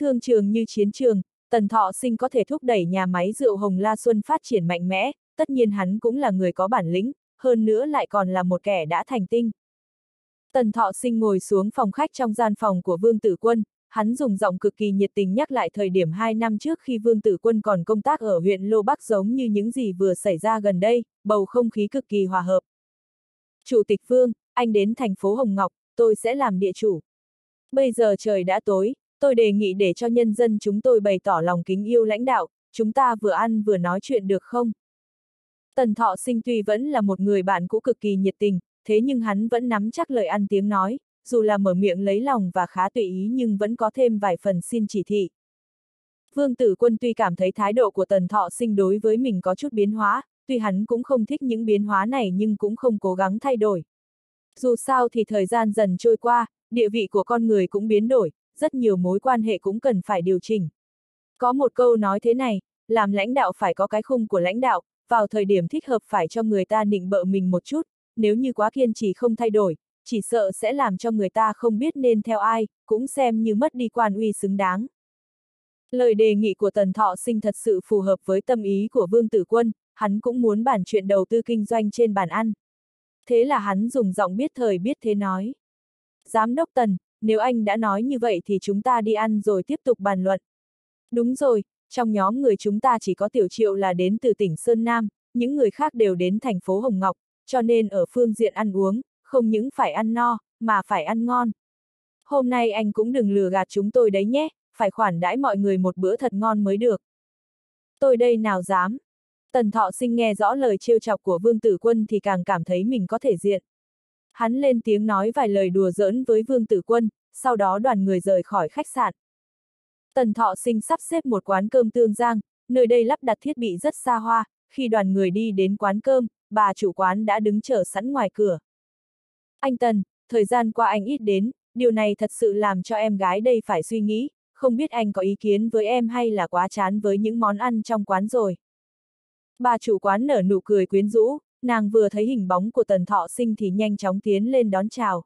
[SPEAKER 1] Thương trường như chiến trường, Tần Thọ Sinh có thể thúc đẩy nhà máy rượu Hồng La Xuân phát triển mạnh mẽ, tất nhiên hắn cũng là người có bản lĩnh, hơn nữa lại còn là một kẻ đã thành tinh. Tần Thọ Sinh ngồi xuống phòng khách trong gian phòng của Vương Tử Quân, hắn dùng giọng cực kỳ nhiệt tình nhắc lại thời điểm hai năm trước khi Vương Tử Quân còn công tác ở huyện Lô Bắc giống như những gì vừa xảy ra gần đây, bầu không khí cực kỳ hòa hợp. Chủ tịch Vương, anh đến thành phố Hồng Ngọc, tôi sẽ làm địa chủ. Bây giờ trời đã tối, tôi đề nghị để cho nhân dân chúng tôi bày tỏ lòng kính yêu lãnh đạo, chúng ta vừa ăn vừa nói chuyện được không? Tần Thọ Sinh tuy vẫn là một người bạn cũ cực kỳ nhiệt tình, thế nhưng hắn vẫn nắm chắc lời ăn tiếng nói, dù là mở miệng lấy lòng và khá tùy ý nhưng vẫn có thêm vài phần xin chỉ thị. Vương Tử Quân tuy cảm thấy thái độ của Tần Thọ Sinh đối với mình có chút biến hóa, tuy hắn cũng không thích những biến hóa này nhưng cũng không cố gắng thay đổi. Dù sao thì thời gian dần trôi qua, địa vị của con người cũng biến đổi, rất nhiều mối quan hệ cũng cần phải điều chỉnh. Có một câu nói thế này, làm lãnh đạo phải có cái khung của lãnh đạo, vào thời điểm thích hợp phải cho người ta nịnh bợ mình một chút, nếu như quá kiên trì không thay đổi, chỉ sợ sẽ làm cho người ta không biết nên theo ai, cũng xem như mất đi quan uy xứng đáng. Lời đề nghị của Tần Thọ Sinh thật sự phù hợp với tâm ý của Vương Tử Quân, hắn cũng muốn bàn chuyện đầu tư kinh doanh trên bàn ăn. Thế là hắn dùng giọng biết thời biết thế nói. Giám đốc Tần, nếu anh đã nói như vậy thì chúng ta đi ăn rồi tiếp tục bàn luận. Đúng rồi, trong nhóm người chúng ta chỉ có Tiểu Triệu là đến từ tỉnh Sơn Nam, những người khác đều đến thành phố Hồng Ngọc, cho nên ở phương diện ăn uống, không những phải ăn no, mà phải ăn ngon. Hôm nay anh cũng đừng lừa gạt chúng tôi đấy nhé, phải khoản đãi mọi người một bữa thật ngon mới được. Tôi đây nào dám. Tần Thọ Sinh nghe rõ lời trêu chọc của Vương Tử Quân thì càng cảm thấy mình có thể diện. Hắn lên tiếng nói vài lời đùa giỡn với Vương Tử Quân, sau đó đoàn người rời khỏi khách sạn. Tần Thọ Sinh sắp xếp một quán cơm tương giang, nơi đây lắp đặt thiết bị rất xa hoa, khi đoàn người đi đến quán cơm, bà chủ quán đã đứng chờ sẵn ngoài cửa. Anh Tần, thời gian qua anh ít đến, điều này thật sự làm cho em gái đây phải suy nghĩ, không biết anh có ý kiến với em hay là quá chán với những món ăn trong quán rồi. Bà chủ quán nở nụ cười quyến rũ, nàng vừa thấy hình bóng của tần thọ sinh thì nhanh chóng tiến lên đón chào.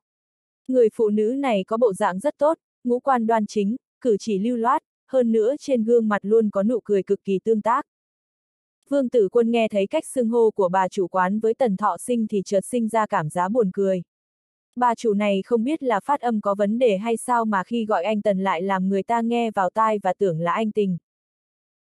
[SPEAKER 1] Người phụ nữ này có bộ dạng rất tốt, ngũ quan đoan chính, cử chỉ lưu loát, hơn nữa trên gương mặt luôn có nụ cười cực kỳ tương tác. Vương tử quân nghe thấy cách xưng hô của bà chủ quán với tần thọ sinh thì chợt sinh ra cảm giá buồn cười. Bà chủ này không biết là phát âm có vấn đề hay sao mà khi gọi anh tần lại làm người ta nghe vào tai và tưởng là anh tình.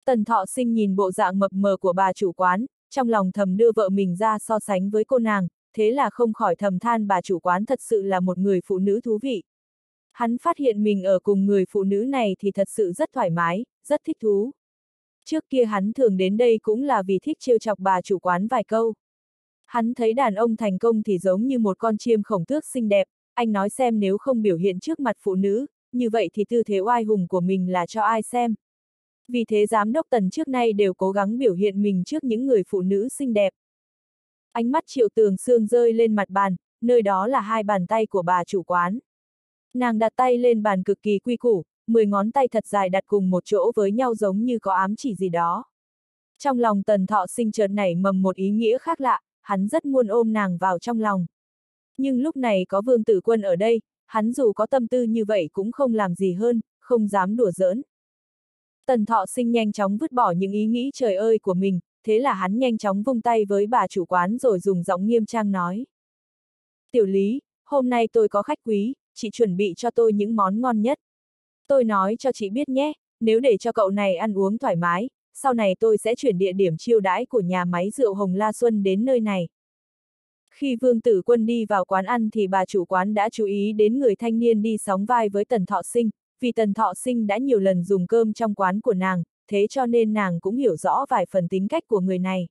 [SPEAKER 1] Tần thọ sinh nhìn bộ dạng mập mờ của bà chủ quán, trong lòng thầm đưa vợ mình ra so sánh với cô nàng, thế là không khỏi thầm than bà chủ quán thật sự là một người phụ nữ thú vị. Hắn phát hiện mình ở cùng người phụ nữ này thì thật sự rất thoải mái, rất thích thú. Trước kia hắn thường đến đây cũng là vì thích trêu chọc bà chủ quán vài câu. Hắn thấy đàn ông thành công thì giống như một con chiêm khổng tước xinh đẹp, anh nói xem nếu không biểu hiện trước mặt phụ nữ, như vậy thì tư thế oai hùng của mình là cho ai xem. Vì thế giám đốc tần trước nay đều cố gắng biểu hiện mình trước những người phụ nữ xinh đẹp. Ánh mắt triệu tường xương rơi lên mặt bàn, nơi đó là hai bàn tay của bà chủ quán. Nàng đặt tay lên bàn cực kỳ quy củ, mười ngón tay thật dài đặt cùng một chỗ với nhau giống như có ám chỉ gì đó. Trong lòng tần thọ sinh chợt nảy mầm một ý nghĩa khác lạ, hắn rất muốn ôm nàng vào trong lòng. Nhưng lúc này có vương tử quân ở đây, hắn dù có tâm tư như vậy cũng không làm gì hơn, không dám đùa giỡn. Tần thọ sinh nhanh chóng vứt bỏ những ý nghĩ trời ơi của mình, thế là hắn nhanh chóng vung tay với bà chủ quán rồi dùng giọng nghiêm trang nói. Tiểu lý, hôm nay tôi có khách quý, chị chuẩn bị cho tôi những món ngon nhất. Tôi nói cho chị biết nhé, nếu để cho cậu này ăn uống thoải mái, sau này tôi sẽ chuyển địa điểm chiêu đãi của nhà máy rượu Hồng La Xuân đến nơi này. Khi Vương Tử Quân đi vào quán ăn thì bà chủ quán đã chú ý đến người thanh niên đi sóng vai với Tần Thọ Sinh, vì Tần Thọ Sinh đã nhiều lần dùng cơm trong quán của nàng, thế cho nên nàng cũng hiểu rõ vài phần tính cách của người này.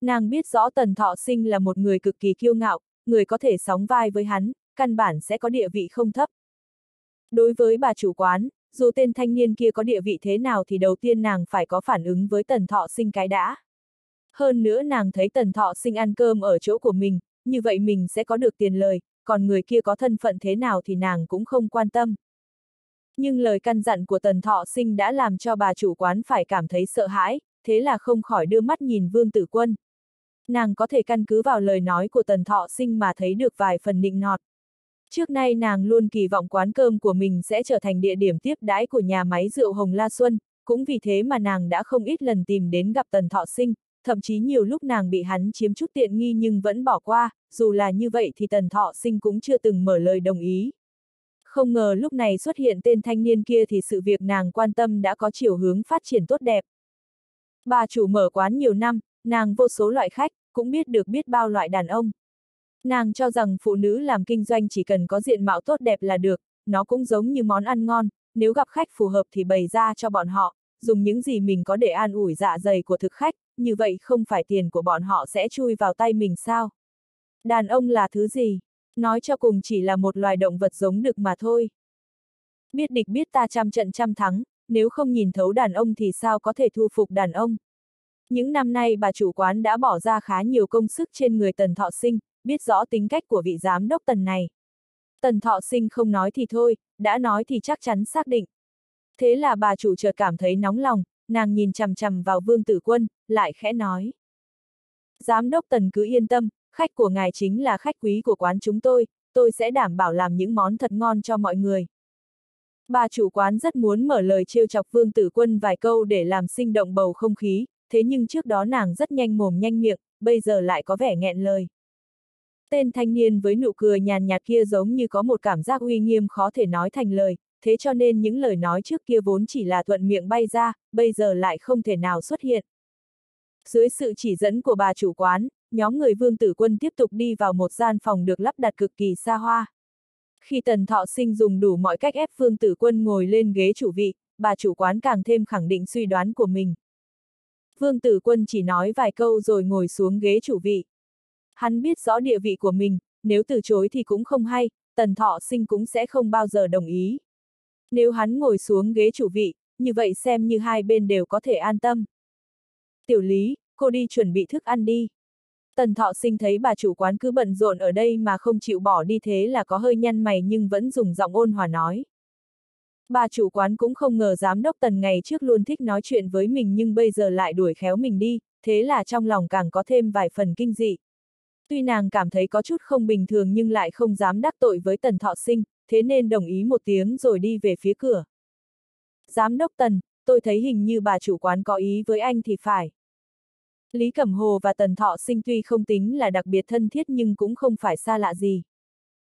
[SPEAKER 1] Nàng biết rõ Tần Thọ Sinh là một người cực kỳ kiêu ngạo, người có thể sóng vai với hắn, căn bản sẽ có địa vị không thấp. Đối với bà chủ quán, dù tên thanh niên kia có địa vị thế nào thì đầu tiên nàng phải có phản ứng với tần thọ sinh cái đã. Hơn nữa nàng thấy tần thọ sinh ăn cơm ở chỗ của mình, như vậy mình sẽ có được tiền lời, còn người kia có thân phận thế nào thì nàng cũng không quan tâm. Nhưng lời căn dặn của tần thọ sinh đã làm cho bà chủ quán phải cảm thấy sợ hãi, thế là không khỏi đưa mắt nhìn vương tử quân. Nàng có thể căn cứ vào lời nói của tần thọ sinh mà thấy được vài phần nịnh nọt. Trước nay nàng luôn kỳ vọng quán cơm của mình sẽ trở thành địa điểm tiếp đãi của nhà máy rượu Hồng La Xuân, cũng vì thế mà nàng đã không ít lần tìm đến gặp tần thọ sinh, thậm chí nhiều lúc nàng bị hắn chiếm chút tiện nghi nhưng vẫn bỏ qua, dù là như vậy thì tần thọ sinh cũng chưa từng mở lời đồng ý. Không ngờ lúc này xuất hiện tên thanh niên kia thì sự việc nàng quan tâm đã có chiều hướng phát triển tốt đẹp. Bà chủ mở quán nhiều năm, nàng vô số loại khách, cũng biết được biết bao loại đàn ông. Nàng cho rằng phụ nữ làm kinh doanh chỉ cần có diện mạo tốt đẹp là được, nó cũng giống như món ăn ngon, nếu gặp khách phù hợp thì bày ra cho bọn họ, dùng những gì mình có để an ủi dạ dày của thực khách, như vậy không phải tiền của bọn họ sẽ chui vào tay mình sao? Đàn ông là thứ gì? Nói cho cùng chỉ là một loài động vật giống được mà thôi. Biết địch biết ta trăm trận trăm thắng, nếu không nhìn thấu đàn ông thì sao có thể thu phục đàn ông? Những năm nay bà chủ quán đã bỏ ra khá nhiều công sức trên người Tần Thọ Sinh, biết rõ tính cách của vị giám đốc Tần này. Tần Thọ Sinh không nói thì thôi, đã nói thì chắc chắn xác định. Thế là bà chủ chợt cảm thấy nóng lòng, nàng nhìn chằm chằm vào Vương Tử Quân, lại khẽ nói. Giám đốc Tần cứ yên tâm, khách của ngài chính là khách quý của quán chúng tôi, tôi sẽ đảm bảo làm những món thật ngon cho mọi người. Bà chủ quán rất muốn mở lời trêu chọc Vương Tử Quân vài câu để làm sinh động bầu không khí, thế nhưng trước đó nàng rất nhanh mồm nhanh miệng, bây giờ lại có vẻ nghẹn lời. Tên thanh niên với nụ cười nhàn nhạt kia giống như có một cảm giác uy nghiêm khó thể nói thành lời, thế cho nên những lời nói trước kia vốn chỉ là thuận miệng bay ra, bây giờ lại không thể nào xuất hiện. Dưới sự chỉ dẫn của bà chủ quán, nhóm người vương tử quân tiếp tục đi vào một gian phòng được lắp đặt cực kỳ xa hoa. Khi tần thọ sinh dùng đủ mọi cách ép vương tử quân ngồi lên ghế chủ vị, bà chủ quán càng thêm khẳng định suy đoán của mình. Vương tử quân chỉ nói vài câu rồi ngồi xuống ghế chủ vị. Hắn biết rõ địa vị của mình, nếu từ chối thì cũng không hay, tần thọ sinh cũng sẽ không bao giờ đồng ý. Nếu hắn ngồi xuống ghế chủ vị, như vậy xem như hai bên đều có thể an tâm. Tiểu lý, cô đi chuẩn bị thức ăn đi. Tần thọ sinh thấy bà chủ quán cứ bận rộn ở đây mà không chịu bỏ đi thế là có hơi nhăn mày nhưng vẫn dùng giọng ôn hòa nói. Bà chủ quán cũng không ngờ giám đốc tần ngày trước luôn thích nói chuyện với mình nhưng bây giờ lại đuổi khéo mình đi, thế là trong lòng càng có thêm vài phần kinh dị. Tuy nàng cảm thấy có chút không bình thường nhưng lại không dám đắc tội với tần thọ sinh, thế nên đồng ý một tiếng rồi đi về phía cửa. Giám đốc tần, tôi thấy hình như bà chủ quán có ý với anh thì phải. Lý Cẩm Hồ và Tần Thọ Sinh tuy không tính là đặc biệt thân thiết nhưng cũng không phải xa lạ gì.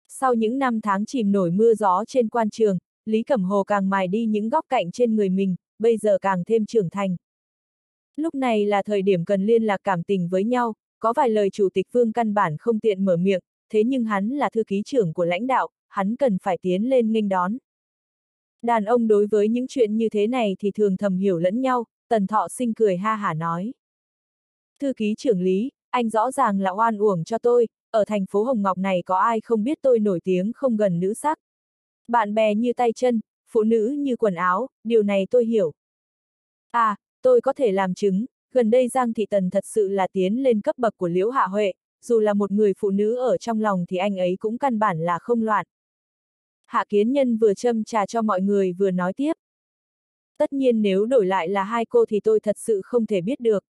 [SPEAKER 1] Sau những năm tháng chìm nổi mưa gió trên quan trường, Lý Cẩm Hồ càng mài đi những góc cạnh trên người mình, bây giờ càng thêm trưởng thành. Lúc này là thời điểm cần liên lạc cảm tình với nhau, có vài lời chủ tịch Vương căn bản không tiện mở miệng, thế nhưng hắn là thư ký trưởng của lãnh đạo, hắn cần phải tiến lên nghênh đón. Đàn ông đối với những chuyện như thế này thì thường thầm hiểu lẫn nhau, tần thọ sinh cười ha hả nói. Thư ký trưởng lý, anh rõ ràng là oan uổng cho tôi, ở thành phố Hồng Ngọc này có ai không biết tôi nổi tiếng không gần nữ sắc. Bạn bè như tay chân, phụ nữ như quần áo, điều này tôi hiểu. À, tôi có thể làm chứng, gần đây Giang Thị Tần thật sự là tiến lên cấp bậc của Liễu Hạ Huệ, dù là một người phụ nữ ở trong lòng thì anh ấy cũng căn bản là không loạn. Hạ Kiến Nhân vừa châm trà cho mọi người vừa nói tiếp. Tất nhiên nếu đổi lại là hai cô thì tôi thật sự không thể biết được.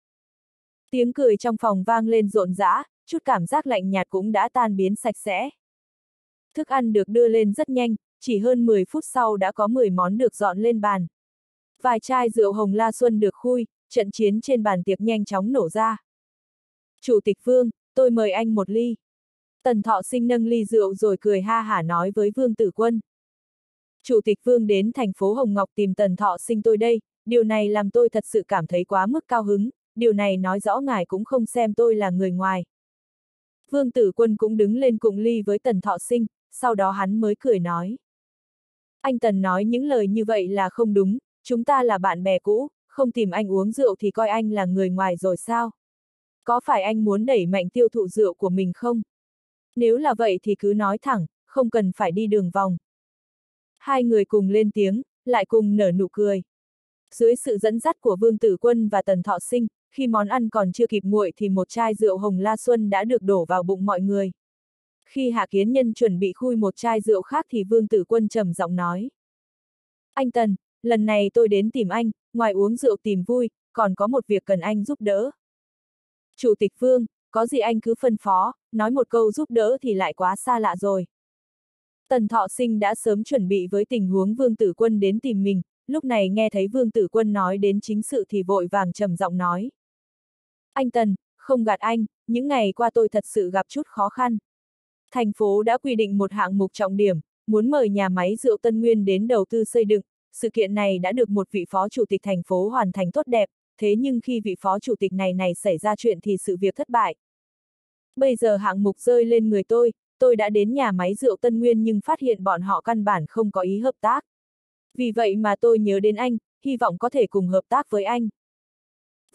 [SPEAKER 1] Tiếng cười trong phòng vang lên rộn rã, chút cảm giác lạnh nhạt cũng đã tan biến sạch sẽ. Thức ăn được đưa lên rất nhanh, chỉ hơn 10 phút sau đã có 10 món được dọn lên bàn. Vài chai rượu hồng la xuân được khui, trận chiến trên bàn tiệc nhanh chóng nổ ra. Chủ tịch Vương, tôi mời anh một ly. Tần thọ sinh nâng ly rượu rồi cười ha hả nói với Vương Tử Quân. Chủ tịch Vương đến thành phố Hồng Ngọc tìm tần thọ sinh tôi đây, điều này làm tôi thật sự cảm thấy quá mức cao hứng, điều này nói rõ ngài cũng không xem tôi là người ngoài. Vương Tử Quân cũng đứng lên cùng ly với tần thọ sinh, sau đó hắn mới cười nói. Anh Tần nói những lời như vậy là không đúng, chúng ta là bạn bè cũ, không tìm anh uống rượu thì coi anh là người ngoài rồi sao? Có phải anh muốn đẩy mạnh tiêu thụ rượu của mình không? Nếu là vậy thì cứ nói thẳng, không cần phải đi đường vòng. Hai người cùng lên tiếng, lại cùng nở nụ cười. Dưới sự dẫn dắt của Vương Tử Quân và Tần Thọ Sinh, khi món ăn còn chưa kịp nguội thì một chai rượu hồng la xuân đã được đổ vào bụng mọi người. Khi Hạ Kiến Nhân chuẩn bị khui một chai rượu khác thì Vương Tử Quân trầm giọng nói. Anh Tần, lần này tôi đến tìm anh, ngoài uống rượu tìm vui, còn có một việc cần anh giúp đỡ. Chủ tịch Vương, có gì anh cứ phân phó, nói một câu giúp đỡ thì lại quá xa lạ rồi. Tần Thọ Sinh đã sớm chuẩn bị với tình huống Vương Tử Quân đến tìm mình, lúc này nghe thấy Vương Tử Quân nói đến chính sự thì vội vàng trầm giọng nói. Anh Tần, không gạt anh, những ngày qua tôi thật sự gặp chút khó khăn. Thành phố đã quy định một hạng mục trọng điểm, muốn mời nhà máy rượu Tân Nguyên đến đầu tư xây dựng, sự kiện này đã được một vị phó chủ tịch thành phố hoàn thành tốt đẹp, thế nhưng khi vị phó chủ tịch này này xảy ra chuyện thì sự việc thất bại. Bây giờ hạng mục rơi lên người tôi, tôi đã đến nhà máy rượu Tân Nguyên nhưng phát hiện bọn họ căn bản không có ý hợp tác. Vì vậy mà tôi nhớ đến anh, hy vọng có thể cùng hợp tác với anh.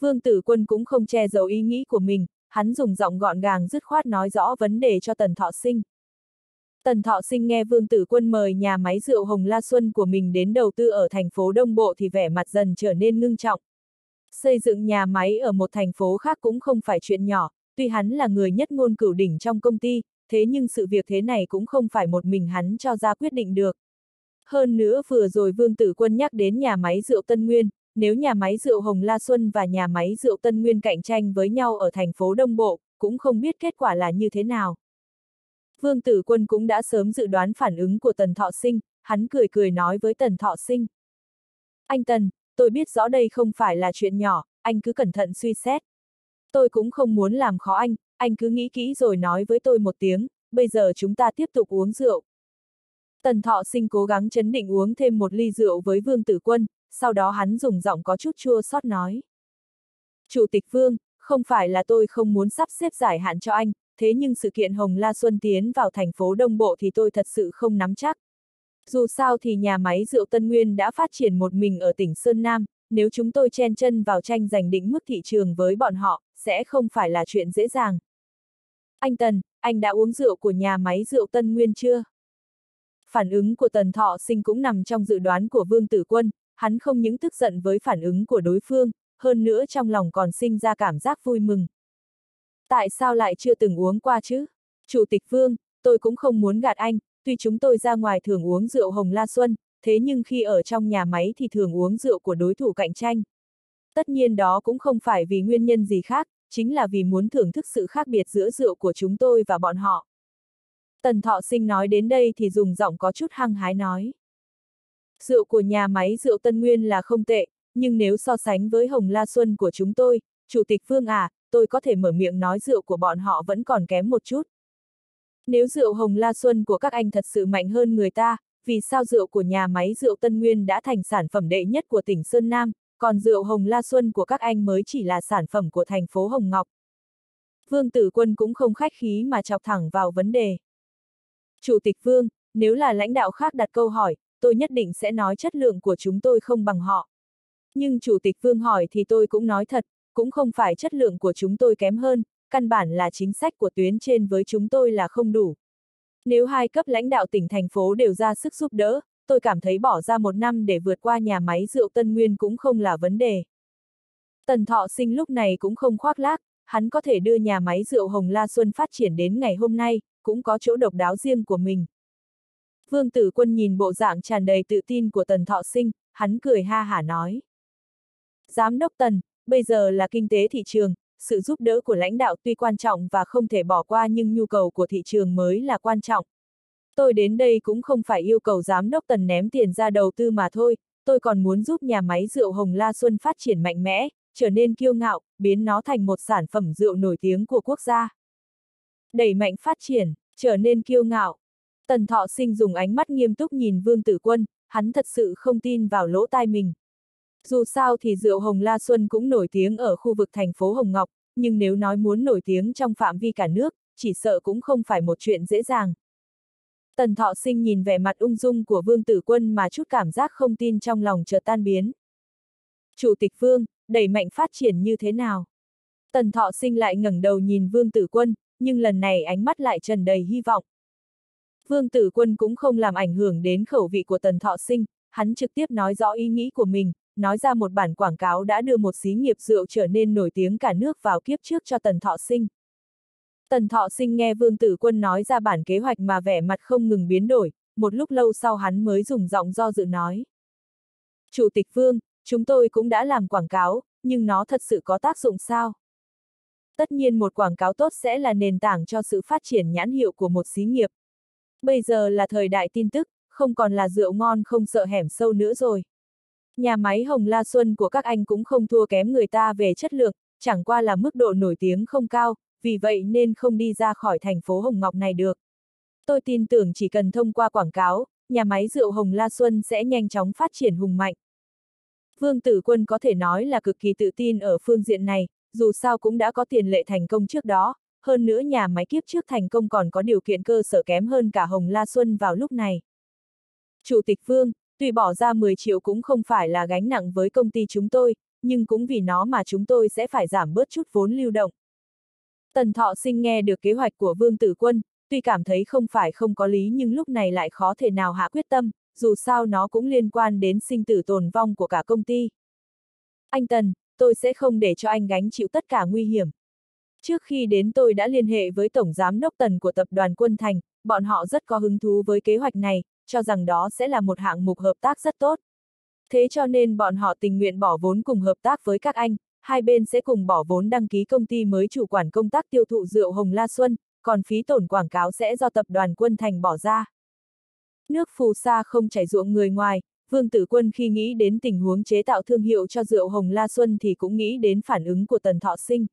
[SPEAKER 1] Vương Tử Quân cũng không che giấu ý nghĩ của mình, hắn dùng giọng gọn gàng dứt khoát nói rõ vấn đề cho Tần Thọ Sinh. Tần Thọ Sinh nghe Vương Tử Quân mời nhà máy rượu Hồng La Xuân của mình đến đầu tư ở thành phố Đông Bộ thì vẻ mặt dần trở nên ngưng trọng. Xây dựng nhà máy ở một thành phố khác cũng không phải chuyện nhỏ, tuy hắn là người nhất ngôn cửu đỉnh trong công ty, thế nhưng sự việc thế này cũng không phải một mình hắn cho ra quyết định được. Hơn nữa vừa rồi Vương Tử Quân nhắc đến nhà máy rượu Tân Nguyên, nếu nhà máy rượu Hồng La Xuân và nhà máy rượu Tân Nguyên cạnh tranh với nhau ở thành phố Đông Bộ, cũng không biết kết quả là như thế nào. Vương Tử Quân cũng đã sớm dự đoán phản ứng của Tần Thọ Sinh, hắn cười cười nói với Tần Thọ Sinh. Anh Tần, tôi biết rõ đây không phải là chuyện nhỏ, anh cứ cẩn thận suy xét. Tôi cũng không muốn làm khó anh, anh cứ nghĩ kỹ rồi nói với tôi một tiếng, bây giờ chúng ta tiếp tục uống rượu. Tần Thọ Sinh cố gắng chấn định uống thêm một ly rượu với Vương Tử Quân, sau đó hắn dùng giọng có chút chua xót nói. Chủ tịch Vương, không phải là tôi không muốn sắp xếp giải hạn cho anh, thế nhưng sự kiện Hồng La Xuân tiến vào thành phố Đông Bộ thì tôi thật sự không nắm chắc. Dù sao thì nhà máy rượu Tân Nguyên đã phát triển một mình ở tỉnh Sơn Nam, nếu chúng tôi chen chân vào tranh giành định mức thị trường với bọn họ, sẽ không phải là chuyện dễ dàng. Anh Tần, anh đã uống rượu của nhà máy rượu Tân Nguyên chưa? Phản ứng của Tần Thọ Sinh cũng nằm trong dự đoán của Vương Tử Quân, hắn không những tức giận với phản ứng của đối phương, hơn nữa trong lòng còn sinh ra cảm giác vui mừng. Tại sao lại chưa từng uống qua chứ? Chủ tịch Vương, tôi cũng không muốn gạt anh, tuy chúng tôi ra ngoài thường uống rượu Hồng La Xuân, thế nhưng khi ở trong nhà máy thì thường uống rượu của đối thủ cạnh tranh. Tất nhiên đó cũng không phải vì nguyên nhân gì khác, chính là vì muốn thưởng thức sự khác biệt giữa rượu của chúng tôi và bọn họ. Tần Thọ Sinh nói đến đây thì dùng giọng có chút hăng hái nói. Rượu của nhà máy rượu Tân Nguyên là không tệ, nhưng nếu so sánh với Hồng La Xuân của chúng tôi, Chủ tịch Phương à, tôi có thể mở miệng nói rượu của bọn họ vẫn còn kém một chút. Nếu rượu Hồng La Xuân của các anh thật sự mạnh hơn người ta, vì sao rượu của nhà máy rượu Tân Nguyên đã thành sản phẩm đệ nhất của tỉnh Sơn Nam, còn rượu Hồng La Xuân của các anh mới chỉ là sản phẩm của thành phố Hồng Ngọc. Vương Tử Quân cũng không khách khí mà chọc thẳng vào vấn đề. Chủ tịch Vương, nếu là lãnh đạo khác đặt câu hỏi, tôi nhất định sẽ nói chất lượng của chúng tôi không bằng họ. Nhưng Chủ tịch Vương hỏi thì tôi cũng nói thật, cũng không phải chất lượng của chúng tôi kém hơn, căn bản là chính sách của tuyến trên với chúng tôi là không đủ. Nếu hai cấp lãnh đạo tỉnh thành phố đều ra sức giúp đỡ, tôi cảm thấy bỏ ra một năm để vượt qua nhà máy rượu Tân Nguyên cũng không là vấn đề. Tần Thọ Sinh lúc này cũng không khoác lác, hắn có thể đưa nhà máy rượu Hồng La Xuân phát triển đến ngày hôm nay, cũng có chỗ độc đáo riêng của mình. Vương Tử Quân nhìn bộ dạng tràn đầy tự tin của Tần Thọ Sinh, hắn cười ha hả nói. Giám đốc Tần, bây giờ là kinh tế thị trường, sự giúp đỡ của lãnh đạo tuy quan trọng và không thể bỏ qua nhưng nhu cầu của thị trường mới là quan trọng. Tôi đến đây cũng không phải yêu cầu giám đốc tần ném tiền ra đầu tư mà thôi, tôi còn muốn giúp nhà máy rượu Hồng La Xuân phát triển mạnh mẽ, trở nên kiêu ngạo, biến nó thành một sản phẩm rượu nổi tiếng của quốc gia. Đẩy mạnh phát triển, trở nên kiêu ngạo. Tần Thọ Sinh dùng ánh mắt nghiêm túc nhìn Vương Tử Quân, hắn thật sự không tin vào lỗ tai mình. Dù sao thì rượu Hồng La Xuân cũng nổi tiếng ở khu vực thành phố Hồng Ngọc, nhưng nếu nói muốn nổi tiếng trong phạm vi cả nước, chỉ sợ cũng không phải một chuyện dễ dàng. Tần Thọ Sinh nhìn vẻ mặt ung dung của Vương Tử Quân mà chút cảm giác không tin trong lòng chợt tan biến. Chủ tịch Vương, đẩy mạnh phát triển như thế nào? Tần Thọ Sinh lại ngẩng đầu nhìn Vương Tử Quân, nhưng lần này ánh mắt lại trần đầy hy vọng. Vương Tử Quân cũng không làm ảnh hưởng đến khẩu vị của Tần Thọ Sinh, hắn trực tiếp nói rõ ý nghĩ của mình, nói ra một bản quảng cáo đã đưa một xí nghiệp rượu trở nên nổi tiếng cả nước vào kiếp trước cho Tần Thọ Sinh. Tần Thọ Sinh nghe Vương Tử Quân nói ra bản kế hoạch mà vẻ mặt không ngừng biến đổi, một lúc lâu sau hắn mới dùng giọng do dự nói. Chủ tịch Vương, chúng tôi cũng đã làm quảng cáo, nhưng nó thật sự có tác dụng sao? Tất nhiên một quảng cáo tốt sẽ là nền tảng cho sự phát triển nhãn hiệu của một xí nghiệp. Bây giờ là thời đại tin tức, không còn là rượu ngon không sợ hẻm sâu nữa rồi. Nhà máy Hồng La Xuân của các anh cũng không thua kém người ta về chất lượng, chẳng qua là mức độ nổi tiếng không cao, vì vậy nên không đi ra khỏi thành phố Hồng Ngọc này được. Tôi tin tưởng chỉ cần thông qua quảng cáo, nhà máy rượu Hồng La Xuân sẽ nhanh chóng phát triển hùng mạnh. Vương Tử Quân có thể nói là cực kỳ tự tin ở phương diện này, dù sao cũng đã có tiền lệ thành công trước đó, hơn nữa nhà máy kiếp trước thành công còn có điều kiện cơ sở kém hơn cả Hồng La Xuân vào lúc này. Chủ tịch Vương, tuy bỏ ra 10 triệu cũng không phải là gánh nặng với công ty chúng tôi, nhưng cũng vì nó mà chúng tôi sẽ phải giảm bớt chút vốn lưu động. Tần Thọ Sinh nghe được kế hoạch của Vương Tử Quân, tuy cảm thấy không phải không có lý nhưng lúc này lại khó thể nào hạ quyết tâm, dù sao nó cũng liên quan đến sinh tử tồn vong của cả công ty. Anh Tần, tôi sẽ không để cho anh gánh chịu tất cả nguy hiểm. Trước khi đến tôi đã liên hệ với Tổng Giám đốc Tần của Tập đoàn Quân Thành, bọn họ rất có hứng thú với kế hoạch này, cho rằng đó sẽ là một hạng mục hợp tác rất tốt. Thế cho nên bọn họ tình nguyện bỏ vốn cùng hợp tác với các anh, hai bên sẽ cùng bỏ vốn đăng ký công ty mới chủ quản công tác tiêu thụ rượu Hồng La Xuân, còn phí tổn quảng cáo sẽ do tập đoàn Quân Thành bỏ ra. Nước phù sa không chảy ruộng người ngoài, Vương Tử Quân khi nghĩ đến tình huống chế tạo thương hiệu cho rượu Hồng La Xuân thì cũng nghĩ đến phản ứng của Tần Thọ Sinh.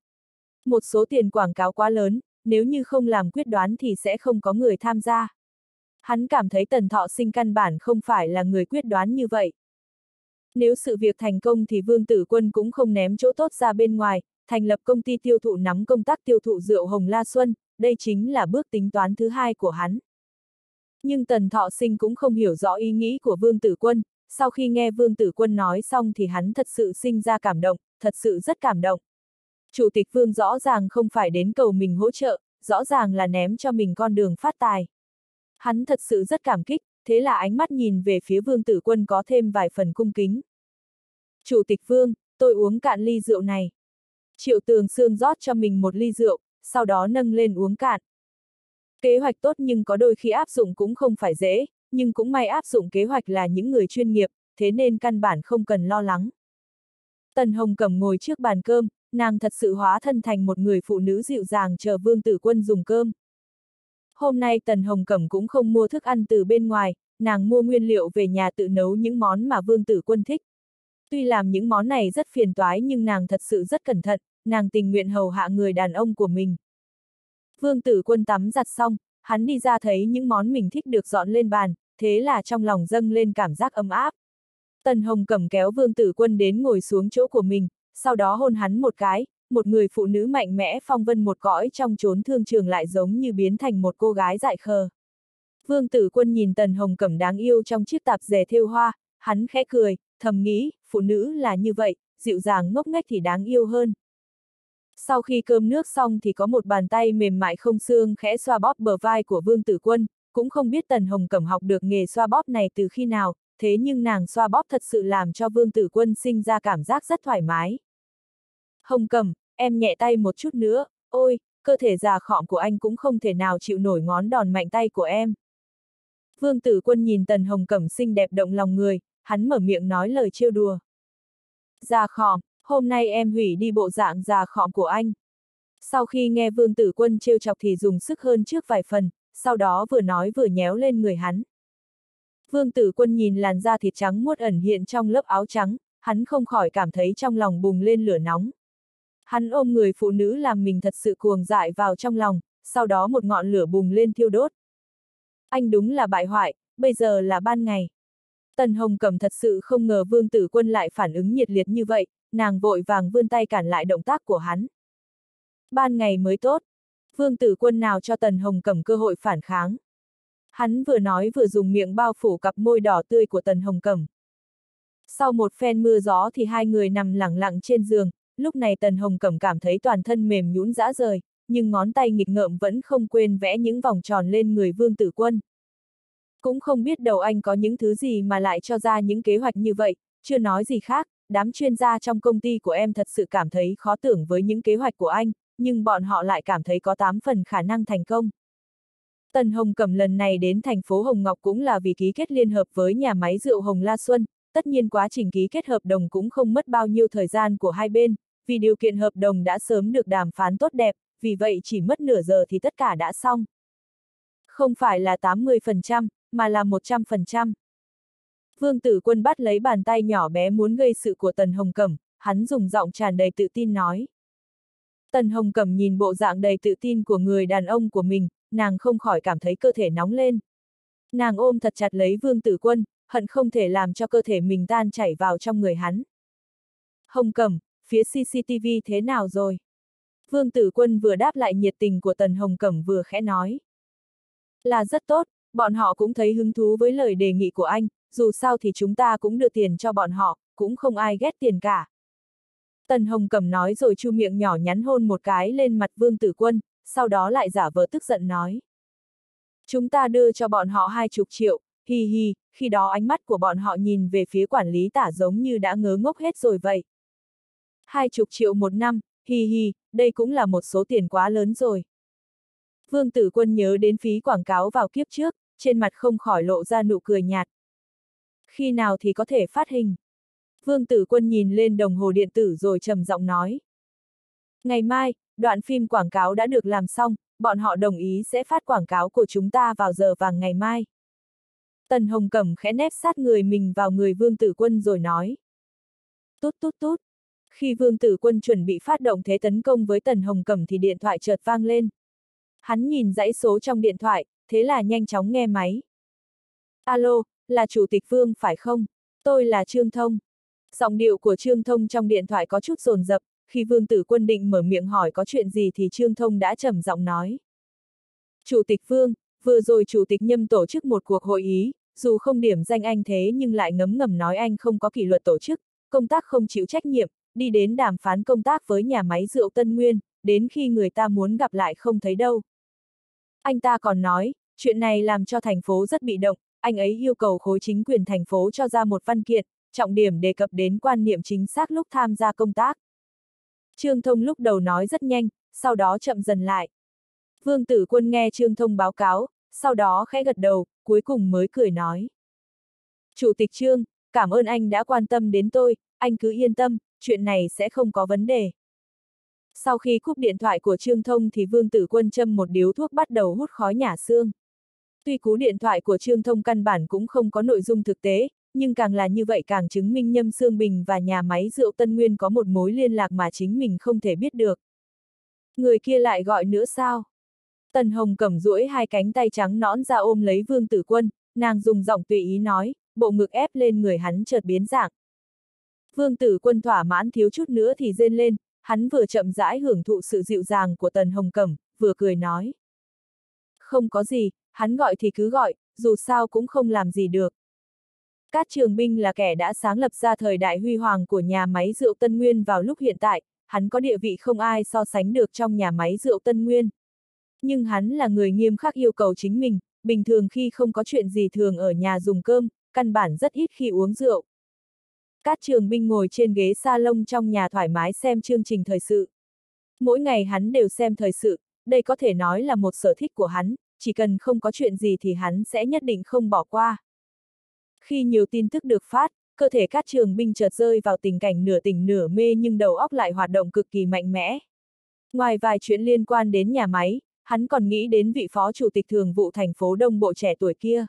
[SPEAKER 1] Một số tiền quảng cáo quá lớn, nếu như không làm quyết đoán thì sẽ không có người tham gia. Hắn cảm thấy Tần Thọ Sinh căn bản không phải là người quyết đoán như vậy. Nếu sự việc thành công thì Vương Tử Quân cũng không ném chỗ tốt ra bên ngoài, thành lập công ty tiêu thụ nắm công tác tiêu thụ rượu Hồng La Xuân, đây chính là bước tính toán thứ hai của hắn. Nhưng Tần Thọ Sinh cũng không hiểu rõ ý nghĩ của Vương Tử Quân, sau khi nghe Vương Tử Quân nói xong thì hắn thật sự sinh ra cảm động, thật sự rất cảm động. Chủ tịch Vương rõ ràng không phải đến cầu mình hỗ trợ, rõ ràng là ném cho mình con đường phát tài. Hắn thật sự rất cảm kích, thế là ánh mắt nhìn về phía Vương Tử Quân có thêm vài phần cung kính. Chủ tịch Vương, tôi uống cạn ly rượu này. Triệu Tường Sương rót cho mình một ly rượu, sau đó nâng lên uống cạn. Kế hoạch tốt nhưng có đôi khi áp dụng cũng không phải dễ, nhưng cũng may áp dụng kế hoạch là những người chuyên nghiệp, thế nên căn bản không cần lo lắng. Tần Hồng Cẩm ngồi trước bàn cơm, nàng thật sự hóa thân thành một người phụ nữ dịu dàng chờ Vương Tử Quân dùng cơm. Hôm nay Tần Hồng Cẩm cũng không mua thức ăn từ bên ngoài, nàng mua nguyên liệu về nhà tự nấu những món mà Vương Tử Quân thích. Tuy làm những món này rất phiền toái nhưng nàng thật sự rất cẩn thận, nàng tình nguyện hầu hạ người đàn ông của mình. Vương Tử Quân tắm giặt xong, hắn đi ra thấy những món mình thích được dọn lên bàn, thế là trong lòng dâng lên cảm giác ấm áp. Tần Hồng cầm kéo Vương Tử Quân đến ngồi xuống chỗ của mình, sau đó hôn hắn một cái, một người phụ nữ mạnh mẽ phong vân một cõi trong chốn thương trường lại giống như biến thành một cô gái dại khờ. Vương Tử Quân nhìn Tần Hồng Cẩm đáng yêu trong chiếc tạp dề thêu hoa, hắn khẽ cười, thầm nghĩ, phụ nữ là như vậy, dịu dàng ngốc nghếch thì đáng yêu hơn. Sau khi cơm nước xong thì có một bàn tay mềm mại không xương khẽ xoa bóp bờ vai của Vương Tử Quân, cũng không biết Tần Hồng Cẩm học được nghề xoa bóp này từ khi nào, thế nhưng nàng xoa bóp thật sự làm cho Vương Tử Quân sinh ra cảm giác rất thoải mái. Hồng Cẩm, em nhẹ tay một chút nữa, ôi, cơ thể già khọm của anh cũng không thể nào chịu nổi ngón đòn mạnh tay của em. Vương Tử Quân nhìn Tần Hồng Cẩm xinh đẹp động lòng người, hắn mở miệng nói lời trêu đùa. Già khọm, hôm nay em hủy đi bộ dạng già khọm của anh. Sau khi nghe Vương Tử Quân trêu chọc thì dùng sức hơn trước vài phần, sau đó vừa nói vừa nhéo lên người hắn. Vương Tử Quân nhìn làn da thịt trắng muốt ẩn hiện trong lớp áo trắng, hắn không khỏi cảm thấy trong lòng bùng lên lửa nóng. Hắn ôm người phụ nữ làm mình thật sự cuồng dại vào trong lòng, sau đó một ngọn lửa bùng lên thiêu đốt. Anh đúng là bại hoại, bây giờ là ban ngày. Tần Hồng Cẩm thật sự không ngờ Vương Tử Quân lại phản ứng nhiệt liệt như vậy, nàng vội vàng vươn tay cản lại động tác của hắn. Ban ngày mới tốt. Vương Tử Quân nào cho Tần Hồng Cẩm cơ hội phản kháng. Hắn vừa nói vừa dùng miệng bao phủ cặp môi đỏ tươi của Tần Hồng Cẩm. Sau một phen mưa gió thì hai người nằm lặng lặng trên giường, lúc này Tần Hồng Cẩm cảm thấy toàn thân mềm nhũn dã rời, nhưng ngón tay nghịch ngợm vẫn không quên vẽ những vòng tròn lên người Vương Tử Quân. Cũng không biết đầu anh có những thứ gì mà lại cho ra những kế hoạch như vậy, chưa nói gì khác, đám chuyên gia trong công ty của em thật sự cảm thấy khó tưởng với những kế hoạch của anh, nhưng bọn họ lại cảm thấy có 8 phần khả năng thành công. Tần Hồng Cẩm lần này đến thành phố Hồng Ngọc cũng là vì ký kết liên hợp với nhà máy rượu Hồng La Xuân, tất nhiên quá trình ký kết hợp đồng cũng không mất bao nhiêu thời gian của hai bên, vì điều kiện hợp đồng đã sớm được đàm phán tốt đẹp, vì vậy chỉ mất nửa giờ thì tất cả đã xong. Không phải là 80%, mà là 100%. Vương Tử Quân bắt lấy bàn tay nhỏ bé muốn gây sự của Tần Hồng Cẩm, hắn dùng giọng tràn đầy tự tin nói. Tần Hồng Cẩm nhìn bộ dạng đầy tự tin của người đàn ông của mình, nàng không khỏi cảm thấy cơ thể nóng lên. Nàng ôm thật chặt lấy Vương Tử Quân, hận không thể làm cho cơ thể mình tan chảy vào trong người hắn. Hồng Cẩm, phía CCTV thế nào rồi? Vương Tử Quân vừa đáp lại nhiệt tình của Tần Hồng Cẩm vừa khẽ nói. Là rất tốt, bọn họ cũng thấy hứng thú với lời đề nghị của anh, dù sao thì chúng ta cũng đưa tiền cho bọn họ, cũng không ai ghét tiền cả. Tần Hồng cầm nói rồi chu miệng nhỏ nhắn hôn một cái lên mặt Vương Tử Quân, sau đó lại giả vờ tức giận nói. Chúng ta đưa cho bọn họ hai chục triệu, hi hi, khi đó ánh mắt của bọn họ nhìn về phía quản lý tả giống như đã ngớ ngốc hết rồi vậy. Hai chục triệu một năm, hi hi, đây cũng là một số tiền quá lớn rồi. Vương Tử Quân nhớ đến phí quảng cáo vào kiếp trước, trên mặt không khỏi lộ ra nụ cười nhạt. Khi nào thì có thể phát hình? Vương Tử Quân nhìn lên đồng hồ điện tử rồi trầm giọng nói. Ngày mai, đoạn phim quảng cáo đã được làm xong, bọn họ đồng ý sẽ phát quảng cáo của chúng ta vào giờ vàng ngày mai. Tần Hồng Cẩm khẽ nép sát người mình vào người Vương Tử Quân rồi nói. Tút tút tút. Khi Vương Tử Quân chuẩn bị phát động thế tấn công với Tần Hồng Cẩm thì điện thoại chợt vang lên. Hắn nhìn dãy số trong điện thoại, thế là nhanh chóng nghe máy. Alo, là Chủ tịch Vương phải không? Tôi là Trương Thông. Giọng điệu của Trương Thông trong điện thoại có chút rồn rập, khi Vương Tử Quân định mở miệng hỏi có chuyện gì thì Trương Thông đã trầm giọng nói. Chủ tịch Vương, vừa rồi Chủ tịch Nhâm tổ chức một cuộc hội ý, dù không điểm danh anh thế nhưng lại ngấm ngầm nói anh không có kỷ luật tổ chức, công tác không chịu trách nhiệm, đi đến đàm phán công tác với nhà máy rượu Tân Nguyên, đến khi người ta muốn gặp lại không thấy đâu. Anh ta còn nói, chuyện này làm cho thành phố rất bị động, anh ấy yêu cầu khối chính quyền thành phố cho ra một văn kiện, trọng điểm đề cập đến quan niệm chính xác lúc tham gia công tác. Trương Thông lúc đầu nói rất nhanh, sau đó chậm dần lại. Vương Tử Quân nghe Trương Thông báo cáo, sau đó khẽ gật đầu, cuối cùng mới cười nói. Chủ tịch Trương, cảm ơn anh đã quan tâm đến tôi, anh cứ yên tâm, chuyện này sẽ không có vấn đề. Sau khi cúp điện thoại của Trương Thông thì Vương Tử Quân châm một điếu thuốc bắt đầu hút khói nhả xương. Tuy cú điện thoại của Trương Thông căn bản cũng không có nội dung thực tế, nhưng càng là như vậy càng chứng minh Nhâm Sương Bình và nhà máy rượu Tân Nguyên có một mối liên lạc mà chính mình không thể biết được. Người kia lại gọi nữa sao? Tần Hồng cầm duỗi hai cánh tay trắng nõn ra ôm lấy Vương Tử Quân, nàng dùng giọng tùy ý nói, bộ ngực ép lên người hắn chợt biến dạng. Vương Tử Quân thỏa mãn thiếu chút nữa thì rên lên, hắn vừa chậm rãi hưởng thụ sự dịu dàng của Tần Hồng Cẩm, vừa cười nói. Không có gì, hắn gọi thì cứ gọi, dù sao cũng không làm gì được. Cát Trường Binh là kẻ đã sáng lập ra thời đại huy hoàng của nhà máy rượu Tân Nguyên vào lúc hiện tại, hắn có địa vị không ai so sánh được trong nhà máy rượu Tân Nguyên. Nhưng hắn là người nghiêm khắc yêu cầu chính mình, bình thường khi không có chuyện gì thường ở nhà dùng cơm, căn bản rất ít khi uống rượu. Cát Trường Binh ngồi trên ghế salon trong nhà thoải mái xem chương trình thời sự. Mỗi ngày hắn đều xem thời sự, đây có thể nói là một sở thích của hắn, chỉ cần không có chuyện gì thì hắn sẽ nhất định không bỏ qua. Khi nhiều tin tức được phát, cơ thể Cát Trường Binh chợt rơi vào tình cảnh nửa tỉnh nửa mê nhưng đầu óc lại hoạt động cực kỳ mạnh mẽ. Ngoài vài chuyện liên quan đến nhà máy, hắn còn nghĩ đến vị phó chủ tịch thường vụ thành phố Đông Bộ trẻ tuổi kia.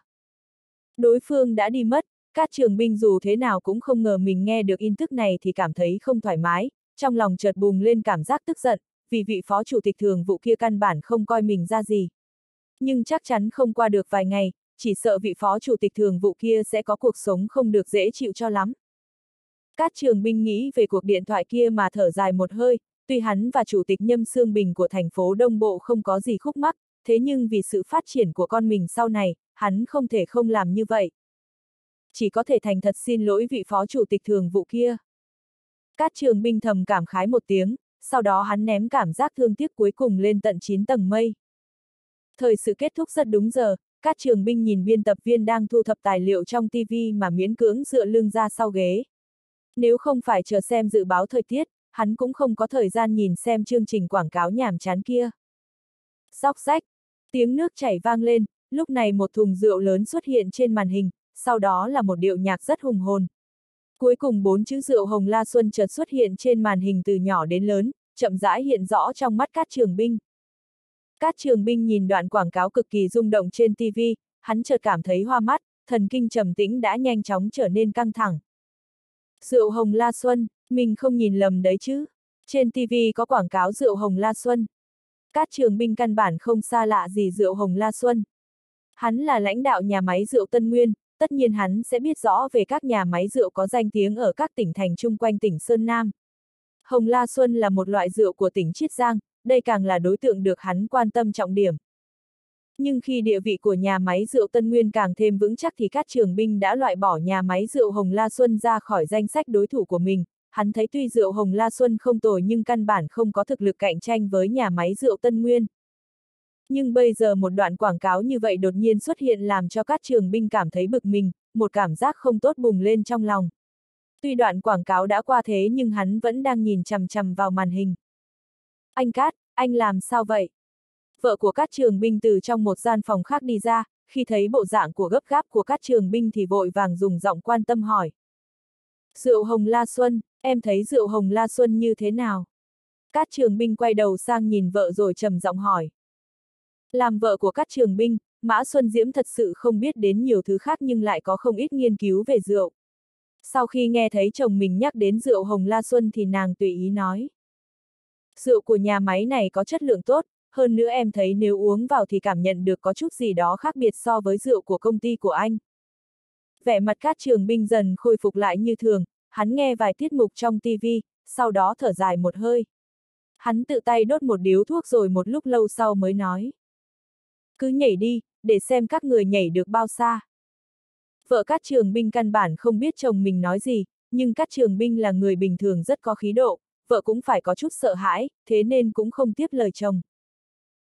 [SPEAKER 1] Đối phương đã đi mất, Cát Trường Binh dù thế nào cũng không ngờ mình nghe được tin tức này thì cảm thấy không thoải mái, trong lòng chợt bùng lên cảm giác tức giận, vì vị phó chủ tịch thường vụ kia căn bản không coi mình ra gì. Nhưng chắc chắn không qua được vài ngày, chỉ sợ vị phó chủ tịch thường vụ kia sẽ có cuộc sống không được dễ chịu cho lắm. Cát Trường Binh nghĩ về cuộc điện thoại kia mà thở dài một hơi, tuy hắn và chủ tịch Nhâm Sương Bình của thành phố Đông Bộ không có gì khúc mắc, thế nhưng vì sự phát triển của con mình sau này, hắn không thể không làm như vậy. Chỉ có thể thành thật xin lỗi vị phó chủ tịch thường vụ kia. Cát Trường Binh thầm cảm khái một tiếng, sau đó hắn ném cảm giác thương tiếc cuối cùng lên tận 9 tầng mây. Thời sự kết thúc rất đúng giờ, các trường binh nhìn biên tập viên đang thu thập tài liệu trong TV mà miễn cưỡng dựa lưng ra sau ghế. Nếu không phải chờ xem dự báo thời tiết, hắn cũng không có thời gian nhìn xem chương trình quảng cáo nhảm chán kia. Sóc rách, tiếng nước chảy vang lên, lúc này một thùng rượu lớn xuất hiện trên màn hình, sau đó là một điệu nhạc rất hùng hồn. Cuối cùng bốn chữ rượu hồng la xuân chợt xuất hiện trên màn hình từ nhỏ đến lớn, chậm rãi hiện rõ trong mắt các trường binh. Cát Trường Binh nhìn đoạn quảng cáo cực kỳ rung động trên TV, hắn chợt cảm thấy hoa mắt, thần kinh trầm tĩnh đã nhanh chóng trở nên căng thẳng. Rượu hồng La Xuân, mình không nhìn lầm đấy chứ. Trên TV có quảng cáo rượu hồng La Xuân. Các trường binh căn bản không xa lạ gì rượu hồng La Xuân. Hắn là lãnh đạo nhà máy rượu Tân Nguyên, tất nhiên hắn sẽ biết rõ về các nhà máy rượu có danh tiếng ở các tỉnh thành chung quanh tỉnh Sơn Nam. Hồng La Xuân là một loại rượu của tỉnh Chiết Giang, đây càng là đối tượng được hắn quan tâm trọng điểm. Nhưng khi địa vị của nhà máy rượu Tân Nguyên càng thêm vững chắc thì các trường binh đã loại bỏ nhà máy rượu Hồng La Xuân ra khỏi danh sách đối thủ của mình. Hắn thấy tuy rượu Hồng La Xuân không tồi nhưng căn bản không có thực lực cạnh tranh với nhà máy rượu Tân Nguyên. Nhưng bây giờ một đoạn quảng cáo như vậy đột nhiên xuất hiện làm cho các trường binh cảm thấy bực mình, một cảm giác không tốt bùng lên trong lòng. Tuy đoạn quảng cáo đã qua thế nhưng hắn vẫn đang nhìn chằm chằm vào màn hình. Anh Cát, anh làm sao vậy? Vợ của Cát trường binh từ trong một gian phòng khác đi ra, khi thấy bộ dạng của gấp gáp của Cát trường binh thì vội vàng dùng giọng quan tâm hỏi. Rượu hồng La Xuân, em thấy rượu hồng La Xuân như thế nào? Cát trường binh quay đầu sang nhìn vợ rồi trầm giọng hỏi. Làm vợ của Cát trường binh, Mã Xuân Diễm thật sự không biết đến nhiều thứ khác nhưng lại có không ít nghiên cứu về rượu. Sau khi nghe thấy chồng mình nhắc đến rượu hồng La Xuân thì nàng tùy ý nói. Rượu của nhà máy này có chất lượng tốt, hơn nữa em thấy nếu uống vào thì cảm nhận được có chút gì đó khác biệt so với rượu của công ty của anh. Vẻ mặt các trường binh dần khôi phục lại như thường, hắn nghe vài tiết mục trong TV, sau đó thở dài một hơi. Hắn tự tay đốt một điếu thuốc rồi một lúc lâu sau mới nói. Cứ nhảy đi, để xem các người nhảy được bao xa. Vợ các trường binh căn bản không biết chồng mình nói gì, nhưng các trường binh là người bình thường rất có khí độ, vợ cũng phải có chút sợ hãi, thế nên cũng không tiếp lời chồng.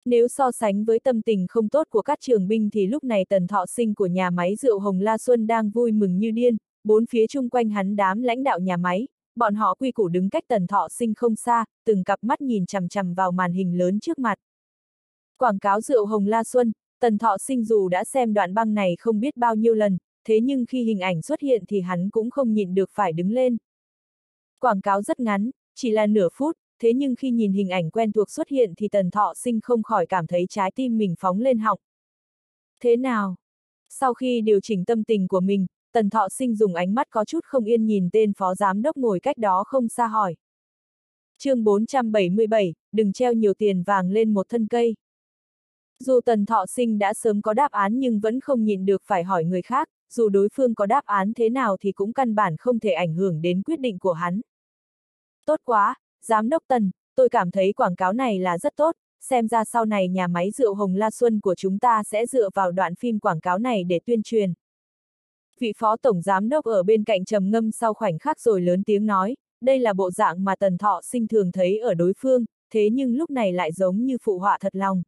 [SPEAKER 1] Nếu so sánh với tâm tình không tốt của các trường binh thì lúc này tần thọ sinh của nhà máy rượu Hồng La Xuân đang vui mừng như điên, bốn phía chung quanh hắn đám lãnh đạo nhà máy, bọn họ quy củ đứng cách tần thọ sinh không xa, từng cặp mắt nhìn chằm chằm vào màn hình lớn trước mặt. Quảng cáo rượu Hồng La Xuân, tần thọ sinh dù đã xem đoạn băng này không biết bao nhiêu lần, thế nhưng khi hình ảnh xuất hiện thì hắn cũng không nhịn được phải đứng lên. Quảng cáo rất ngắn, chỉ là nửa phút, thế nhưng khi nhìn hình ảnh quen thuộc xuất hiện thì tần thọ sinh không khỏi cảm thấy trái tim mình phóng lên họng. Thế nào? Sau khi điều chỉnh tâm tình của mình, tần thọ sinh dùng ánh mắt có chút không yên nhìn tên phó giám đốc ngồi cách đó không xa hỏi. chương 477, đừng treo nhiều tiền vàng lên một thân cây. Dù tần thọ sinh đã sớm có đáp án nhưng vẫn không nhìn được phải hỏi người khác, dù đối phương có đáp án thế nào thì cũng căn bản không thể ảnh hưởng đến quyết định của hắn. Tốt quá, Giám đốc Tần, tôi cảm thấy quảng cáo này là rất tốt, xem ra sau này nhà máy rượu Hồng La Xuân của chúng ta sẽ dựa vào đoạn phim quảng cáo này để tuyên truyền. Vị phó tổng giám đốc ở bên cạnh trầm ngâm sau khoảnh khắc rồi lớn tiếng nói, đây là bộ dạng mà Tần Thọ sinh thường thấy ở đối phương, thế nhưng lúc này lại giống như phụ họa thật lòng.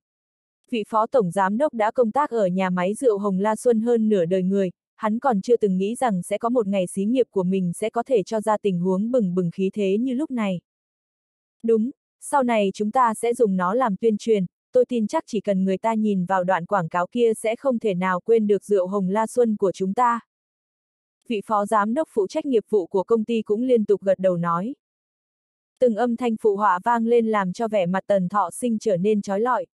[SPEAKER 1] Vị phó tổng giám đốc đã công tác ở nhà máy rượu Hồng La Xuân hơn nửa đời người, hắn còn chưa từng nghĩ rằng sẽ có một ngày xí nghiệp của mình sẽ có thể cho ra tình huống bừng bừng khí thế như lúc này. Đúng, sau này chúng ta sẽ dùng nó làm tuyên truyền, tôi tin chắc chỉ cần người ta nhìn vào đoạn quảng cáo kia sẽ không thể nào quên được rượu hồng la xuân của chúng ta. Vị phó giám đốc phụ trách nghiệp vụ của công ty cũng liên tục gật đầu nói. Từng âm thanh phụ họa vang lên làm cho vẻ mặt tần thọ sinh trở nên trói lọi.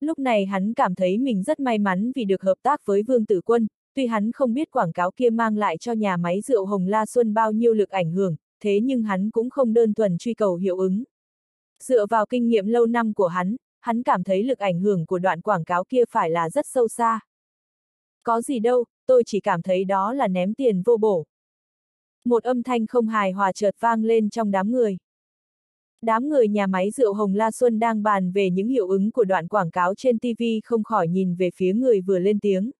[SPEAKER 1] Lúc này hắn cảm thấy mình rất may mắn vì được hợp tác với Vương Tử Quân, tuy hắn không biết quảng cáo kia mang lại cho nhà máy rượu Hồng La Xuân bao nhiêu lực ảnh hưởng, thế nhưng hắn cũng không đơn thuần truy cầu hiệu ứng. Dựa vào kinh nghiệm lâu năm của hắn, hắn cảm thấy lực ảnh hưởng của đoạn quảng cáo kia phải là rất sâu xa. Có gì đâu, tôi chỉ cảm thấy đó là ném tiền vô bổ. Một âm thanh không hài hòa chợt vang lên trong đám người. Đám người nhà máy rượu Hồng La Xuân đang bàn về những hiệu ứng của đoạn quảng cáo trên TV không khỏi nhìn về phía người vừa lên tiếng.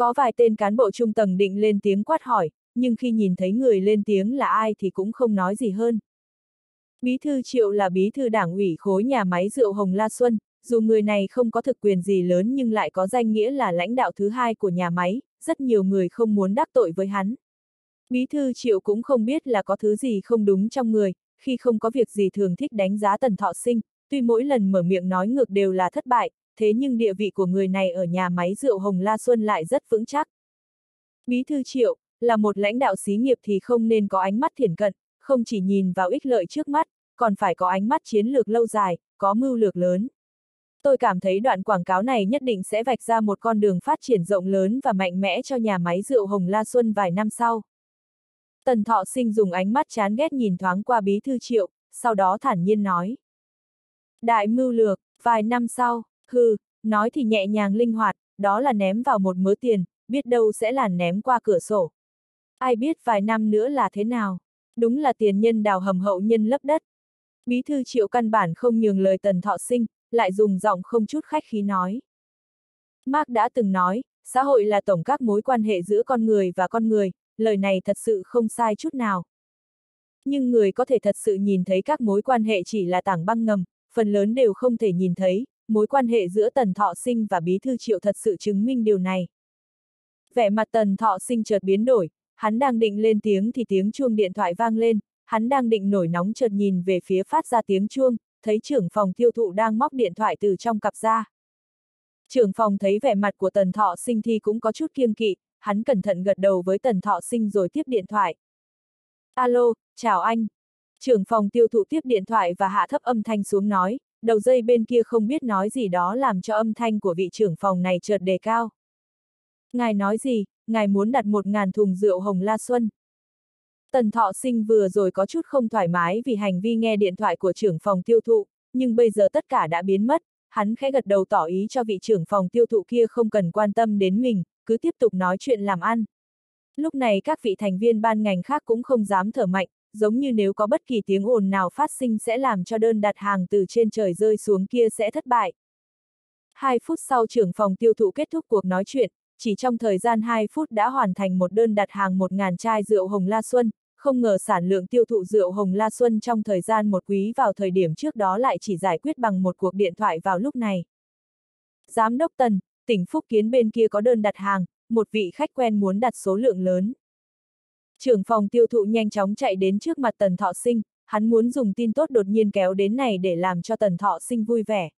[SPEAKER 1] Có vài tên cán bộ trung tầng định lên tiếng quát hỏi, nhưng khi nhìn thấy người lên tiếng là ai thì cũng không nói gì hơn. Bí thư Triệu là bí thư đảng ủy khối nhà máy rượu Hồng La Xuân, dù người này không có thực quyền gì lớn nhưng lại có danh nghĩa là lãnh đạo thứ hai của nhà máy, rất nhiều người không muốn đắc tội với hắn. Bí thư Triệu cũng không biết là có thứ gì không đúng trong người, khi không có việc gì thường thích đánh giá tần thọ sinh, tuy mỗi lần mở miệng nói ngược đều là thất bại, thế nhưng địa vị của người này ở nhà máy rượu Hồng La Xuân lại rất vững chắc. Bí thư Triệu, là một lãnh đạo xí nghiệp thì không nên có ánh mắt thiển cận, không chỉ nhìn vào ích lợi trước mắt, còn phải có ánh mắt chiến lược lâu dài, có mưu lược lớn. Tôi cảm thấy đoạn quảng cáo này nhất định sẽ vạch ra một con đường phát triển rộng lớn và mạnh mẽ cho nhà máy rượu Hồng La Xuân vài năm sau. Tần Thọ Sinh dùng ánh mắt chán ghét nhìn thoáng qua bí thư triệu, sau đó thản nhiên nói. Đại mưu lược, vài năm sau, hừ, nói thì nhẹ nhàng linh hoạt, đó là ném vào một mớ tiền, biết đâu sẽ là ném qua cửa sổ. Ai biết vài năm nữa là thế nào? Đúng là tiền nhân đào hầm hậu nhân lấp đất. Bí thư triệu căn bản không nhường lời tần thọ sinh, lại dùng giọng không chút khách khí nói. Mark đã từng nói, xã hội là tổng các mối quan hệ giữa con người và con người, lời này thật sự không sai chút nào. Nhưng người có thể thật sự nhìn thấy các mối quan hệ chỉ là tảng băng ngầm, phần lớn đều không thể nhìn thấy, mối quan hệ giữa Tần Thọ Sinh và Bí Thư Triệu thật sự chứng minh điều này. Vẻ mặt Tần Thọ Sinh chợt biến đổi, hắn đang định lên tiếng thì tiếng chuông điện thoại vang lên, hắn đang định nổi nóng chợt nhìn về phía phát ra tiếng chuông, thấy trưởng phòng tiêu thụ đang móc điện thoại từ trong cặp ra. Trưởng phòng thấy vẻ mặt của Tần Thọ Sinh thì cũng có chút kiêng kỵ, hắn cẩn thận gật đầu với Tần Thọ Sinh rồi tiếp điện thoại. Alo, chào anh. Trưởng phòng tiêu thụ tiếp điện thoại và hạ thấp âm thanh xuống nói, đầu dây bên kia không biết nói gì đó làm cho âm thanh của vị trưởng phòng này chợt đề cao. Ngài nói gì, ngài muốn đặt một ngàn thùng rượu hồng la xuân. Tần thọ sinh vừa rồi có chút không thoải mái vì hành vi nghe điện thoại của trưởng phòng tiêu thụ, nhưng bây giờ tất cả đã biến mất, hắn khẽ gật đầu tỏ ý cho vị trưởng phòng tiêu thụ kia không cần quan tâm đến mình, cứ tiếp tục nói chuyện làm ăn. Lúc này các vị thành viên ban ngành khác cũng không dám thở mạnh, giống như nếu có bất kỳ tiếng ồn nào phát sinh sẽ làm cho đơn đặt hàng từ trên trời rơi xuống kia sẽ thất bại. Hai phút sau trưởng phòng tiêu thụ kết thúc cuộc nói chuyện, chỉ trong thời gian 2 phút đã hoàn thành một đơn đặt hàng 1.000 chai rượu Hồng La Xuân, không ngờ sản lượng tiêu thụ rượu Hồng La Xuân trong thời gian một quý vào thời điểm trước đó lại chỉ giải quyết bằng một cuộc điện thoại vào lúc này. Giám đốc Tần, tỉnh Phúc Kiến bên kia có đơn đặt hàng, một vị khách quen muốn đặt số lượng lớn. Trưởng phòng tiêu thụ nhanh chóng chạy đến trước mặt Tần Thọ Sinh, hắn muốn dùng tin tốt đột nhiên kéo đến này để làm cho Tần Thọ Sinh vui vẻ.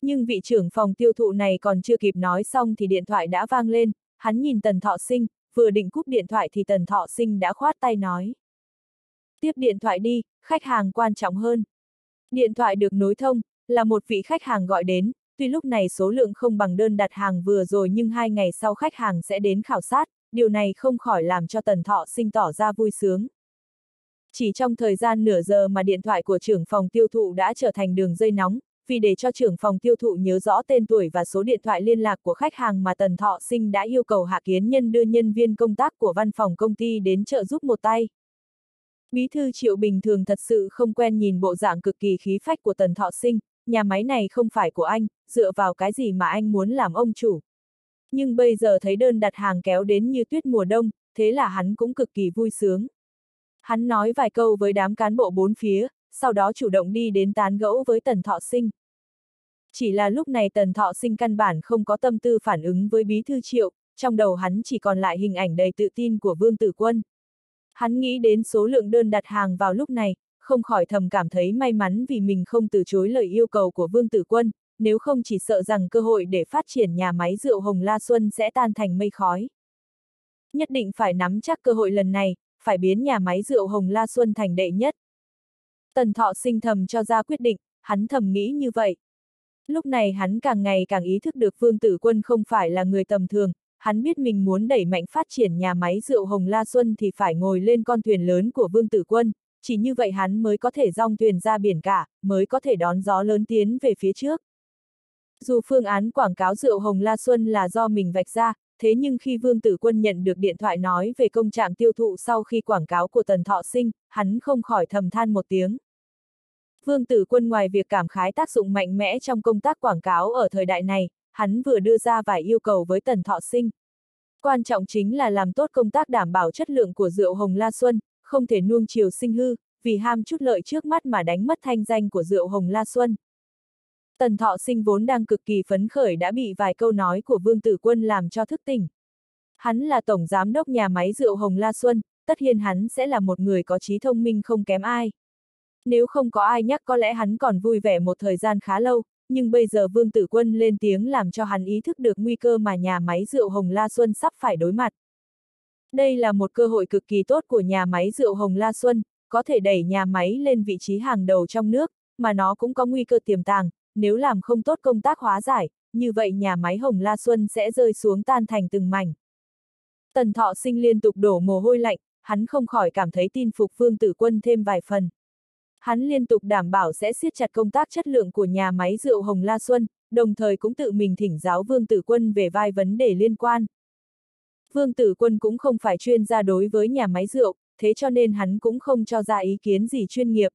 [SPEAKER 1] Nhưng vị trưởng phòng tiêu thụ này còn chưa kịp nói xong thì điện thoại đã vang lên, hắn nhìn Tần Thọ Sinh, vừa định cúp điện thoại thì Tần Thọ Sinh đã khoát tay nói. Tiếp điện thoại đi, khách hàng quan trọng hơn. Điện thoại được nối thông, là một vị khách hàng gọi đến, tuy lúc này số lượng không bằng đơn đặt hàng vừa rồi nhưng hai ngày sau khách hàng sẽ đến khảo sát, điều này không khỏi làm cho Tần Thọ Sinh tỏ ra vui sướng. Chỉ trong thời gian nửa giờ mà điện thoại của trưởng phòng tiêu thụ đã trở thành đường dây nóng, vì để cho trưởng phòng tiêu thụ nhớ rõ tên tuổi và số điện thoại liên lạc của khách hàng mà Tần Thọ Sinh đã yêu cầu Hạ Kiến Nhân đưa nhân viên công tác của văn phòng công ty đến trợ giúp một tay. Bí thư Triệu bình thường thật sự không quen nhìn bộ dạng cực kỳ khí phách của Tần Thọ Sinh, nhà máy này không phải của anh, dựa vào cái gì mà anh muốn làm ông chủ. Nhưng bây giờ thấy đơn đặt hàng kéo đến như tuyết mùa đông, thế là hắn cũng cực kỳ vui sướng. Hắn nói vài câu với đám cán bộ bốn phía, sau đó chủ động đi đến tán gẫu với Tần Thọ Sinh. Chỉ là lúc này Tần Thọ Sinh căn bản không có tâm tư phản ứng với Bí Thư Triệu, trong đầu hắn chỉ còn lại hình ảnh đầy tự tin của Vương Tử Quân. Hắn nghĩ đến số lượng đơn đặt hàng vào lúc này, không khỏi thầm cảm thấy may mắn vì mình không từ chối lời yêu cầu của Vương Tử Quân, nếu không chỉ sợ rằng cơ hội để phát triển nhà máy rượu Hồng La Xuân sẽ tan thành mây khói. Nhất định phải nắm chắc cơ hội lần này, phải biến nhà máy rượu Hồng La Xuân thành đệ nhất. Tần Thọ sinh thầm cho ra quyết định, hắn thầm nghĩ như vậy. Lúc này hắn càng ngày càng ý thức được Vương Tử Quân không phải là người tầm thường, hắn biết mình muốn đẩy mạnh phát triển nhà máy rượu Hồng La Xuân thì phải ngồi lên con thuyền lớn của Vương Tử Quân, chỉ như vậy hắn mới có thể rong thuyền ra biển cả, mới có thể đón gió lớn tiến về phía trước. Dù phương án quảng cáo rượu Hồng La Xuân là do mình vạch ra, thế nhưng khi Vương Tử Quân nhận được điện thoại nói về công trạng tiêu thụ sau khi quảng cáo của Tần Thọ Sinh, hắn không khỏi thầm than một tiếng. Vương Tử Quân ngoài việc cảm khái tác dụng mạnh mẽ trong công tác quảng cáo ở thời đại này, hắn vừa đưa ra vài yêu cầu với Tần Thọ Sinh. Quan trọng chính là làm tốt công tác đảm bảo chất lượng của rượu Hồng La Xuân, không thể nuông chiều sinh hư, vì ham chút lợi trước mắt mà đánh mất thanh danh của rượu Hồng La Xuân. Tần Thọ Sinh vốn đang cực kỳ phấn khởi đã bị vài câu nói của Vương Tử Quân làm cho thức tỉnh. Hắn là tổng giám đốc nhà máy rượu Hồng La Xuân, tất nhiên hắn sẽ là một người có trí thông minh không kém ai. Nếu không có ai nhắc có lẽ hắn còn vui vẻ một thời gian khá lâu, nhưng bây giờ Vương Tử Quân lên tiếng làm cho hắn ý thức được nguy cơ mà nhà máy rượu Hồng La Xuân sắp phải đối mặt. Đây là một cơ hội cực kỳ tốt của nhà máy rượu Hồng La Xuân, có thể đẩy nhà máy lên vị trí hàng đầu trong nước, mà nó cũng có nguy cơ tiềm tàng, nếu làm không tốt công tác hóa giải, như vậy nhà máy Hồng La Xuân sẽ rơi xuống tan thành từng mảnh. Tần thọ sinh liên tục đổ mồ hôi lạnh, hắn không khỏi cảm thấy tin phục Vương Tử Quân thêm vài phần. Hắn liên tục đảm bảo sẽ siết chặt công tác chất lượng của nhà máy rượu Hồng La Xuân, đồng thời cũng tự mình thỉnh giáo Vương Tử Quân về vai vấn đề liên quan. Vương Tử Quân cũng không phải chuyên gia đối với nhà máy rượu, thế cho nên hắn cũng không cho ra ý kiến gì chuyên nghiệp.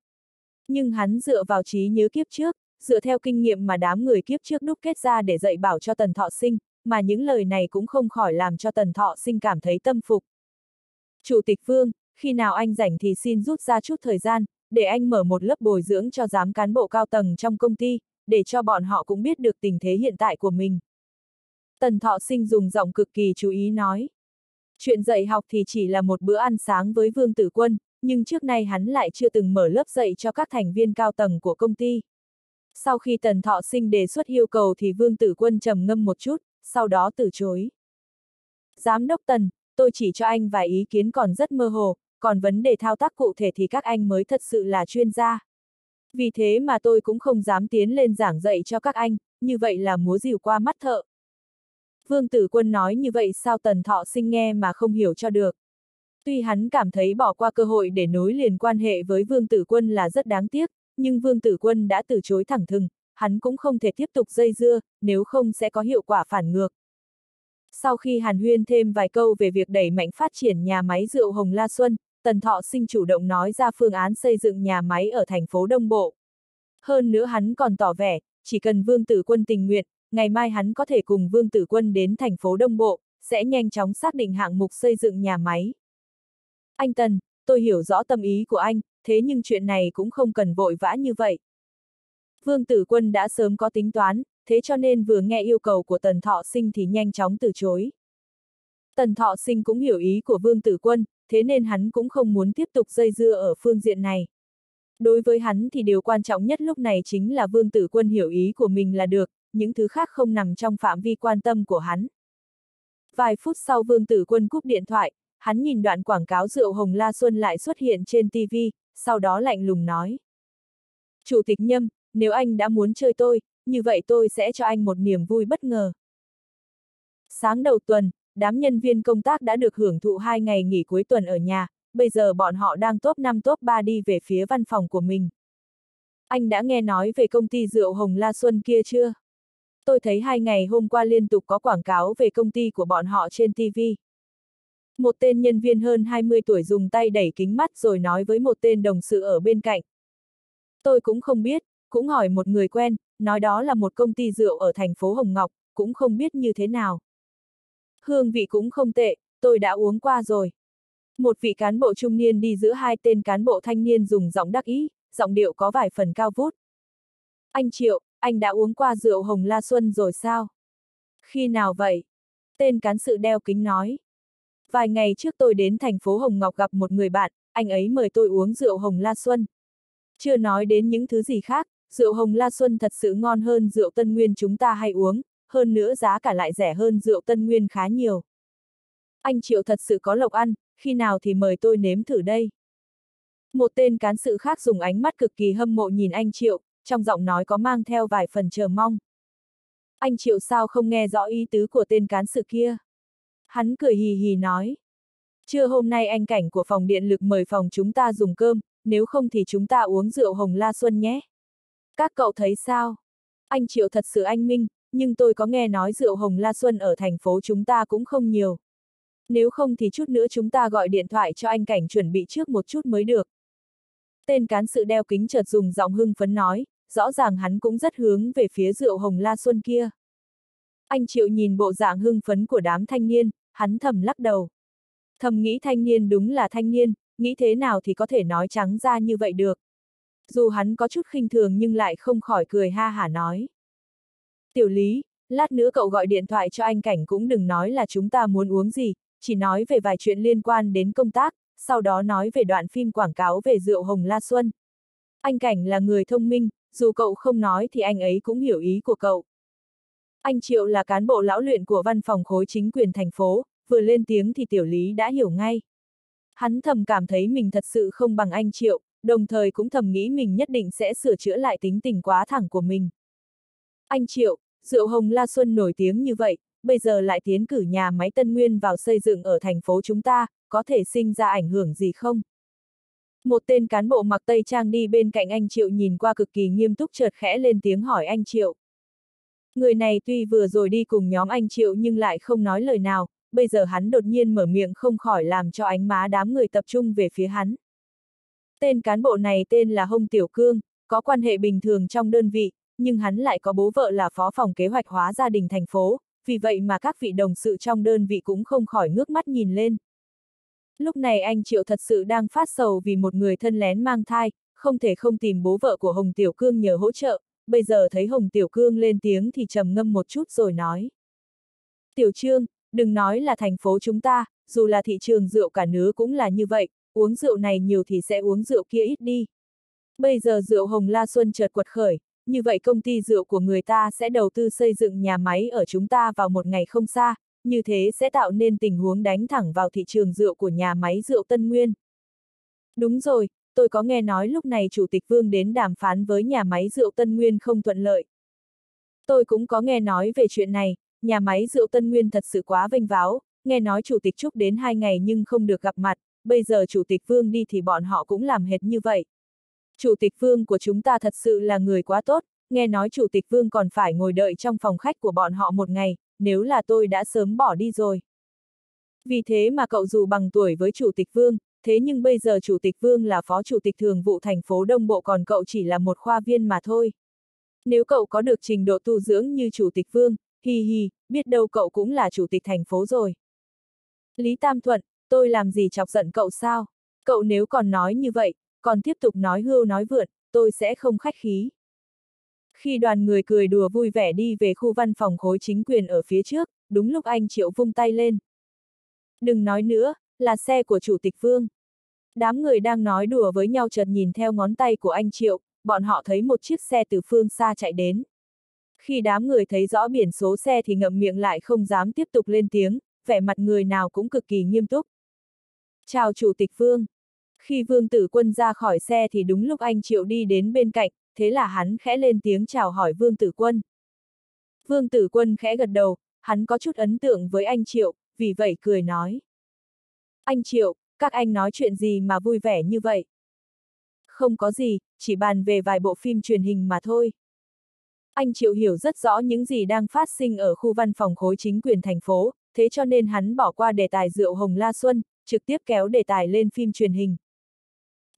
[SPEAKER 1] Nhưng hắn dựa vào trí nhớ kiếp trước, dựa theo kinh nghiệm mà đám người kiếp trước đúc kết ra để dạy bảo cho Tần Thọ Sinh, mà những lời này cũng không khỏi làm cho Tần Thọ Sinh cảm thấy tâm phục. Chủ tịch Vương, khi nào anh rảnh thì xin rút ra chút thời gian, để anh mở một lớp bồi dưỡng cho giám cán bộ cao tầng trong công ty, để cho bọn họ cũng biết được tình thế hiện tại của mình. Tần Thọ Sinh dùng giọng cực kỳ chú ý nói. Chuyện dạy học thì chỉ là một bữa ăn sáng với Vương Tử Quân, nhưng trước nay hắn lại chưa từng mở lớp dạy cho các thành viên cao tầng của công ty. Sau khi Tần Thọ Sinh đề xuất yêu cầu thì Vương Tử Quân trầm ngâm một chút, sau đó từ chối. Giám đốc Tần, tôi chỉ cho anh vài ý kiến còn rất mơ hồ, còn vấn đề thao tác cụ thể thì các anh mới thật sự là chuyên gia. Vì thế mà tôi cũng không dám tiến lên giảng dạy cho các anh, như vậy là múa rìu qua mắt thợ. Vương Tử Quân nói như vậy sao Tần Thọ Sinh nghe mà không hiểu cho được. Tuy hắn cảm thấy bỏ qua cơ hội để nối liền quan hệ với Vương Tử Quân là rất đáng tiếc, nhưng Vương Tử Quân đã từ chối thẳng thừng, hắn cũng không thể tiếp tục dây dưa, nếu không sẽ có hiệu quả phản ngược. Sau khi Hàn Huyên thêm vài câu về việc đẩy mạnh phát triển nhà máy rượu Hồng La Xuân, Tần Thọ Sinh chủ động nói ra phương án xây dựng nhà máy ở thành phố Đông Bộ. Hơn nữa hắn còn tỏ vẻ, chỉ cần Vương Tử Quân tình nguyện, ngày mai hắn có thể cùng Vương Tử Quân đến thành phố Đông Bộ, sẽ nhanh chóng xác định hạng mục xây dựng nhà máy. Anh Tần, tôi hiểu rõ tâm ý của anh, thế nhưng chuyện này cũng không cần vội vã như vậy. Vương Tử Quân đã sớm có tính toán, thế cho nên vừa nghe yêu cầu của Tần Thọ Sinh thì nhanh chóng từ chối. Tần Thọ Sinh cũng hiểu ý của Vương Tử Quân, thế nên hắn cũng không muốn tiếp tục dây dưa ở phương diện này. Đối với hắn thì điều quan trọng nhất lúc này chính là Vương Tử Quân hiểu ý của mình là được, những thứ khác không nằm trong phạm vi quan tâm của hắn. Vài phút sau Vương Tử Quân cúp điện thoại, hắn nhìn đoạn quảng cáo rượu Hồng La Xuân lại xuất hiện trên TV, sau đó lạnh lùng nói. Chủ tịch Nhâm, nếu anh đã muốn chơi tôi, như vậy tôi sẽ cho anh một niềm vui bất ngờ. Sáng đầu tuần, đám nhân viên công tác đã được hưởng thụ hai ngày nghỉ cuối tuần ở nhà, bây giờ bọn họ đang top 5 top 3 đi về phía văn phòng của mình. Anh đã nghe nói về công ty rượu Hồng La Xuân kia chưa? Tôi thấy hai ngày hôm qua liên tục có quảng cáo về công ty của bọn họ trên TV. Một tên nhân viên hơn 20 tuổi dùng tay đẩy kính mắt rồi nói với một tên đồng sự ở bên cạnh. Tôi cũng không biết, cũng hỏi một người quen, nói đó là một công ty rượu ở thành phố Hồng Ngọc, cũng không biết như thế nào. Hương vị cũng không tệ, tôi đã uống qua rồi. Một vị cán bộ trung niên đi giữa hai tên cán bộ thanh niên dùng giọng đắc ý, giọng điệu có vài phần cao vút. Anh Triệu, anh đã uống qua rượu Hồng La Xuân rồi sao? Khi nào vậy? Tên cán sự đeo kính nói. Vài ngày trước tôi đến thành phố Hồng Ngọc gặp một người bạn, anh ấy mời tôi uống rượu Hồng La Xuân. Chưa nói đến những thứ gì khác, rượu Hồng La Xuân thật sự ngon hơn rượu Tân Nguyên chúng ta hay uống, hơn nữa giá cả lại rẻ hơn rượu Tân Nguyên khá nhiều. Anh Triệu thật sự có lộc ăn, khi nào thì mời tôi nếm thử đây. Một tên cán sự khác dùng ánh mắt cực kỳ hâm mộ nhìn anh Triệu, trong giọng nói có mang theo vài phần chờ mong. Anh Triệu sao không nghe rõ ý tứ của tên cán sự kia? Hắn cười hì hì nói. Trưa hôm nay anh cảnh của phòng điện lực mời phòng chúng ta dùng cơm, nếu không thì chúng ta uống rượu hồng la xuân nhé. Các cậu thấy sao? Anh Triệu thật sự anh minh, nhưng tôi có nghe nói rượu hồng la xuân ở thành phố chúng ta cũng không nhiều. Nếu không thì chút nữa chúng ta gọi điện thoại cho anh cảnh chuẩn bị trước một chút mới được. Tên cán sự đeo kính chợt dùng giọng hưng phấn nói, rõ ràng hắn cũng rất hướng về phía rượu hồng la xuân kia. Anh Triệu nhìn bộ dạng hưng phấn của đám thanh niên, hắn thầm lắc đầu. Thầm nghĩ thanh niên đúng là thanh niên, nghĩ thế nào thì có thể nói trắng ra như vậy được. Dù hắn có chút khinh thường nhưng lại không khỏi cười ha hả nói. Tiểu lý, lát nữa cậu gọi điện thoại cho anh Cảnh cũng đừng nói là chúng ta muốn uống gì, chỉ nói về vài chuyện liên quan đến công tác, sau đó nói về đoạn phim quảng cáo về rượu Hồng La Xuân. Anh Cảnh là người thông minh, dù cậu không nói thì anh ấy cũng hiểu ý của cậu. Anh Triệu là cán bộ lão luyện của văn phòng khối chính quyền thành phố, vừa lên tiếng thì tiểu lý đã hiểu ngay. Hắn thầm cảm thấy mình thật sự không bằng anh Triệu, đồng thời cũng thầm nghĩ mình nhất định sẽ sửa chữa lại tính tình quá thẳng của mình. Anh Triệu, rượu hồng La Xuân nổi tiếng như vậy, bây giờ lại tiến cử nhà máy Tân Nguyên vào xây dựng ở thành phố chúng ta, có thể sinh ra ảnh hưởng gì không? Một tên cán bộ mặc tây trang đi bên cạnh anh Triệu nhìn qua cực kỳ nghiêm túc chợt khẽ lên tiếng hỏi anh Triệu. Người này tuy vừa rồi đi cùng nhóm anh Triệu nhưng lại không nói lời nào, bây giờ hắn đột nhiên mở miệng không khỏi làm cho ánh má đám người tập trung về phía hắn. Tên cán bộ này tên là Hông Tiểu Cương, có quan hệ bình thường trong đơn vị, nhưng hắn lại có bố vợ là phó phòng kế hoạch hóa gia đình thành phố, vì vậy mà các vị đồng sự trong đơn vị cũng không khỏi ngước mắt nhìn lên. Lúc này anh Triệu thật sự đang phát sầu vì một người thân lén mang thai, không thể không tìm bố vợ của Hồng Tiểu Cương nhờ hỗ trợ, bây giờ thấy Hồng Tiểu Cương lên tiếng thì trầm ngâm một chút rồi nói. Tiểu Trương, đừng nói là thành phố chúng ta, dù là thị trường rượu cả nước cũng là như vậy, uống rượu này nhiều thì sẽ uống rượu kia ít đi. Bây giờ rượu Hồng La Xuân chợt quật khởi, như vậy công ty rượu của người ta sẽ đầu tư xây dựng nhà máy ở chúng ta vào một ngày không xa, như thế sẽ tạo nên tình huống đánh thẳng vào thị trường rượu của nhà máy rượu Tân Nguyên. Đúng rồi, tôi có nghe nói lúc này Chủ tịch Vương đến đàm phán với nhà máy rượu Tân Nguyên không thuận lợi. Tôi cũng có nghe nói về chuyện này, nhà máy rượu Tân Nguyên thật sự quá vinh váo, nghe nói Chủ tịch Trúc đến hai ngày nhưng không được gặp mặt, bây giờ Chủ tịch Vương đi thì bọn họ cũng làm hệt như vậy. Chủ tịch Vương của chúng ta thật sự là người quá tốt, nghe nói Chủ tịch Vương còn phải ngồi đợi trong phòng khách của bọn họ một ngày, nếu là tôi đã sớm bỏ đi rồi. Vì thế mà cậu dù bằng tuổi với Chủ tịch Vương, thế nhưng bây giờ Chủ tịch Vương là Phó Chủ tịch Thường vụ thành phố Đông Bộ còn cậu chỉ là một khoa viên mà thôi. Nếu cậu có được trình độ tu dưỡng như Chủ tịch Vương, hi hi, biết đâu cậu cũng là Chủ tịch thành phố rồi. Lý Tam Thuận, tôi làm gì chọc giận cậu sao? Cậu nếu còn nói như vậy, còn tiếp tục nói hưu nói vượt tôi sẽ không khách khí. Khi đoàn người cười đùa vui vẻ đi về khu văn phòng khối chính quyền ở phía trước, đúng lúc anh Triệu vung tay lên. Đừng nói nữa, là xe của Chủ tịch Vương. Đám người đang nói đùa với nhau chợt nhìn theo ngón tay của anh Triệu, bọn họ thấy một chiếc xe từ phương xa chạy đến. Khi đám người thấy rõ biển số xe thì ngậm miệng lại không dám tiếp tục lên tiếng, vẻ mặt người nào cũng cực kỳ nghiêm túc. Chào Chủ tịch Vương. Khi Vương Tử Quân ra khỏi xe thì đúng lúc anh Triệu đi đến bên cạnh, thế là hắn khẽ lên tiếng chào hỏi Vương Tử Quân. Vương Tử Quân khẽ gật đầu, hắn có chút ấn tượng với anh Triệu, vì vậy cười nói. Anh Triệu, các anh nói chuyện gì mà vui vẻ như vậy? Không có gì, chỉ bàn về vài bộ phim truyền hình mà thôi. Anh Triệu hiểu rất rõ những gì đang phát sinh ở khu văn phòng khối chính quyền thành phố, thế cho nên hắn bỏ qua đề tài rượu Hồng La Xuân, trực tiếp kéo đề tài lên phim truyền hình.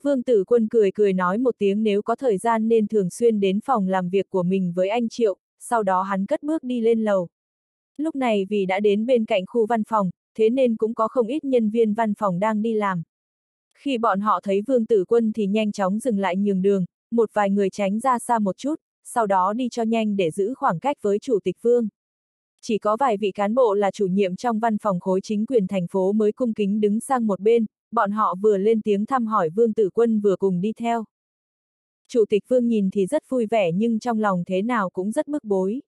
[SPEAKER 1] Vương Tử Quân cười cười nói một tiếng nếu có thời gian nên thường xuyên đến phòng làm việc của mình với anh Triệu, sau đó hắn cất bước đi lên lầu. Lúc này vì đã đến bên cạnh khu văn phòng, thế nên cũng có không ít nhân viên văn phòng đang đi làm. Khi bọn họ thấy Vương Tử Quân thì nhanh chóng dừng lại nhường đường, một vài người tránh ra xa một chút, sau đó đi cho nhanh để giữ khoảng cách với Chủ tịch Vương. Chỉ có vài vị cán bộ là chủ nhiệm trong văn phòng khối chính quyền thành phố mới cung kính đứng sang một bên, bọn họ vừa lên tiếng thăm hỏi Vương Tử Quân vừa cùng đi theo. Chủ tịch Vương nhìn thì rất vui vẻ nhưng trong lòng thế nào cũng rất bức bối.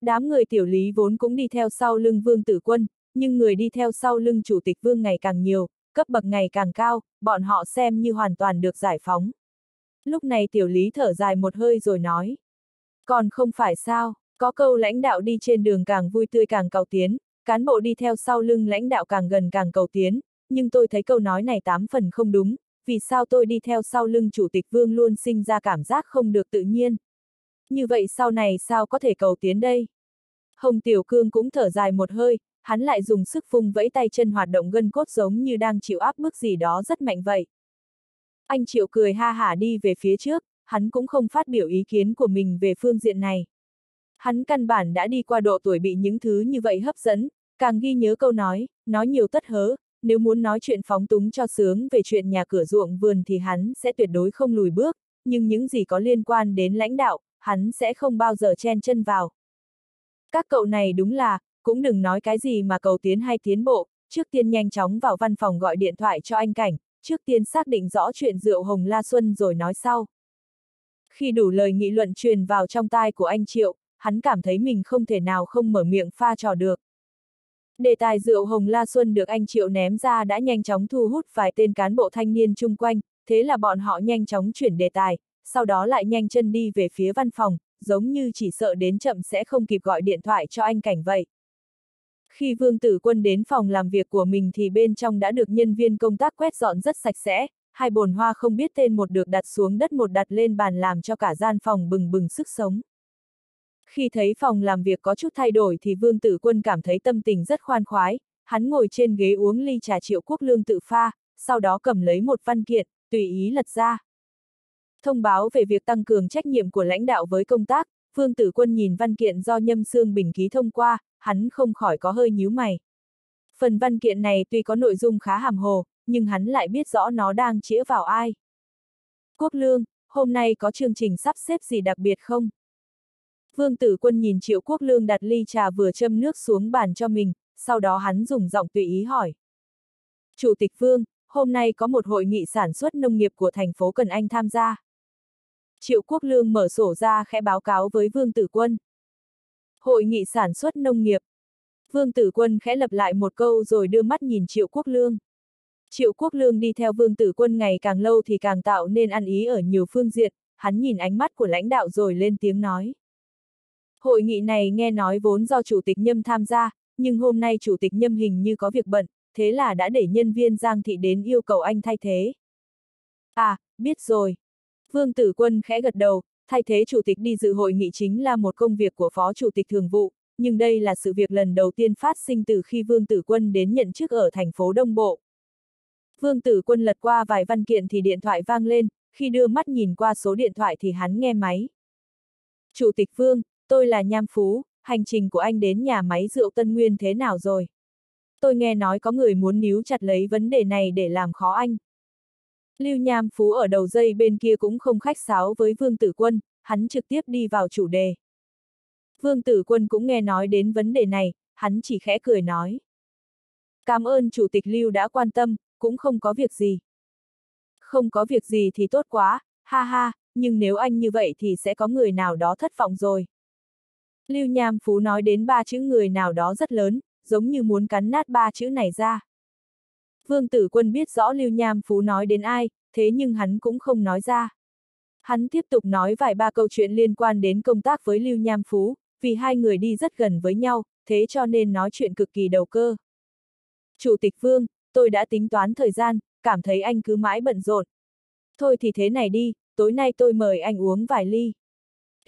[SPEAKER 1] Đám người tiểu lý vốn cũng đi theo sau lưng Vương Tử Quân, nhưng người đi theo sau lưng Chủ tịch Vương ngày càng nhiều, cấp bậc ngày càng cao, bọn họ xem như hoàn toàn được giải phóng. Lúc này tiểu lý thở dài một hơi rồi nói. Còn không phải sao, có câu lãnh đạo đi trên đường càng vui tươi càng cầu tiến, cán bộ đi theo sau lưng lãnh đạo càng gần càng cầu tiến, nhưng tôi thấy câu nói này tám phần không đúng, vì sao tôi đi theo sau lưng chủ tịch vương luôn sinh ra cảm giác không được tự nhiên. Như vậy sau này sao có thể cầu tiến đây? Hồng Tiểu Cương cũng thở dài một hơi, hắn lại dùng sức phung vẫy tay chân hoạt động gân cốt giống như đang chịu áp bức gì đó rất mạnh vậy. Anh Triệu cười ha hả đi về phía trước, hắn cũng không phát biểu ý kiến của mình về phương diện này. Hắn căn bản đã đi qua độ tuổi bị những thứ như vậy hấp dẫn, càng ghi nhớ câu nói, nói nhiều tất hớ, nếu muốn nói chuyện phóng túng cho sướng về chuyện nhà cửa ruộng vườn thì hắn sẽ tuyệt đối không lùi bước, nhưng những gì có liên quan đến lãnh đạo, hắn sẽ không bao giờ chen chân vào. Các cậu này đúng là, cũng đừng nói cái gì mà cầu tiến hay tiến bộ, trước tiên nhanh chóng vào văn phòng gọi điện thoại cho anh Cảnh, trước tiên xác định rõ chuyện rượu Hồng La Xuân rồi nói sau. Khi đủ lời nghị luận truyền vào trong tai của anh Triệu, hắn cảm thấy mình không thể nào không mở miệng pha trò được. Đề tài rượu hồng La Xuân được anh Triệu ném ra đã nhanh chóng thu hút vài tên cán bộ thanh niên chung quanh, thế là bọn họ nhanh chóng chuyển đề tài, sau đó lại nhanh chân đi về phía văn phòng, giống như chỉ sợ đến chậm sẽ không kịp gọi điện thoại cho anh cảnh vậy. Khi Vương Tử Quân đến phòng làm việc của mình thì bên trong đã được nhân viên công tác quét dọn rất sạch sẽ, hai bồn hoa không biết tên một được đặt xuống đất một đặt lên bàn làm cho cả gian phòng bừng bừng sức sống. Khi thấy phòng làm việc có chút thay đổi thì Vương Tử Quân cảm thấy tâm tình rất khoan khoái, hắn ngồi trên ghế uống ly trà triệu quốc lương tự pha, sau đó cầm lấy một văn kiện, tùy ý lật ra. Thông báo về việc tăng cường trách nhiệm của lãnh đạo với công tác, Vương Tử Quân nhìn văn kiện do Nhâm Sương Bình ký thông qua, hắn không khỏi có hơi nhíu mày. Phần văn kiện này tuy có nội dung khá hàm hồ, nhưng hắn lại biết rõ nó đang chĩa vào ai. Quốc Lương, hôm nay có chương trình sắp xếp gì đặc biệt không? Vương Tử Quân nhìn Triệu Quốc Lương đặt ly trà vừa châm nước xuống bàn cho mình, sau đó hắn dùng giọng tùy ý hỏi. Chủ tịch Vương, hôm nay có một hội nghị sản xuất nông nghiệp của thành phố cần anh tham gia. Triệu Quốc Lương mở sổ ra khẽ báo cáo với Vương Tử Quân. Hội nghị sản xuất nông nghiệp. Vương Tử Quân khẽ lập lại một câu rồi đưa mắt nhìn Triệu Quốc Lương. Triệu Quốc Lương đi theo Vương Tử Quân ngày càng lâu thì càng tạo nên ăn ý ở nhiều phương diện, hắn nhìn ánh mắt của lãnh đạo rồi lên tiếng nói. Hội nghị này nghe nói vốn do Chủ tịch Nhâm tham gia, nhưng hôm nay Chủ tịch Nhâm hình như có việc bận, thế là đã để nhân viên Giang Thị đến yêu cầu anh thay thế. À, biết rồi. Vương Tử Quân khẽ gật đầu, thay thế Chủ tịch đi dự hội nghị chính là một công việc của Phó Chủ tịch Thường vụ, nhưng đây là sự việc lần đầu tiên phát sinh từ khi Vương Tử Quân đến nhận chức ở thành phố Đông Bộ. Vương Tử Quân lật qua vài văn kiện thì điện thoại vang lên, khi đưa mắt nhìn qua số điện thoại thì hắn nghe máy. Chủ tịch Vương, tôi là Nham Phú, hành trình của anh đến nhà máy rượu Tân Nguyên thế nào rồi? Tôi nghe nói có người muốn níu chặt lấy vấn đề này để làm khó anh. Lưu Nham Phú ở đầu dây bên kia cũng không khách sáo với Vương Tử Quân, hắn trực tiếp đi vào chủ đề. Vương Tử Quân cũng nghe nói đến vấn đề này, hắn chỉ khẽ cười nói. Cảm ơn Chủ tịch Lưu đã quan tâm, cũng không có việc gì. Không có việc gì thì tốt quá, ha ha, nhưng nếu anh như vậy thì sẽ có người nào đó thất vọng rồi. Lưu Nham Phú nói đến ba chữ người nào đó rất lớn, giống như muốn cắn nát ba chữ này ra. Vương Tử Quân biết rõ Lưu Nham Phú nói đến ai, thế nhưng hắn cũng không nói ra. Hắn tiếp tục nói vài ba câu chuyện liên quan đến công tác với Lưu Nham Phú, vì hai người đi rất gần với nhau, thế cho nên nói chuyện cực kỳ đầu cơ. Chủ tịch Vương, tôi đã tính toán thời gian, cảm thấy anh cứ mãi bận rộn. Thôi thì thế này đi, tối nay tôi mời anh uống vài ly.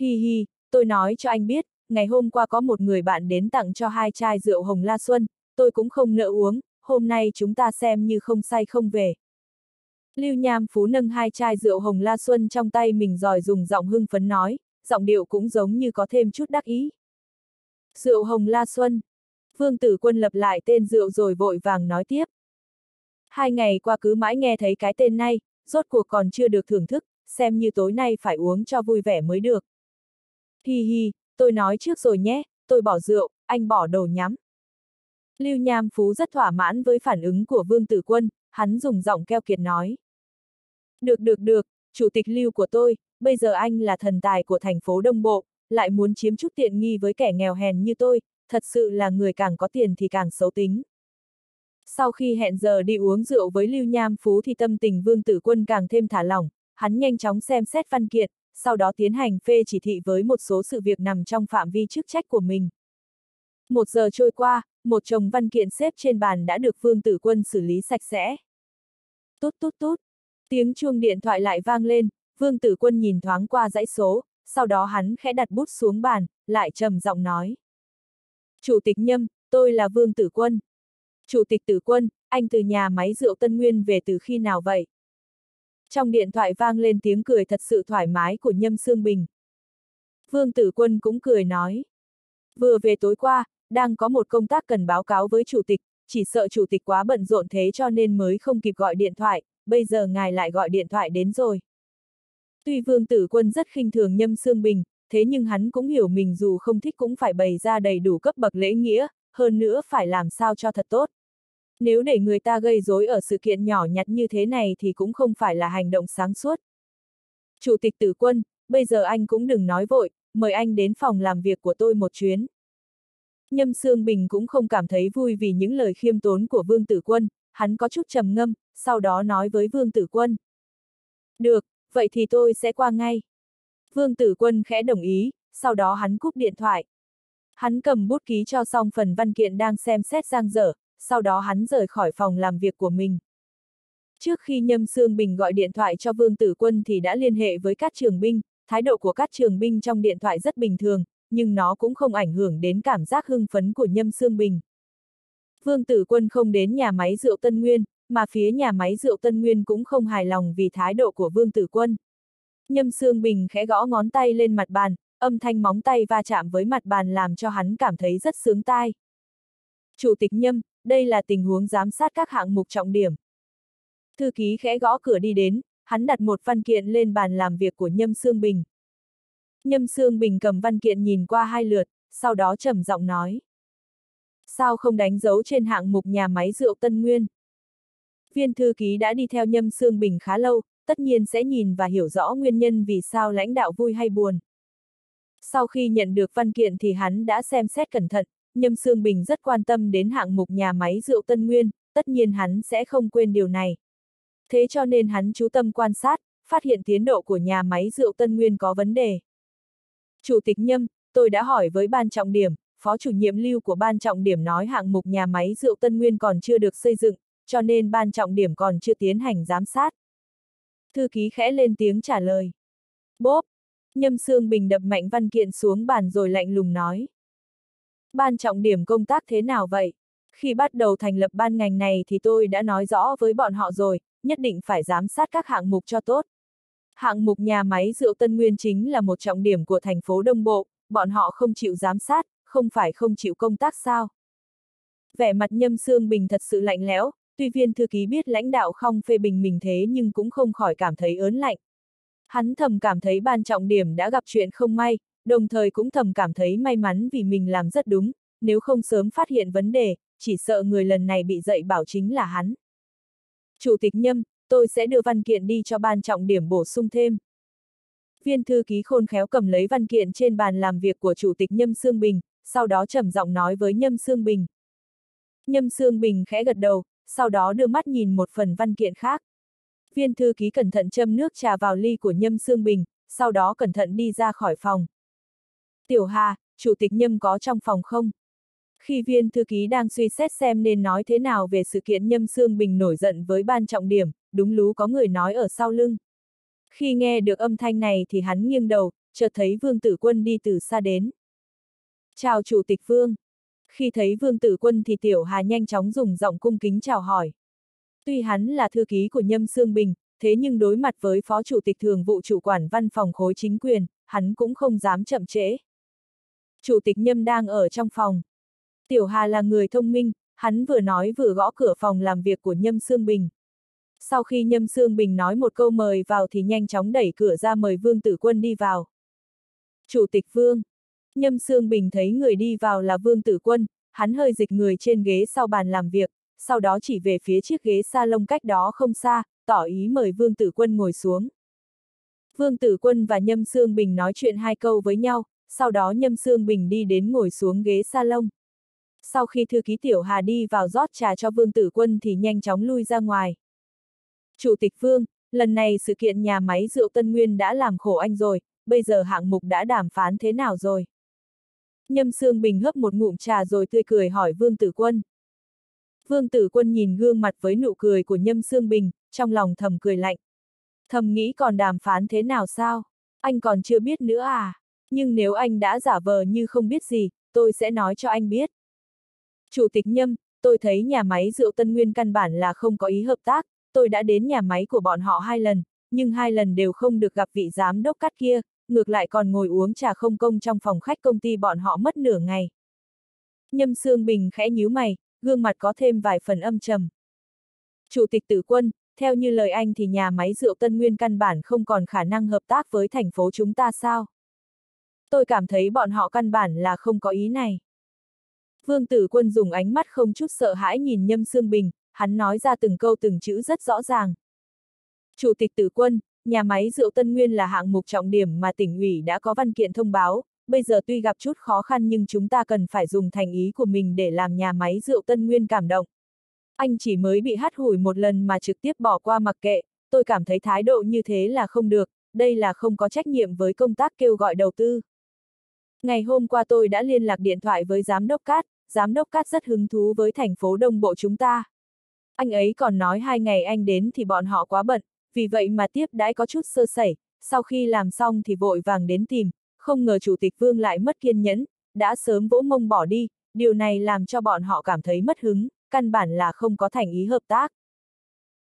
[SPEAKER 1] Hi hi, tôi nói cho anh biết, ngày hôm qua có một người bạn đến tặng cho hai chai rượu hồng la xuân, tôi cũng không nỡ uống, hôm nay chúng ta xem như không say không về. Lưu Nham Phú nâng hai chai rượu hồng la xuân trong tay mình rồi dùng giọng hưng phấn nói, giọng điệu cũng giống như có thêm chút đắc ý. Rượu hồng la xuân. Vương Tử Quân lập lại tên rượu rồi vội vàng nói tiếp. Hai ngày qua cứ mãi nghe thấy cái tên này, rốt cuộc còn chưa được thưởng thức, xem như tối nay phải uống cho vui vẻ mới được. Hi hi, tôi nói trước rồi nhé, tôi bỏ rượu, anh bỏ đồ nhắm. Lưu Nham Phú rất thỏa mãn với phản ứng của Vương Tử Quân, hắn dùng giọng keo kiệt nói. Được được được, chủ tịch Lưu của tôi, bây giờ anh là thần tài của thành phố Đông Bộ, lại muốn chiếm chút tiện nghi với kẻ nghèo hèn như tôi, thật sự là người càng có tiền thì càng xấu tính. Sau khi hẹn giờ đi uống rượu với Lưu Nham Phú thì tâm tình Vương Tử Quân càng thêm thả lỏng, hắn nhanh chóng xem xét văn kiện, sau đó tiến hành phê chỉ thị với một số sự việc nằm trong phạm vi chức trách của mình. Một giờ trôi qua, một chồng văn kiện xếp trên bàn đã được Vương Tử Quân xử lý sạch sẽ. Tút tút tút, tiếng chuông điện thoại lại vang lên, Vương Tử Quân nhìn thoáng qua dãy số, sau đó hắn khẽ đặt bút xuống bàn, lại trầm giọng nói. Chủ tịch Nhâm, tôi là Vương Tử Quân. Chủ tịch Tử Quân, anh từ nhà máy rượu Tân Nguyên về từ khi nào vậy? Trong điện thoại vang lên tiếng cười thật sự thoải mái của Nhâm Sương Bình. Vương Tử Quân cũng cười nói. Vừa về tối qua, đang có một công tác cần báo cáo với chủ tịch, chỉ sợ chủ tịch quá bận rộn thế cho nên mới không kịp gọi điện thoại, bây giờ ngài lại gọi điện thoại đến rồi. Tuy Vương Tử Quân rất khinh thường Nhâm Sương Bình, thế nhưng hắn cũng hiểu mình dù không thích cũng phải bày ra đầy đủ cấp bậc lễ nghĩa, hơn nữa phải làm sao cho thật tốt. Nếu để người ta gây rối ở sự kiện nhỏ nhặt như thế này thì cũng không phải là hành động sáng suốt. Chủ tịch tử quân, bây giờ anh cũng đừng nói vội, mời anh đến phòng làm việc của tôi một chuyến. Nhâm Sương Bình cũng không cảm thấy vui vì những lời khiêm tốn của Vương Tử Quân, hắn có chút trầm ngâm, sau đó nói với Vương Tử Quân. Được, vậy thì tôi sẽ qua ngay. Vương Tử Quân khẽ đồng ý, sau đó hắn cúp điện thoại. Hắn cầm bút ký cho xong phần văn kiện đang xem xét giang dở, sau đó hắn rời khỏi phòng làm việc của mình. Trước khi Nhâm Sương Bình gọi điện thoại cho Vương Tử Quân thì đã liên hệ với các trường binh, thái độ của các trường binh trong điện thoại rất bình thường, nhưng nó cũng không ảnh hưởng đến cảm giác hưng phấn của Nhâm Sương Bình. Vương Tử Quân không đến nhà máy rượu Tân Nguyên, mà phía nhà máy rượu Tân Nguyên cũng không hài lòng vì thái độ của Vương Tử Quân. Nhâm Sương Bình khẽ gõ ngón tay lên mặt bàn, âm thanh móng tay va chạm với mặt bàn làm cho hắn cảm thấy rất sướng tai. Chủ tịch Nhâm, đây là tình huống giám sát các hạng mục trọng điểm. Thư ký khẽ gõ cửa đi đến, hắn đặt một văn kiện lên bàn làm việc của Nhâm Sương Bình. Nhâm Sương Bình cầm văn kiện nhìn qua hai lượt, sau đó trầm giọng nói. Sao không đánh dấu trên hạng mục nhà máy rượu Tân Nguyên? Viên thư ký đã đi theo Nhâm Sương Bình khá lâu, tất nhiên sẽ nhìn và hiểu rõ nguyên nhân vì sao lãnh đạo vui hay buồn. Sau khi nhận được văn kiện thì hắn đã xem xét cẩn thận, Nhâm Sương Bình rất quan tâm đến hạng mục nhà máy rượu Tân Nguyên, tất nhiên hắn sẽ không quên điều này. Thế cho nên hắn chú tâm quan sát, phát hiện tiến độ của nhà máy rượu Tân Nguyên có vấn đề. Chủ tịch Nhâm, tôi đã hỏi với ban trọng điểm, phó chủ nhiệm lưu của ban trọng điểm nói hạng mục nhà máy rượu Tân Nguyên còn chưa được xây dựng, cho nên ban trọng điểm còn chưa tiến hành giám sát. Thư ký khẽ lên tiếng trả lời. Bốp! Nhâm Sương Bình đập mạnh văn kiện xuống bàn rồi lạnh lùng nói. Ban trọng điểm công tác thế nào vậy? Khi bắt đầu thành lập ban ngành này thì tôi đã nói rõ với bọn họ rồi, nhất định phải giám sát các hạng mục cho tốt. Hạng mục nhà máy rượu Tân Nguyên chính là một trọng điểm của thành phố Đông Bộ, bọn họ không chịu giám sát, không phải không chịu công tác sao. Vẻ mặt nhâm Sương bình thật sự lạnh lẽo, tuy viên thư ký biết lãnh đạo không phê bình mình thế nhưng cũng không khỏi cảm thấy ớn lạnh. Hắn thầm cảm thấy ban trọng điểm đã gặp chuyện không may, đồng thời cũng thầm cảm thấy may mắn vì mình làm rất đúng, nếu không sớm phát hiện vấn đề, chỉ sợ người lần này bị dạy bảo chính là hắn. Chủ tịch Nhâm, tôi sẽ đưa văn kiện đi cho ban trọng điểm bổ sung thêm. Viên thư ký khôn khéo cầm lấy văn kiện trên bàn làm việc của Chủ tịch Nhâm Sương Bình, sau đó trầm giọng nói với Nhâm Sương Bình. Nhâm Sương Bình khẽ gật đầu, sau đó đưa mắt nhìn một phần văn kiện khác. Viên thư ký cẩn thận châm nước trà vào ly của Nhâm Sương Bình, sau đó cẩn thận đi ra khỏi phòng. Tiểu Hà, Chủ tịch Nhâm có trong phòng không? Khi viên thư ký đang suy xét xem nên nói thế nào về sự kiện Nhâm Sương Bình nổi giận với ban trọng điểm, đúng lú có người nói ở sau lưng. Khi nghe được âm thanh này thì hắn nghiêng đầu, chợt thấy Vương Tử Quân đi từ xa đến. Chào Chủ tịch Vương. Khi thấy Vương Tử Quân thì Tiểu Hà nhanh chóng dùng giọng cung kính chào hỏi. Tuy hắn là thư ký của Nhâm Sương Bình, thế nhưng đối mặt với Phó Chủ tịch Thường vụ Chủ quản Văn phòng khối chính quyền, hắn cũng không dám chậm trễ. Chủ tịch Nhâm đang ở trong phòng. Tiểu Hà là người thông minh, hắn vừa nói vừa gõ cửa phòng làm việc của Nhâm Sương Bình. Sau khi Nhâm Sương Bình nói một câu mời vào thì nhanh chóng đẩy cửa ra mời Vương Tử Quân đi vào. Chủ tịch Vương. Nhâm Sương Bình thấy người đi vào là Vương Tử Quân, hắn hơi dịch người trên ghế sau bàn làm việc, sau đó chỉ về phía chiếc ghế sa lông cách đó không xa, tỏ ý mời Vương Tử Quân ngồi xuống. Vương Tử Quân và Nhâm Sương Bình nói chuyện hai câu với nhau, sau đó Nhâm Sương Bình đi đến ngồi xuống ghế sa lông Sau khi thư ký Tiểu Hà đi vào rót trà cho Vương Tử Quân thì nhanh chóng lui ra ngoài. Chủ tịch Vương, lần này sự kiện nhà máy rượu Tân Nguyên đã làm khổ anh rồi, bây giờ hạng mục đã đàm phán thế nào rồi? Nhâm Sương Bình hấp một ngụm trà rồi tươi cười hỏi Vương Tử Quân. Vương Tử Quân nhìn gương mặt với nụ cười của Nhâm Sương Bình, trong lòng thầm cười lạnh. Thầm nghĩ còn đàm phán thế nào sao? Anh còn chưa biết nữa à? Nhưng nếu anh đã giả vờ như không biết gì, tôi sẽ nói cho anh biết. Chủ tịch Nhâm, tôi thấy nhà máy rượu Tân Nguyên căn bản là không có ý hợp tác, tôi đã đến nhà máy của bọn họ hai lần, nhưng hai lần đều không được gặp vị giám đốc cắt kia, ngược lại còn ngồi uống trà không công trong phòng khách công ty bọn họ mất nửa ngày. Nhâm Sương Bình khẽ nhíu mày, gương mặt có thêm vài phần âm trầm. Chủ tịch tử quân, theo như lời anh thì nhà máy rượu Tân Nguyên căn bản không còn khả năng hợp tác với thành phố chúng ta sao? Tôi cảm thấy bọn họ căn bản là không có ý này. Vương Tử Quân dùng ánh mắt không chút sợ hãi nhìn Nhâm Sương Bình, hắn nói ra từng câu từng chữ rất rõ ràng. Chủ tịch Tử Quân, nhà máy rượu Tân Nguyên là hạng mục trọng điểm mà tỉnh ủy đã có văn kiện thông báo, bây giờ tuy gặp chút khó khăn nhưng chúng ta cần phải dùng thành ý của mình để làm nhà máy rượu Tân Nguyên cảm động. Anh chỉ mới bị hắt hủi một lần mà trực tiếp bỏ qua mặc kệ, tôi cảm thấy thái độ như thế là không được, đây là không có trách nhiệm với công tác kêu gọi đầu tư. Ngày hôm qua tôi đã liên lạc điện thoại với giám đốc Cát, giám đốc Cát rất hứng thú với thành phố Đông Bộ chúng ta. Anh ấy còn nói hai ngày anh đến thì bọn họ quá bận, vì vậy mà tiếp đãi có chút sơ sẩy, sau khi làm xong thì vội vàng đến tìm, không ngờ Chủ tịch Vương lại mất kiên nhẫn, đã sớm vỗ mông bỏ đi, điều này làm cho bọn họ cảm thấy mất hứng, căn bản là không có thành ý hợp tác.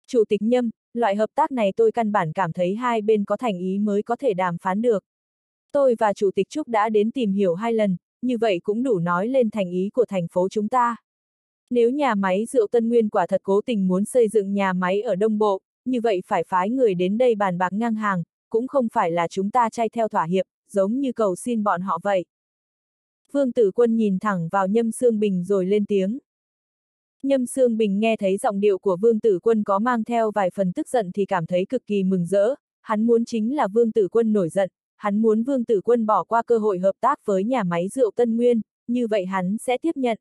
[SPEAKER 1] Chủ tịch Nhâm, loại hợp tác này tôi căn bản cảm thấy hai bên có thành ý mới có thể đàm phán được. Tôi và Chủ tịch Trúc đã đến tìm hiểu hai lần, như vậy cũng đủ nói lên thành ý của thành phố chúng ta. Nếu nhà máy rượu Tân Nguyên quả thật cố tình muốn xây dựng nhà máy ở Đông Bộ, như vậy phải phái người đến đây bàn bạc ngang hàng, cũng không phải là chúng ta chay theo thỏa hiệp, giống như cầu xin bọn họ vậy. Vương Tử Quân nhìn thẳng vào Nhâm Sương Bình rồi lên tiếng. Nhâm Sương Bình nghe thấy giọng điệu của Vương Tử Quân có mang theo vài phần tức giận thì cảm thấy cực kỳ mừng rỡ, hắn muốn chính là Vương Tử Quân nổi giận, hắn muốn Vương Tử Quân bỏ qua cơ hội hợp tác với nhà máy rượu Tân Nguyên, như vậy hắn sẽ tiếp nhận.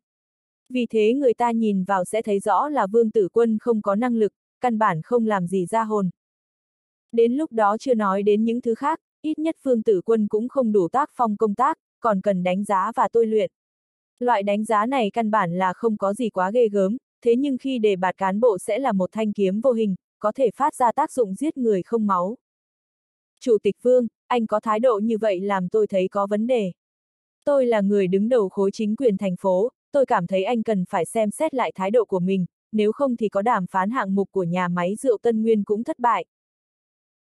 [SPEAKER 1] Vì thế người ta nhìn vào sẽ thấy rõ là Vương Tử Quân không có năng lực, căn bản không làm gì ra hồn. Đến lúc đó chưa nói đến những thứ khác, ít nhất Vương Tử Quân cũng không đủ tác phong công tác, còn cần đánh giá và tôi luyện. Loại đánh giá này căn bản là không có gì quá ghê gớm, thế nhưng khi đề bạt cán bộ sẽ là một thanh kiếm vô hình, có thể phát ra tác dụng giết người không máu. Chủ tịch Vương, anh có thái độ như vậy làm tôi thấy có vấn đề. Tôi là người đứng đầu khối chính quyền thành phố, tôi cảm thấy anh cần phải xem xét lại thái độ của mình, nếu không thì có đàm phán hạng mục của nhà máy rượu Tân Nguyên cũng thất bại.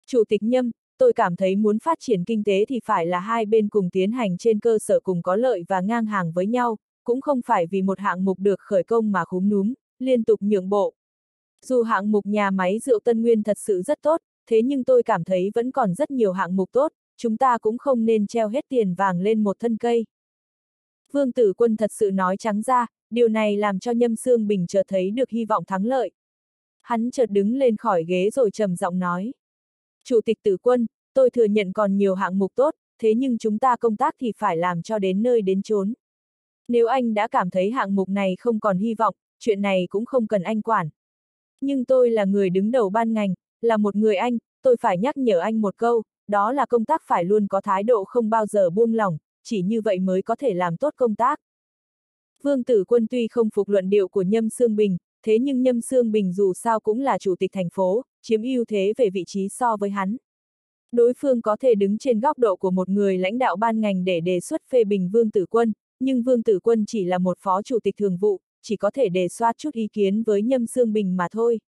[SPEAKER 1] Chủ tịch Nhâm, tôi cảm thấy muốn phát triển kinh tế thì phải là hai bên cùng tiến hành trên cơ sở cùng có lợi và ngang hàng với nhau, cũng không phải vì một hạng mục được khởi công mà khúm núm, liên tục nhượng bộ. Dù hạng mục nhà máy rượu Tân Nguyên thật sự rất tốt, thế nhưng tôi cảm thấy vẫn còn rất nhiều hạng mục tốt, chúng ta cũng không nên treo hết tiền vàng lên một thân cây. Vương Tử Quân thật sự nói trắng ra, điều này làm cho Nhâm Sương Bình chợt thấy được hy vọng thắng lợi. Hắn chợt đứng lên khỏi ghế rồi trầm giọng nói. Chủ tịch Tử Quân, tôi thừa nhận còn nhiều hạng mục tốt, thế nhưng chúng ta công tác thì phải làm cho đến nơi đến chốn. Nếu anh đã cảm thấy hạng mục này không còn hy vọng, chuyện này cũng không cần anh quản. Nhưng tôi là người đứng đầu ban ngành, là một người anh, tôi phải nhắc nhở anh một câu, đó là công tác phải luôn có thái độ không bao giờ buông lỏng, chỉ như vậy mới có thể làm tốt công tác. Vương Tử Quân tuy không phục luận điệu của Nhâm Sương Bình, thế nhưng Nhâm Sương Bình dù sao cũng là chủ tịch thành phố, chiếm ưu thế về vị trí so với hắn. Đối phương có thể đứng trên góc độ của một người lãnh đạo ban ngành để đề xuất phê bình Vương Tử Quân, nhưng Vương Tử Quân chỉ là một phó chủ tịch thường vụ, chỉ có thể đề xuất chút ý kiến với Nhâm Sương Bình mà thôi.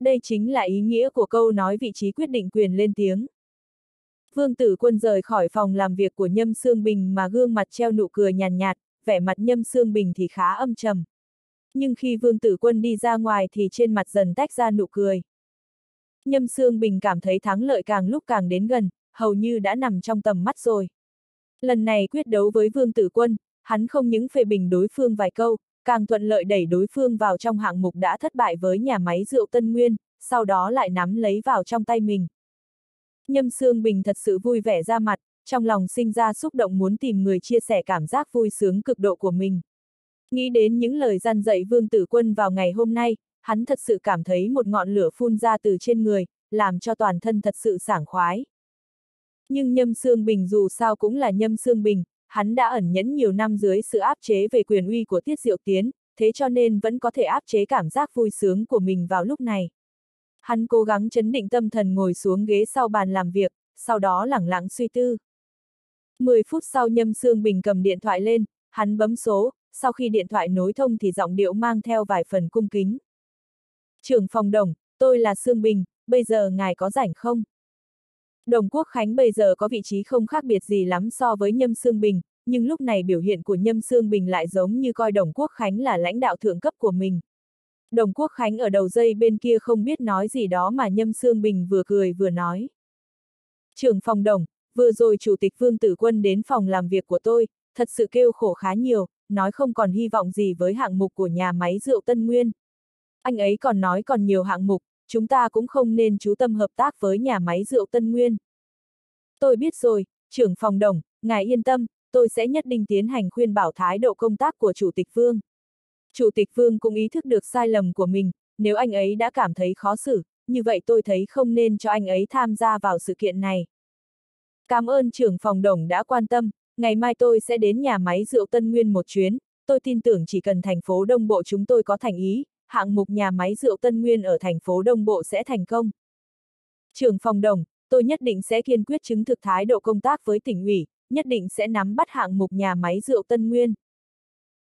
[SPEAKER 1] Đây chính là ý nghĩa của câu nói vị trí quyết định quyền lên tiếng. Vương Tử Quân rời khỏi phòng làm việc của Nhâm Sương Bình mà gương mặt treo nụ cười nhàn nhạt, nhạt, vẻ mặt Nhâm Sương Bình thì khá âm trầm. Nhưng khi Vương Tử Quân đi ra ngoài thì trên mặt dần tách ra nụ cười. Nhâm Sương Bình cảm thấy thắng lợi càng lúc càng đến gần, hầu như đã nằm trong tầm mắt rồi. Lần này quyết đấu với Vương Tử Quân, hắn không những phê bình đối phương vài câu, càng thuận lợi đẩy đối phương vào trong hạng mục đã thất bại với nhà máy rượu Tân Nguyên, sau đó lại nắm lấy vào trong tay mình. Nhâm Sương Bình thật sự vui vẻ ra mặt, trong lòng sinh ra xúc động muốn tìm người chia sẻ cảm giác vui sướng cực độ của mình. Nghĩ đến những lời gian dạy Vương Tử Quân vào ngày hôm nay, hắn thật sự cảm thấy một ngọn lửa phun ra từ trên người, làm cho toàn thân thật sự sảng khoái. Nhưng Nhâm Sương Bình dù sao cũng là Nhâm Sương Bình, hắn đã ẩn nhẫn nhiều năm dưới sự áp chế về quyền uy của Tiết Diệu Tiến, thế cho nên vẫn có thể áp chế cảm giác vui sướng của mình vào lúc này. Hắn cố gắng chấn định tâm thần ngồi xuống ghế sau bàn làm việc, sau đó lẳng lặng suy tư. 10 phút sau Nhâm Sương Bình cầm điện thoại lên, hắn bấm số, sau khi điện thoại nối thông thì giọng điệu mang theo vài phần cung kính. Trưởng phòng đồng, tôi là Sương Bình, bây giờ ngài có rảnh không? Đồng Quốc Khánh bây giờ có vị trí không khác biệt gì lắm so với Nhâm Sương Bình, nhưng lúc này biểu hiện của Nhâm Sương Bình lại giống như coi Đồng Quốc Khánh là lãnh đạo thượng cấp của mình. Đồng Quốc Khánh ở đầu dây bên kia không biết nói gì đó mà Nhâm Sương Bình vừa cười vừa nói. Trưởng phòng đồng, vừa rồi Chủ tịch Vương Tử Quân đến phòng làm việc của tôi, thật sự kêu khổ khá nhiều, nói không còn hy vọng gì với hạng mục của nhà máy rượu Tân Nguyên. Anh ấy còn nói còn nhiều hạng mục, chúng ta cũng không nên chú tâm hợp tác với nhà máy rượu Tân Nguyên. Tôi biết rồi, trưởng phòng đồng, ngài yên tâm, tôi sẽ nhất định tiến hành khuyên bảo thái độ công tác của Chủ tịch Vương. Chủ tịch Vương cũng ý thức được sai lầm của mình, nếu anh ấy đã cảm thấy khó xử, như vậy tôi thấy không nên cho anh ấy tham gia vào sự kiện này. Cảm ơn trưởng phòng đồng đã quan tâm, ngày mai tôi sẽ đến nhà máy rượu Tân Nguyên một chuyến, tôi tin tưởng chỉ cần thành phố Đông Bộ chúng tôi có thành ý, hạng mục nhà máy rượu Tân Nguyên ở thành phố Đông Bộ sẽ thành công. Trưởng phòng đồng, tôi nhất định sẽ kiên quyết chứng thực thái độ công tác với tỉnh ủy, nhất định sẽ nắm bắt hạng mục nhà máy rượu Tân Nguyên.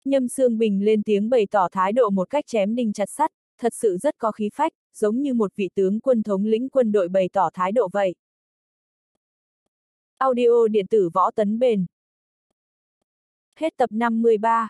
[SPEAKER 1] Nhâm Sương Bình lên tiếng bày tỏ thái độ một cách chém đinh chặt sắt, thật sự rất có khí phách, giống như một vị tướng quân thống lĩnh quân đội bày tỏ thái độ vậy. Audio điện tử võ tấn bền Hết tập 53